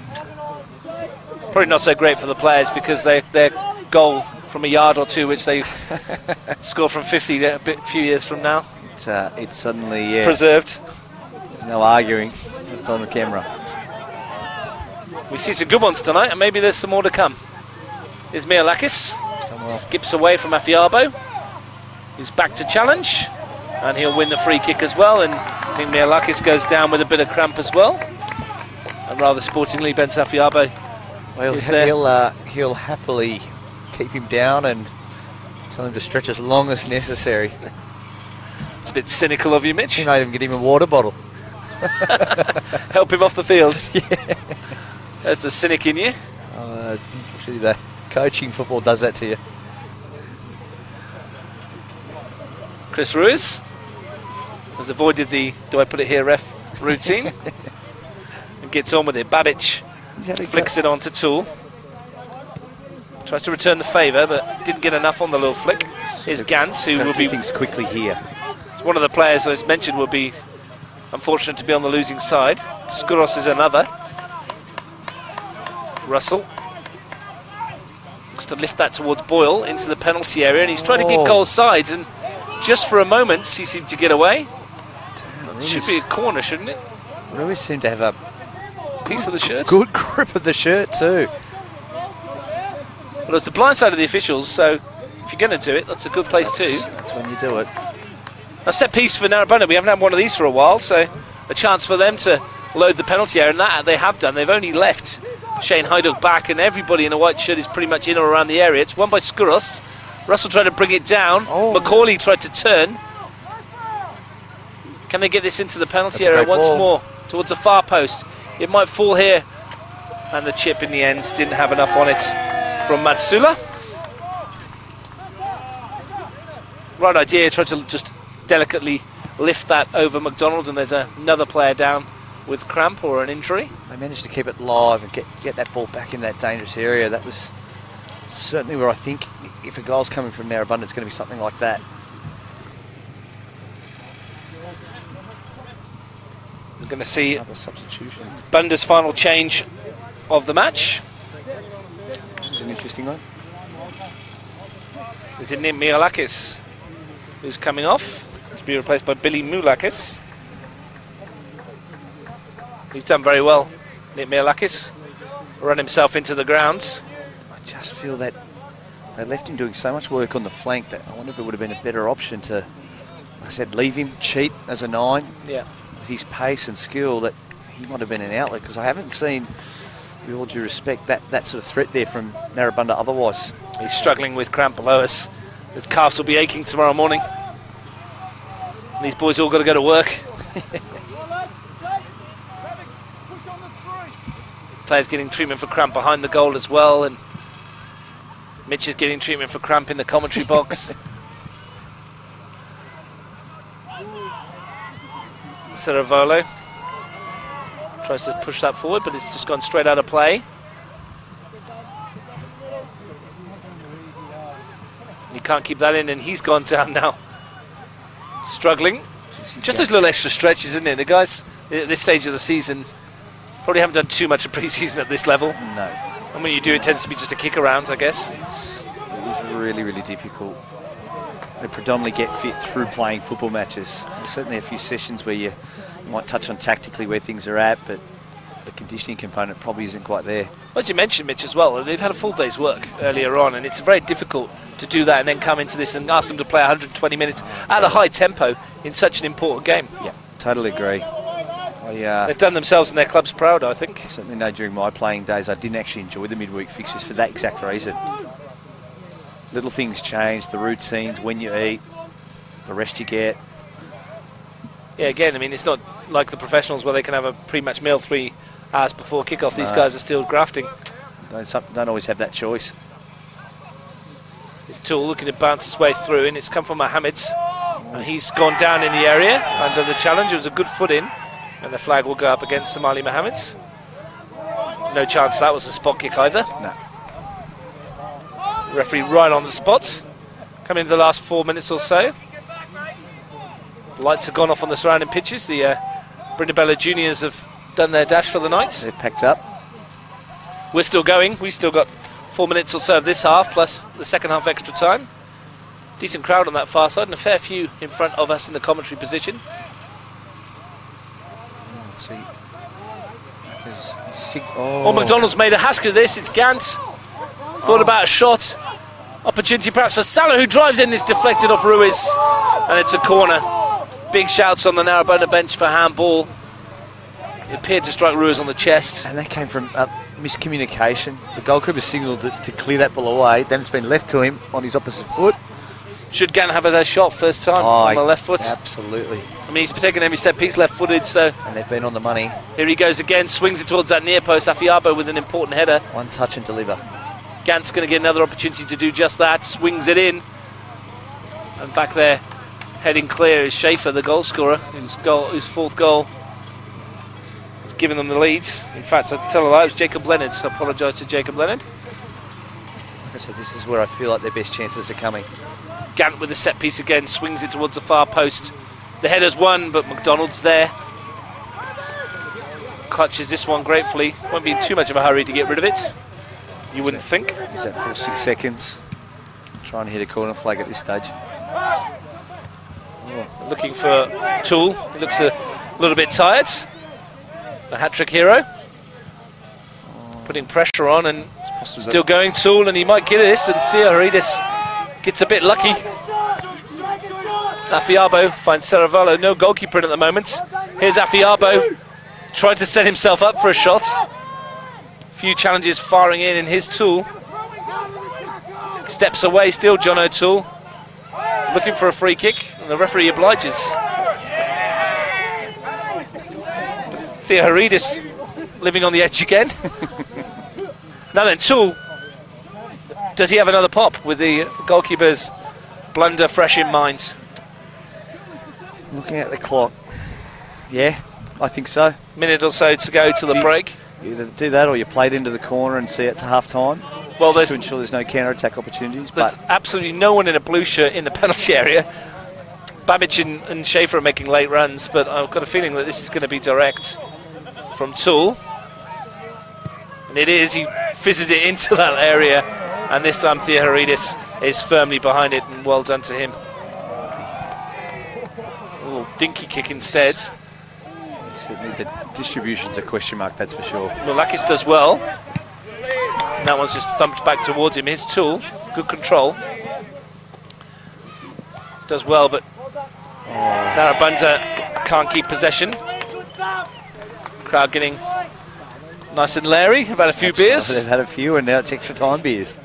Probably not so great for the players because they, their goal from a yard or two, which they [laughs] score from 50 a bit, few years from now, It's, uh, it's suddenly, yeah, preserved. there's no arguing. It's on the camera. We see some good ones tonight, and maybe there's some more to come. Here's Mialakis. Skips away from Afiabo. He's back to challenge. And he'll win the free kick as well. And I think Mialakis goes down with a bit of cramp as well. And rather sportingly, Benson Afiabo. Well, there- he'll, uh, he'll happily keep him down and tell him to stretch as long as necessary. It's a bit cynical of you, Mitch. He made him get him a water bottle. [laughs] Help him off the field. [laughs] That's the cynic in you. Uh, unfortunately, the coaching football does that to you. Chris Ruiz has avoided the do I put it here ref routine [laughs] and gets on with it. Babic He's had a flicks it on to Toole. Tries to return the favour, but didn't get enough on the little flick. Here's Gantz, who will do be things quickly here. one of the players as mentioned will be unfortunate to be on the losing side. Skouros is another. Russell looks to lift that towards Boyle into the penalty area, and he's trying to Oh. get goal sides, and just for a moment he seemed to get away. Should be a corner, shouldn't it? Ruiz seemed to have a Piece of the shirt. good grip of the shirt too. Well, it's the blind side of the officials, so if you're going to do it, that's a good place too. That's when you do it. A set piece for Narrabundah. We haven't had one of these for a while, so a chance for them to load the penalty area, and that they have done. They've only left Shane Hajduk back, and everybody in a white shirt is pretty much in or around the area. It's won by Skouros. Russell tried to bring it down. Oh. Macaulay tried to turn. Can they get this into the penalty That's area once ball. more towards the far post? It might fall here, and the chip in the end didn't have enough on it from Matsula. Right idea, tried to just delicately lift that over McDonald, and there's another player down with cramp or an injury. They managed to keep it live and get, get that ball back in that dangerous area. That was certainly where I think if a goal's coming from Narrabundah, it's going to be something like that. We're going to see. Bunda's final change of the match. This is an interesting one. Is it Nim Mialakis who's coming off to be replaced by Billy Moulakis. He's done very well, Nick Mialakis. Run himself into the ground. I just feel that they left him doing so much work on the flank that I wonder if it would have been a better option to, like I said, leave him cheat as a nine Yeah. With his pace and skill that he might have been an outlet because I haven't seen, with all due respect, that, that sort of threat there from Narrabundah otherwise. He's struggling with cramp below us. His calves will be aching tomorrow morning. And these boys all got to go to work. [laughs] Players getting treatment for cramp behind the goal as well, and Mitch is getting treatment for cramp in the commentary box. [laughs] Ceravolo tries to push that forward, but it's just gone straight out of play. You can't keep that in, and he's gone down now. Struggling. Just those little extra stretches, isn't it? The guys at this stage of the season probably haven't done too much of pre-season at this level. No, And when you do, it tends to be just a kick around, I guess. it's, it is really, really difficult. They predominantly get fit through playing football matches. There's certainly a few sessions where you, might touch on tactically where things are at, but the conditioning component probably isn't quite there. As you mentioned, Mitch, as well, they've had a full day's work earlier on, and it's very difficult to do that and then come into this and ask them to play 120 minutes at a high tempo in such an important game. Yeah, totally agree. I uh, They've done themselves and their clubs proud, I think. certainly know during my playing days I didn't actually enjoy the midweek fixtures for that exact reason. Little things change, the routines, when you eat, the rest you get. Yeah, again, I mean, it's not like the professionals where they can have a pre-match meal three hours before kickoff. These No. guys are still grafting. Don't, don't always have that choice. His Toole looking to bounce his way through, and it's come from Mohammed's. And he's gone down in the area under the challenge. It was a good foot in, and the flag will go up against Somali Mohammed's. No chance that was a spot kick either. No. Referee right on the spot. Coming into the last four minutes or so. Lights have gone off on the surrounding pitches. The uh, Brindabella juniors have done their dash for the night. They've packed up. We're still going. We've still got four minutes or so of this half, plus the second half extra time. Decent crowd on that far side, and a fair few in front of us in the commentary position. See. Oh, Oh, McDonald's made a hask of this. It's Gantz. Thought about a shot. Opportunity perhaps for Salah, who drives in. This deflected off Ruiz, and it's a corner. Big shouts on the Narrabundah bench for handball. It appeared to strike Ruiz on the chest. And that came from uh, miscommunication. The goalkeeper signalled to, to clear that ball away. Then it's been left to him on his opposite foot. Should Gant have a shot first time on the left foot? Absolutely. I mean, he's taken every set piece left footed, so And they've been on the money. Here he goes again, swings it towards that near post. Afiabo with an important header. One touch and deliver. Gant's going to get another opportunity to do just that. Swings it in. And back there, heading clear, is Schaefer, the goal scorer, whose, goal, whose fourth goal has given them the lead. In fact, I tell a lie, it was Jacob Leonard, so I apologise to Jacob Leonard. Said, this is where I feel like their best chances are coming. Gant with the set piece again, swings it towards the far post. The header's won, but McDonald's there. Clutches this one gratefully. Won't be in too much of a hurry to get rid of it. You wouldn't think. Is that full six seconds? Trying to hit a corner flag at this stage. looking for Toole. He looks a little bit tired. The hat trick hero. Putting pressure on and still going Toole, and he might get this. And Theoharidis gets a bit lucky. Afiabo finds Ceravolo. No goalkeeper at the moment. Here's Afiabo. trying to set himself up for a shot. Few challenges firing in in his Toole. Steps away still, John O'Toole looking for a free kick, and the referee obliges. Theoharidis living on the edge again. [laughs] now then, Toole, does he have another pop with the goalkeeper's blunder fresh in mind? Looking at the clock. Yeah, I think so. Minute or so to go to the you- break. You either do that or you play it into the corner and see it to half time. Well, there's to ensure there's no counter-attack opportunities. There's But absolutely no one in a blue shirt in the penalty [laughs] area. Babic and, and Schaefer are making late runs, but I've got a feeling that this is going to be direct from Toole. And it is. He fizzes it [laughs] into that area, and this time Theoharidis is firmly behind it, and well done to him. A little dinky kick instead. Certainly the distribution's a question mark, that's for sure. Mulakis does well. And that one's just thumped back towards him. His Toole, good control. Does well, but Narrabundah can't keep possession. Crowd getting nice and leery. Have had a few beers. They've had a few, and now it's extra time beers.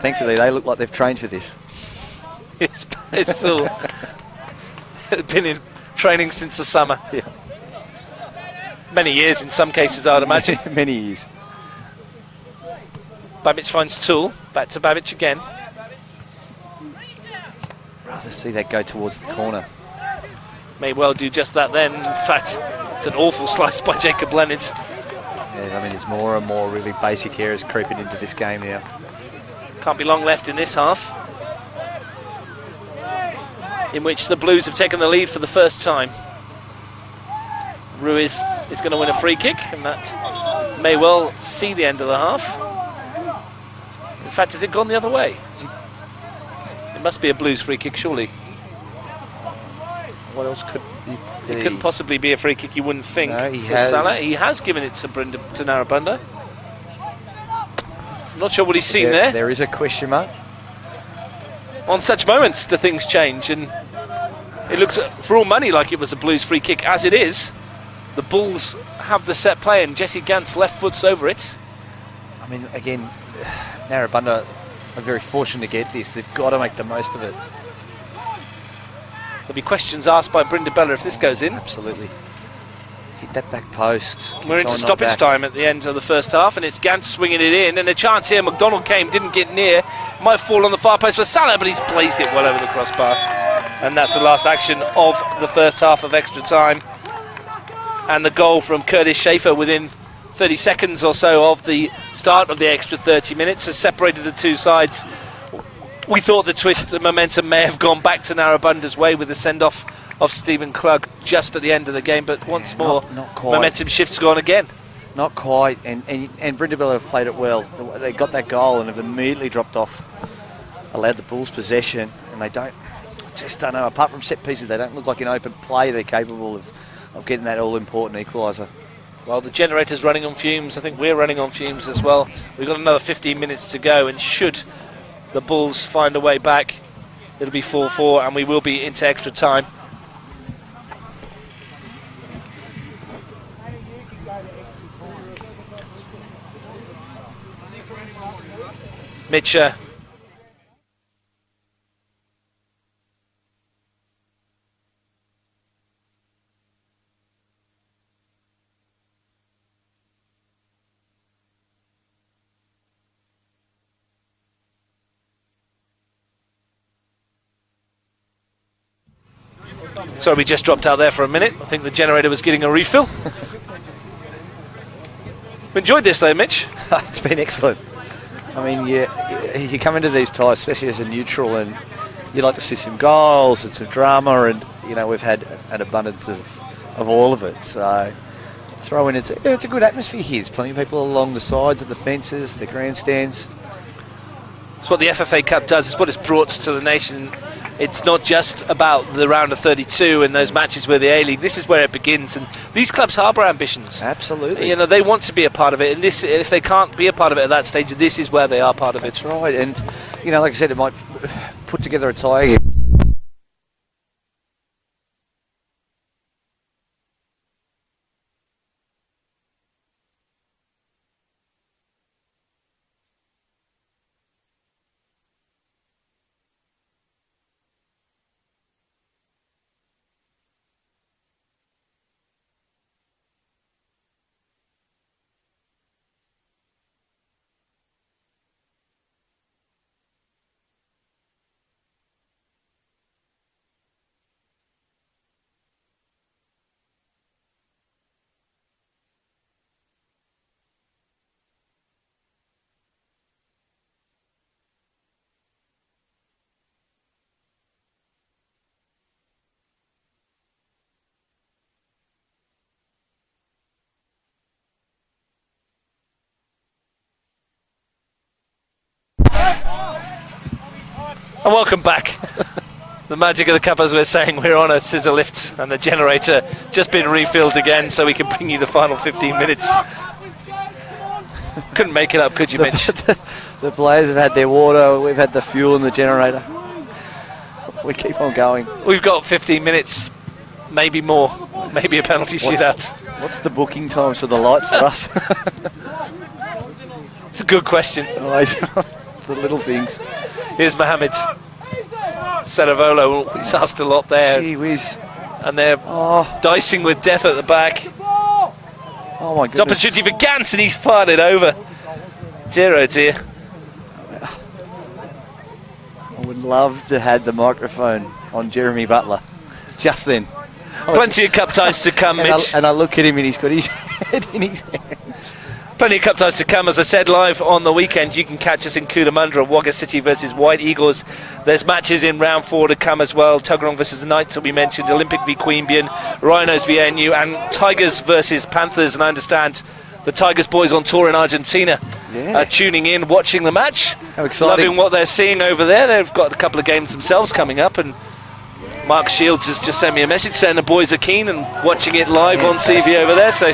Thankfully, they look like they've trained for this. [laughs] it's, it's all [laughs] been in training since the summer. Yeah. Many years in some cases, I'd imagine. [laughs] Many years. Babic finds Toole. Back to Babic again. Rather see that go towards the corner. May well do just that then. In fact, it's an awful [laughs] slice by Jacob Leonard. Yeah, I mean, there's more and more really basic errors creeping into this game now. Can't be long left in this half. In which the Blues have taken the lead for the first time. Ruiz is going to win a free kick, and that may well see the end of the half. In fact, has it gone the other way? It must be a Blues free kick, surely. What else could It be? couldn't possibly be a free kick, you wouldn't think. No, he for has- Salah. He has given it to, Brinda, to Narrabundah. Not sure what he's seen there. There is a question mark. On such moments do things change and it looks for all money like it was a blues free kick as it is the bulls have the set play and jesse gantz left foot's over it I mean, again, Narrabundah are very fortunate to get this. They've got to make the most of it. there'll be questions asked by Brindabella Bella if this goes in Absolutely. Hit that back post. We're into stoppage time at the end of the first half and it's gantz swinging it in and a chance here. Mcdonald came didn't get near. Might fall on the far post for salah but he's placed it well over the crossbar. And that's the last action of the first half of extra time. And the goal from Curtis Schaefer within 30 seconds or so of the start of the extra 30 minutes has separated the two sides. We thought the twist of momentum may have gone back to Narrabundah's way with the send off of Stephen Klug just at the end of the game, but once not- more, not quite. momentum shifts gone again. Not quite, and and, and Brindabella have played it well. They got that goal and have immediately dropped off, allowed the Bulls possession, and they don't. Just don't know. Apart from set pieces, they don't look like in open play they're capable of, of getting that all important equaliser. Well, the generator's running on fumes. I think we're running on fumes as well. We've got another 15 minutes to go, and should the Bulls find a way back, it'll be 4 4, and we will be into extra time. Mitch, uh, sorry we just dropped out there for a minute. I think the generator was getting a refill. [laughs] Enjoyed this though, Mitch. [laughs] it's been excellent. I mean, you, you come into these ties, especially as a neutral, and you like to see some goals and some drama, and you know we've had an abundance of, of all of it. So throw in it's it's a good atmosphere here. There's plenty of people along the sides of the fences, the grandstands. It's what the FFA Cup does. It's what it's brought to the nation. It's not just about the round of 32 and those matches with the A League. This is where it begins, and these clubs harbour ambitions. Absolutely. You know, they want to be a part of it, and this, if they can't be a part of it at that stage, this is where they are part of it. That's right. And you know, like I said, it might put together a tie. And welcome back. the magic of the cup, as we're saying, we're on a scissor lift and the generator just been refilled again so we can bring you the final 15 minutes. Couldn't make it up, could you, Mitch? [laughs] The players have had their water, we've had the fuel in the generator. We keep on going. We've got 15 minutes, maybe more, maybe a penalty shootout. What's the booking times for the lights for us? [laughs] It's a good question. [laughs] the little things. Here's Mohamed Ceravolo. He's asked a lot there, Gee whiz. and they're Oh, dicing with death at the back. oh my goodness. opportunity for Gantz, and he's fired it over. Dear oh dear. I would love to have the microphone on Jeremy Butler [laughs] just then. Plenty of cup ties to come, And I, Mitch. and I look at him and he's got his [laughs] head in his hands. Plenty of cup ties to come. As I said, live on the weekend, you can catch us in Cootamundra, Wagga City versus White Eagles. There's matches in round four to come as well. Tuggeranong versus the Knights will be mentioned. Olympic v Queanbeyan, Rhinos v NU, and Tigers versus Panthers. And I understand the Tigers boys on tour in Argentina Yeah. are tuning in, watching the match. How exciting. Loving what they're seeing over there. They've got a couple of games themselves coming up, and Mark Shields has just sent me a message saying the boys are keen and watching it live on TV over there. So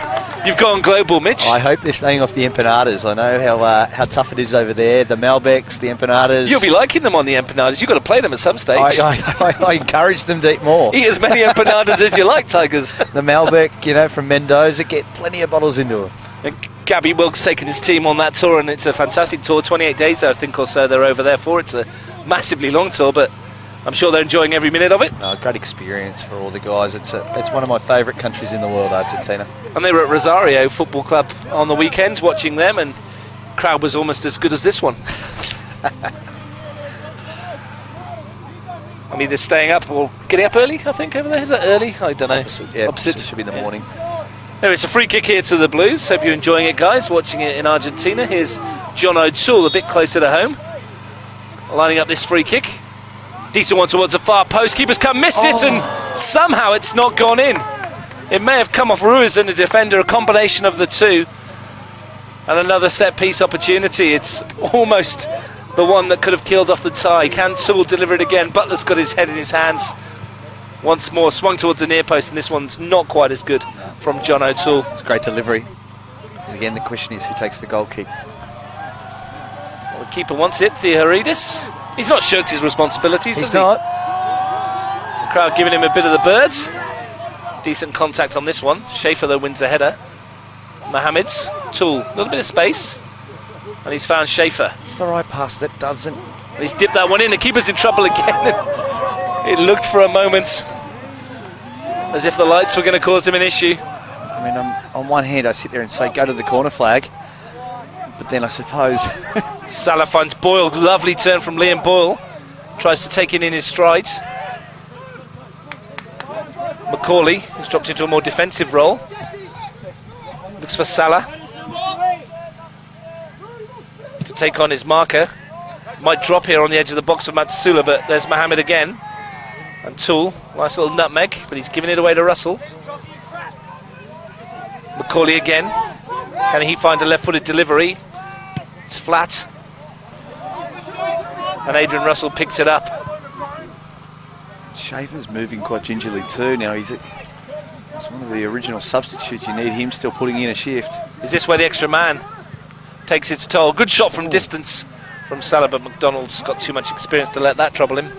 you've gone global, Mitch. I hope they're staying off the empanadas. I know how uh, how tough it is over there. The Malbecs, the empanadas. You'll be liking them on the empanadas. You've got to play them at some stage. I, I, I, I encourage them to eat more. Eat as many empanadas as you like, Tigers. The Malbec, you know, from Mendoza, get plenty of bottles into them. Gabby Wilkes taking his team on that tour, and it's a fantastic tour. 28 days, I think, or so they're over there for. It's a massively long tour, but I'm sure they're enjoying every minute of it. Uh, great experience for all the guys. It's a, it's one of my favourite countries in the world, Argentina. And they were at Rosario Football Club on the weekends watching them, and crowd was almost as good as this one. [laughs] I mean, they're staying up or getting up early, I think, over there. Is that early? I don't know. Yeah, Opposite. It should be in the morning. There is a free kick here to the Blues. Hope you're enjoying it, guys. Watching it in Argentina. Here's John O'Toole, a bit closer to home, lining up this free kick. Decent one towards the far post. Keeper's come, missed it, and oh. somehow it's not gone in. It may have come off Ruiz and the defender, a combination of the two. And another set piece opportunity. It's almost the one that could have killed off the tie. Can Toole deliver it again? Butler's got his head in his hands. Once more, swung towards the near post, and this one's not quite as good from John O'Toole. It's a great delivery. And again, the question is who takes the goal kick. Well, the keeper wants it, Theoharidis. He's not shirked his responsibilities, He's has not. he? The crowd giving him a bit of the birds. Decent contact on this one. Schaefer, though, wins the header. Mohamed's Toole, a little bit of space. And he's found Schaefer. It's the right pass that doesn't. He's dipped that one in. The keeper's in trouble again. [laughs] it looked for a moment as if the lights were going to cause him an issue. I mean, on, on one hand, I sit there and say go to the corner flag, but then I suppose [laughs] Salah finds Boyle. Lovely turn from Liam Boyle. Tries to take it in his strides. Macaulay has dropped into a more defensive role. Looks for Salah to take on his marker. Might drop here on the edge of the box of Matsula, but there's Mohamed again. And Toole, nice little nutmeg, but he's giving it away to Russell. Macaulay again. Can he find a left-footed delivery? It's flat. And Adrian Russell picks it up. Schaefer's moving quite gingerly too. Now he's, he's one of the original substitutes. You need him still putting in a shift. Is this where the extra man takes its toll? Good shot from distance from Salah, but McDonald's got too much experience to let that trouble him.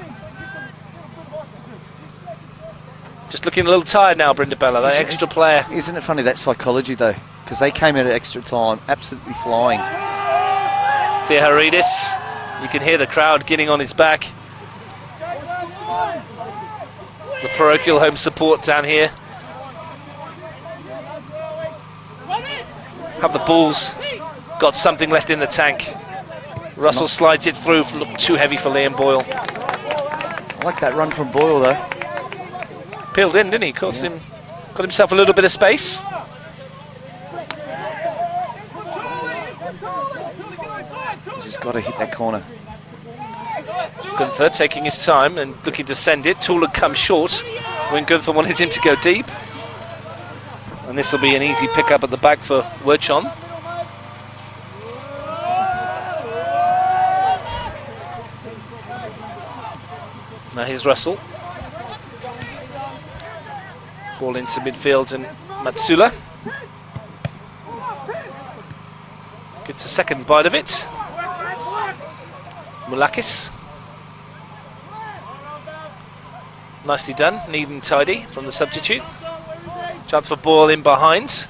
Just looking a little tired now, Brindabella, that Isn't extra player. Isn't it funny that psychology though? Because they came out at extra time, absolutely flying. Theoharidis, you can hear the crowd getting on his back. The parochial home support down here. Have the Bulls got something left in the tank? Russell slides it through, looked too heavy for Liam Boyle. I like that run from Boyle though. Peeled in, didn't he? Caused him, got himself a little bit of space. He's just got to hit that corner. Gunter taking his time and looking to send it. Toole had come short when Gunter wanted him to go deep. And this will be an easy pickup at the back for Werchon. Now here's Russell. Ball into midfield and Matsula. Gets a second bite of it. Mialakis. Nicely done, neat and tidy from the substitute. Chance for ball in behind.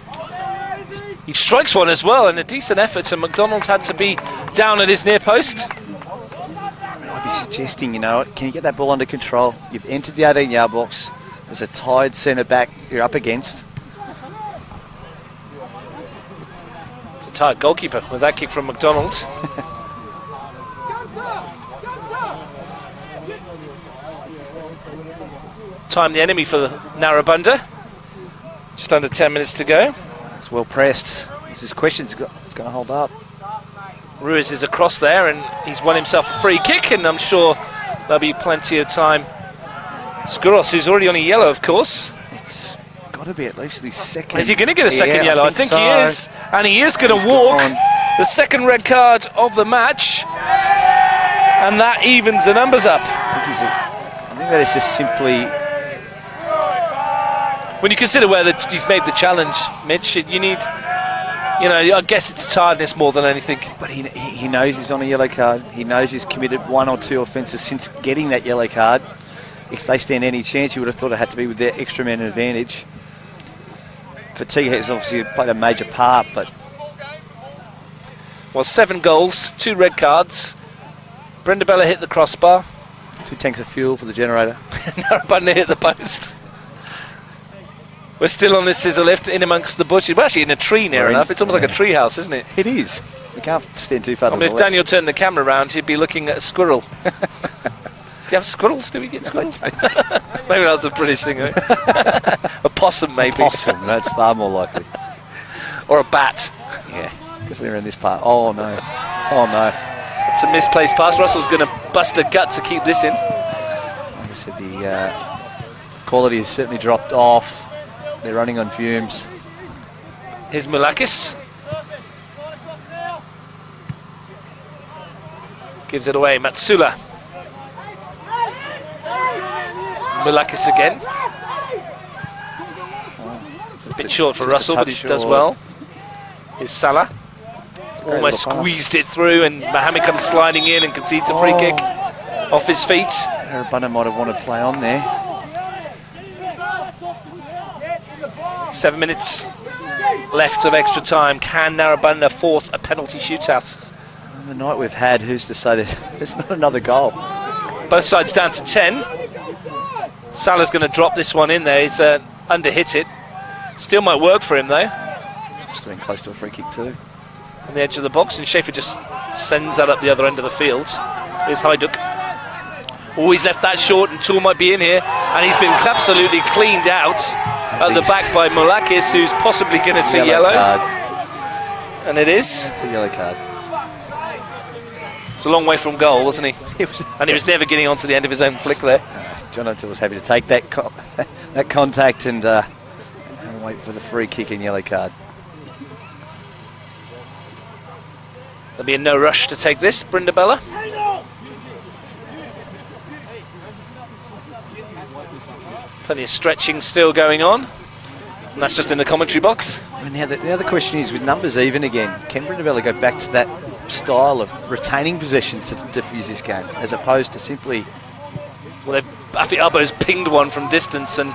He strikes one as well, and a decent effort, and McDonald had to be down at his near post. I'd be suggesting, you know, can you get that ball under control? You've entered the 18 yard box. There's a tired centre back you're up against. It's a tired goalkeeper with that kick from McDonald. [laughs] Time the enemy for Narrabundah. Just under 10 minutes to go. It's well pressed. This is questions it's going to hold up. Ruiz is across there and he's won himself a free kick, and I'm sure there'll be plenty of time. Skouros, who's already on a yellow, of course. It's got to be at least the second. Is he going to get a second Yeah, yellow? I think, so. he is. And he is going to walk the second red card of the match. And that evens the numbers up. I think, he's a, I think that is just simply. When you consider where the, he's made the challenge, Mitch, you need, you know, I guess it's tiredness more than anything. But he, he knows he's on a yellow card. He knows he's committed one or two offences since getting that yellow card. If they stand any chance, you would have thought it had to be with their extra man advantage. Fatigue has obviously played a major part, but Well, seven goals, two red cards. Brindabella hit the crossbar. two tanks of fuel for the generator. [laughs] Narrabundah hit the post. We're still on this scissor lift in amongst the bushes. We're actually in a tree near We're in- enough. It's almost like a tree house, isn't it? It is. You can't stand too far I mean, if left. Daniel turned the camera around, he'd be looking at a squirrel. [laughs] Do you have squirrels? Do we get squirrels? [laughs] maybe that's a British thing. [laughs] a possum, maybe. Possum, that's far more likely. Or a bat. Yeah, definitely around this part. Oh no. Oh no. It's a misplaced pass. Russell's going to bust a gut to keep this in. Like I said, the uh, quality has certainly dropped off. They're running on fumes. Here's Mialakis. Gives it away. Matsula. Mialakis again. A bit short for Russell, but he does well. Here's Salah. Almost pass. squeezed it through, and Mohammed comes sliding in and concedes a free Oh. kick off his feet. Narrabundah might have wanted to play on there. Seven minutes left of extra time. Can Narrabundah force a penalty shootout? The night we've had, who's decided it's [laughs] not another goal? Both sides down to 10. Salah's going to drop this one in there. He's uh, under hit it. Still might work for him though. Just been close to a free kick too. On the edge of the box, and Schaefer just sends that up the other end of the field. Here's Hajduk. Always left that short, and Toole might be in here. And he's been absolutely cleaned out at the back by Mialakis, who's possibly going to see yellow. card. And it is. It's a yellow card. It's a long way from goal, wasn't he? [laughs] Was, And he was never getting onto the end of his own flick there. John Hunter was happy to take that co- [laughs] that contact and, uh, and wait for the free kick and yellow card. There'll be a no rush to take this, Brindabella. Plenty of stretching still going on. And that's just in the commentary box. And now the, the other question is with numbers even again, can Brindabella go back to that style of retaining possession to diffuse this game as opposed to simply Well, Buffy Albo's pinged one from distance, and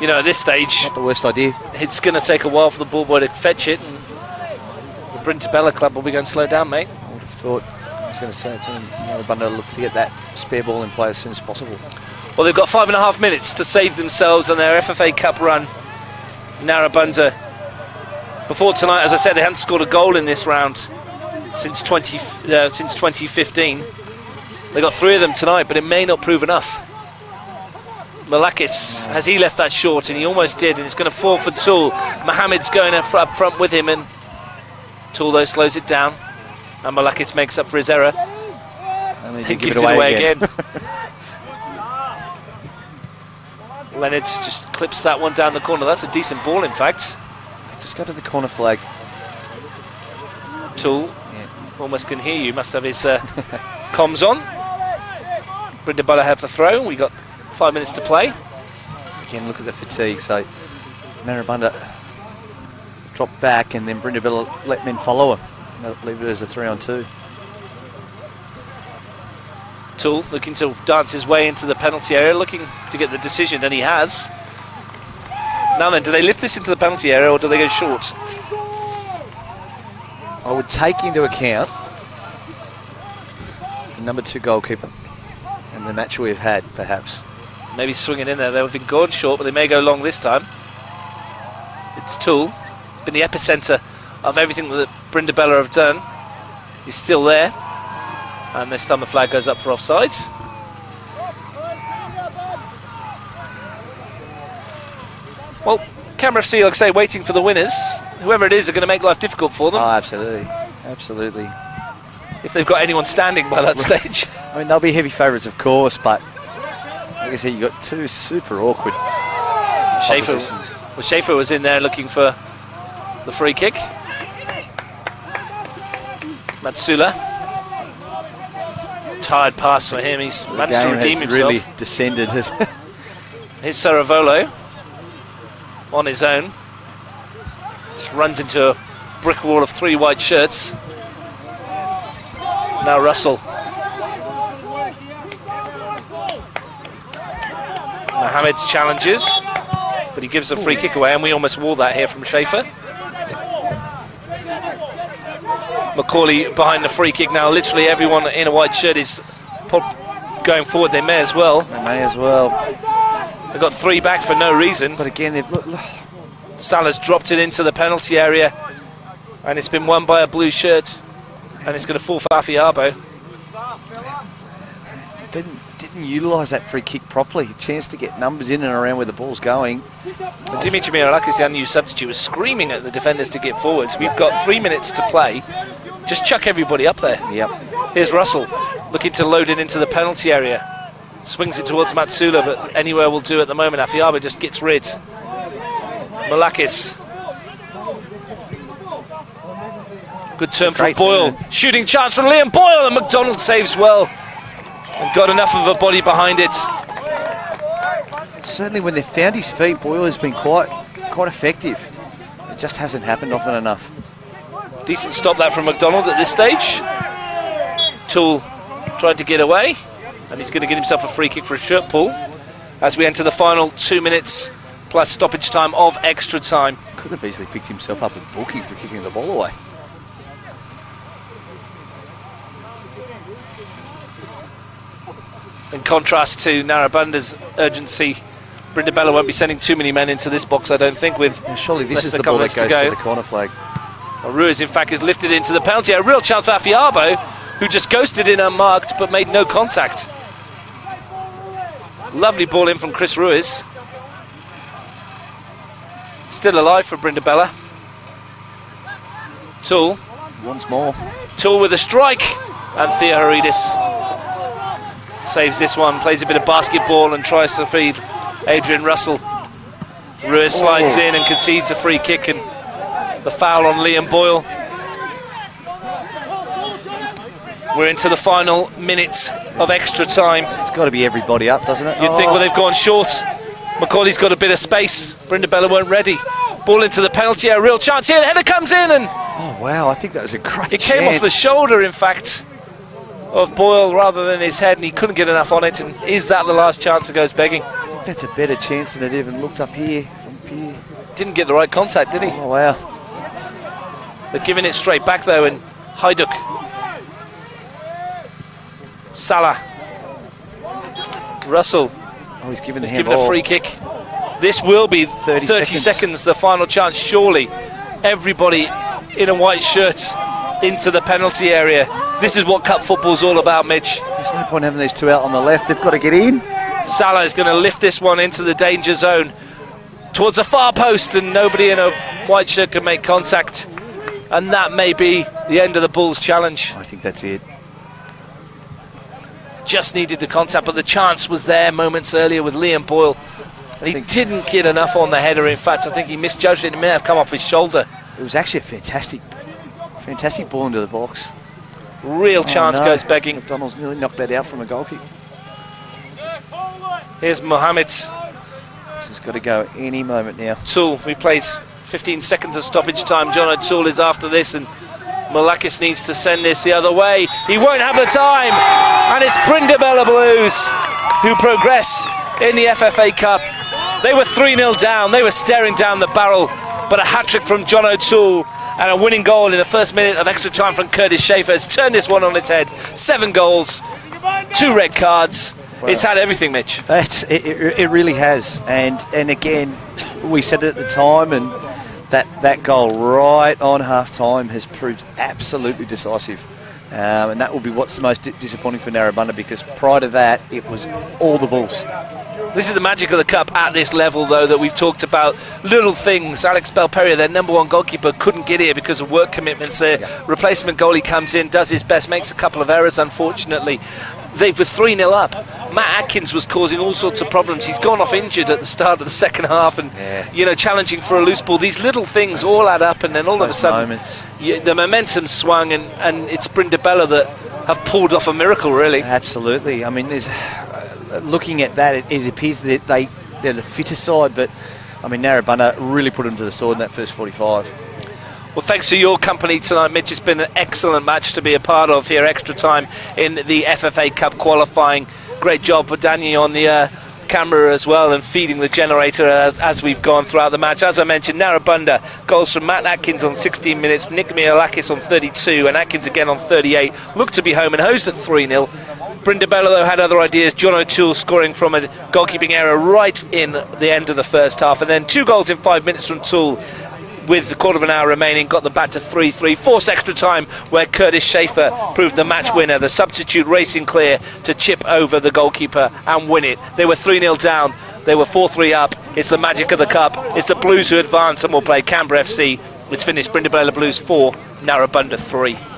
you know at this stage not the worst idea? it's going to take a while for the ball boy to fetch it, and the Brindabella club will be going to slow down, mate. I would have thought I was going to say it's in Narrabundah look to get that spare ball in play as soon as possible. Well, they've got five and a half minutes to save themselves on their FFA Cup run. Narrabundah. Before tonight, as I said, they hadn't scored a goal in this round since 20 uh, since 2015. They got three of them tonight, but it may not prove enough. Mialakis has he left that short, and he almost did, and it's going to fall for Toole. Mohammed's going up front with him, and Toole though slows it down, and Mialakis makes up for his error. And He gives it away, again. [laughs] Leonard just clips that one down the corner. That's a decent ball, in fact. Just go to the corner flag. Toole Yeah. almost can hear you. Must have his uh, [laughs] comms on. Brenda Brindabella have the throw. We got five minutes to play. Again, look at the fatigue. So Narrabundah dropped back and then Brenda Brindabella let men follow her. Leave it as a three on two. Toole looking to dance his way into the penalty area, looking to get the decision, and he has. Now then, do they lift this into the penalty area or do they go short? I would take into account the number two goalkeeper and the match we've had, perhaps. Maybe swinging in there. They've been gone short, but they may go long this time. It's Toole. Been the epicentre of everything that Brindabella have done. He's still there. And this time the flag goes up for offsides. Well, Canberra FC, like I say, waiting for the winners. Whoever it is are going to make life difficult for them Oh, absolutely. Absolutely. if they've got anyone standing by that stage. [laughs] I mean, they'll be heavy favourites, of course, but like I said, you've got two super awkward Schaefer, well, Schaefer was in there looking for the free kick. Matsula. Tired pass for him. He's managed to redeem has himself. really descended. [laughs] Here's Ceravolo on his own. Just runs into a brick wall of three white shirts. Now Russell. Mohamed challenges, but he gives a free kick away, and we almost wall that here from Schaefer. Macaulay behind the free kick now. Literally everyone in a white shirt is going forward. They may as well. they may as well. They've got three back for no reason. But again, they've look, look, Salah's dropped it into the penalty area, and it's been won by a blue shirt, and it's going to fall for Afiabo. didn't didn't utilise that free kick properly. Chance to get numbers in and around where the ball's going. Dimitri Mialakis, the unused substitute, was screaming at the defenders to get forwards. We've got three minutes to play. Just chuck everybody up there. Yep. Here's Russell looking to load it into the penalty area. Swings it towards Matsula, but anywhere will do at the moment. Afiabo just gets rid. Mialakis. Good turn from Boyle. turn. Shooting chance from Liam Boyle, and McDonald saves well. And got enough of a body behind it. Certainly, when they've found his feet, Boyle has been quite quite effective. It just hasn't happened often enough. Decent stop that from McDonald at this stage. Toole tried to get away, and he's going to get himself a free kick for a shirt pull as we enter the final two minutes plus stoppage time of extra time. Could have easily picked himself up a booking for kicking the ball away. In contrast to Narrabundah's urgency, Brindabella won't be sending too many men into this box, I don't think, with surely this is the ball that goes to, go. the corner flag. Ruiz, in fact, is lifted into the penalty. A real chance for Afiabo, who just ghosted in unmarked but made no contact. Lovely ball in from Chris Ruiz. Still alive for Brindabella. Toole. Once more. Toole with a strike. And Theoharidis saves this one, plays a bit of basketball and tries to feed Adrian Russell. Ruiz oh. slides in and concedes a free kick and the foul on Liam Boyle. We're into the final minutes of extra time. It's got to be everybody up, doesn't it? You think, Oh. well, they've gone short. Macaulay's got a bit of space. Brindabella weren't ready. Ball into the penalty area. Real chance here. The header comes in and Oh, wow. I think that was a great it came off the shoulder, in fact, of Boyle rather than his head, and he couldn't get enough on it. And is that the last chance that goes begging? I think that's a better chance than it even looked up here from. Didn't get the right contact, did he? Oh, wow. They're giving it straight back though, and Hajduk. Salah. Russell Oh, he's given the is given a free kick. This will be 30, 30 seconds. seconds. the final chance. Surely everybody in a white shirt into the penalty area. This is what cup football's all about, Mitch. There's no point having these two out on the left. They've got to get in. Salah is going to lift this one into the danger zone towards a far post, and nobody in a white shirt can make contact. And that may be the end of the Bulls' challenge. I think that's it. Just needed the contact, but the chance was there moments earlier with Liam Boyle. And he didn't get enough on the header. In fact, I think he misjudged it. It may have come off his shoulder. It was actually a fantastic, fantastic ball into the box. Real oh, chance Oh, no. goes begging. McDonald's nearly knocked that out from a goal kick. Here's Mohammed This has got to go any moment now. Toole. We plays 15 seconds of stoppage time. John O'Toole is after this, and Mialakis needs to send this the other way. He won't have the time, and it's Brindabella Blues who progress in the FFA Cup. They were 3 0 down, they were staring down the barrel, but a hat trick from John O'Toole and a winning goal in the first minute of extra time from Curtis Schaefer has turned this one on its head. Seven goals, two red cards. It's had everything, Mitch. That's, it, it, it really has. And and again, we said it at the time, and that, that goal right on half time has proved absolutely decisive. Um, and that will be what's the most di- disappointing for Narrabundah because prior to that, it was all the Bulls. This is the magic of the cup at this level, though, that we've talked about. Little things. Alex Belperia, their number one goalkeeper, couldn't get here because of work commitments. Their replacement goalie comes in, does his best, makes a couple of errors, unfortunately. They were 3 0 up. Matt Atkins was causing all sorts of problems. He's gone off injured at the start of the second half and, Yeah. you know, challenging for a loose ball. These little things all add up, and then all of a sudden, you, the momentum swung, and, and it's Brindabella that have pulled off a miracle, really. Absolutely. I mean, there's looking at that, it, it appears that they they're the fitter side, but I mean, Narrabundah really put them to the sword in that first 45. Well, thanks for your company tonight, Mitch. It's been an excellent match to be a part of here, extra time in the FFA Cup qualifying. Great job for Danny on the uh, camera as well and feeding the generator as, as we've gone throughout the match. As I mentioned, Narrabundah goals from Matt Atkins on 16 minutes, Nick Mialakis on 32, and Atkins again on 38. Looked to be home and hosed at 3 0. Brindabella, though, had other ideas. John O'Toole scoring from a goalkeeping error right in the end of the first half, and then two goals in five minutes from Toole with a quarter of an hour remaining, got them back to 3 3. Force extra time where Curtis Schaefer proved the match winner. The substitute racing clear to chip over the goalkeeper and win it. They were 3 0 down, they were 4 3 up. It's the magic of the cup. It's the Blues who advance and will play Canberra FC. It's finished Brindabella Blues 4, Narrabundah 3.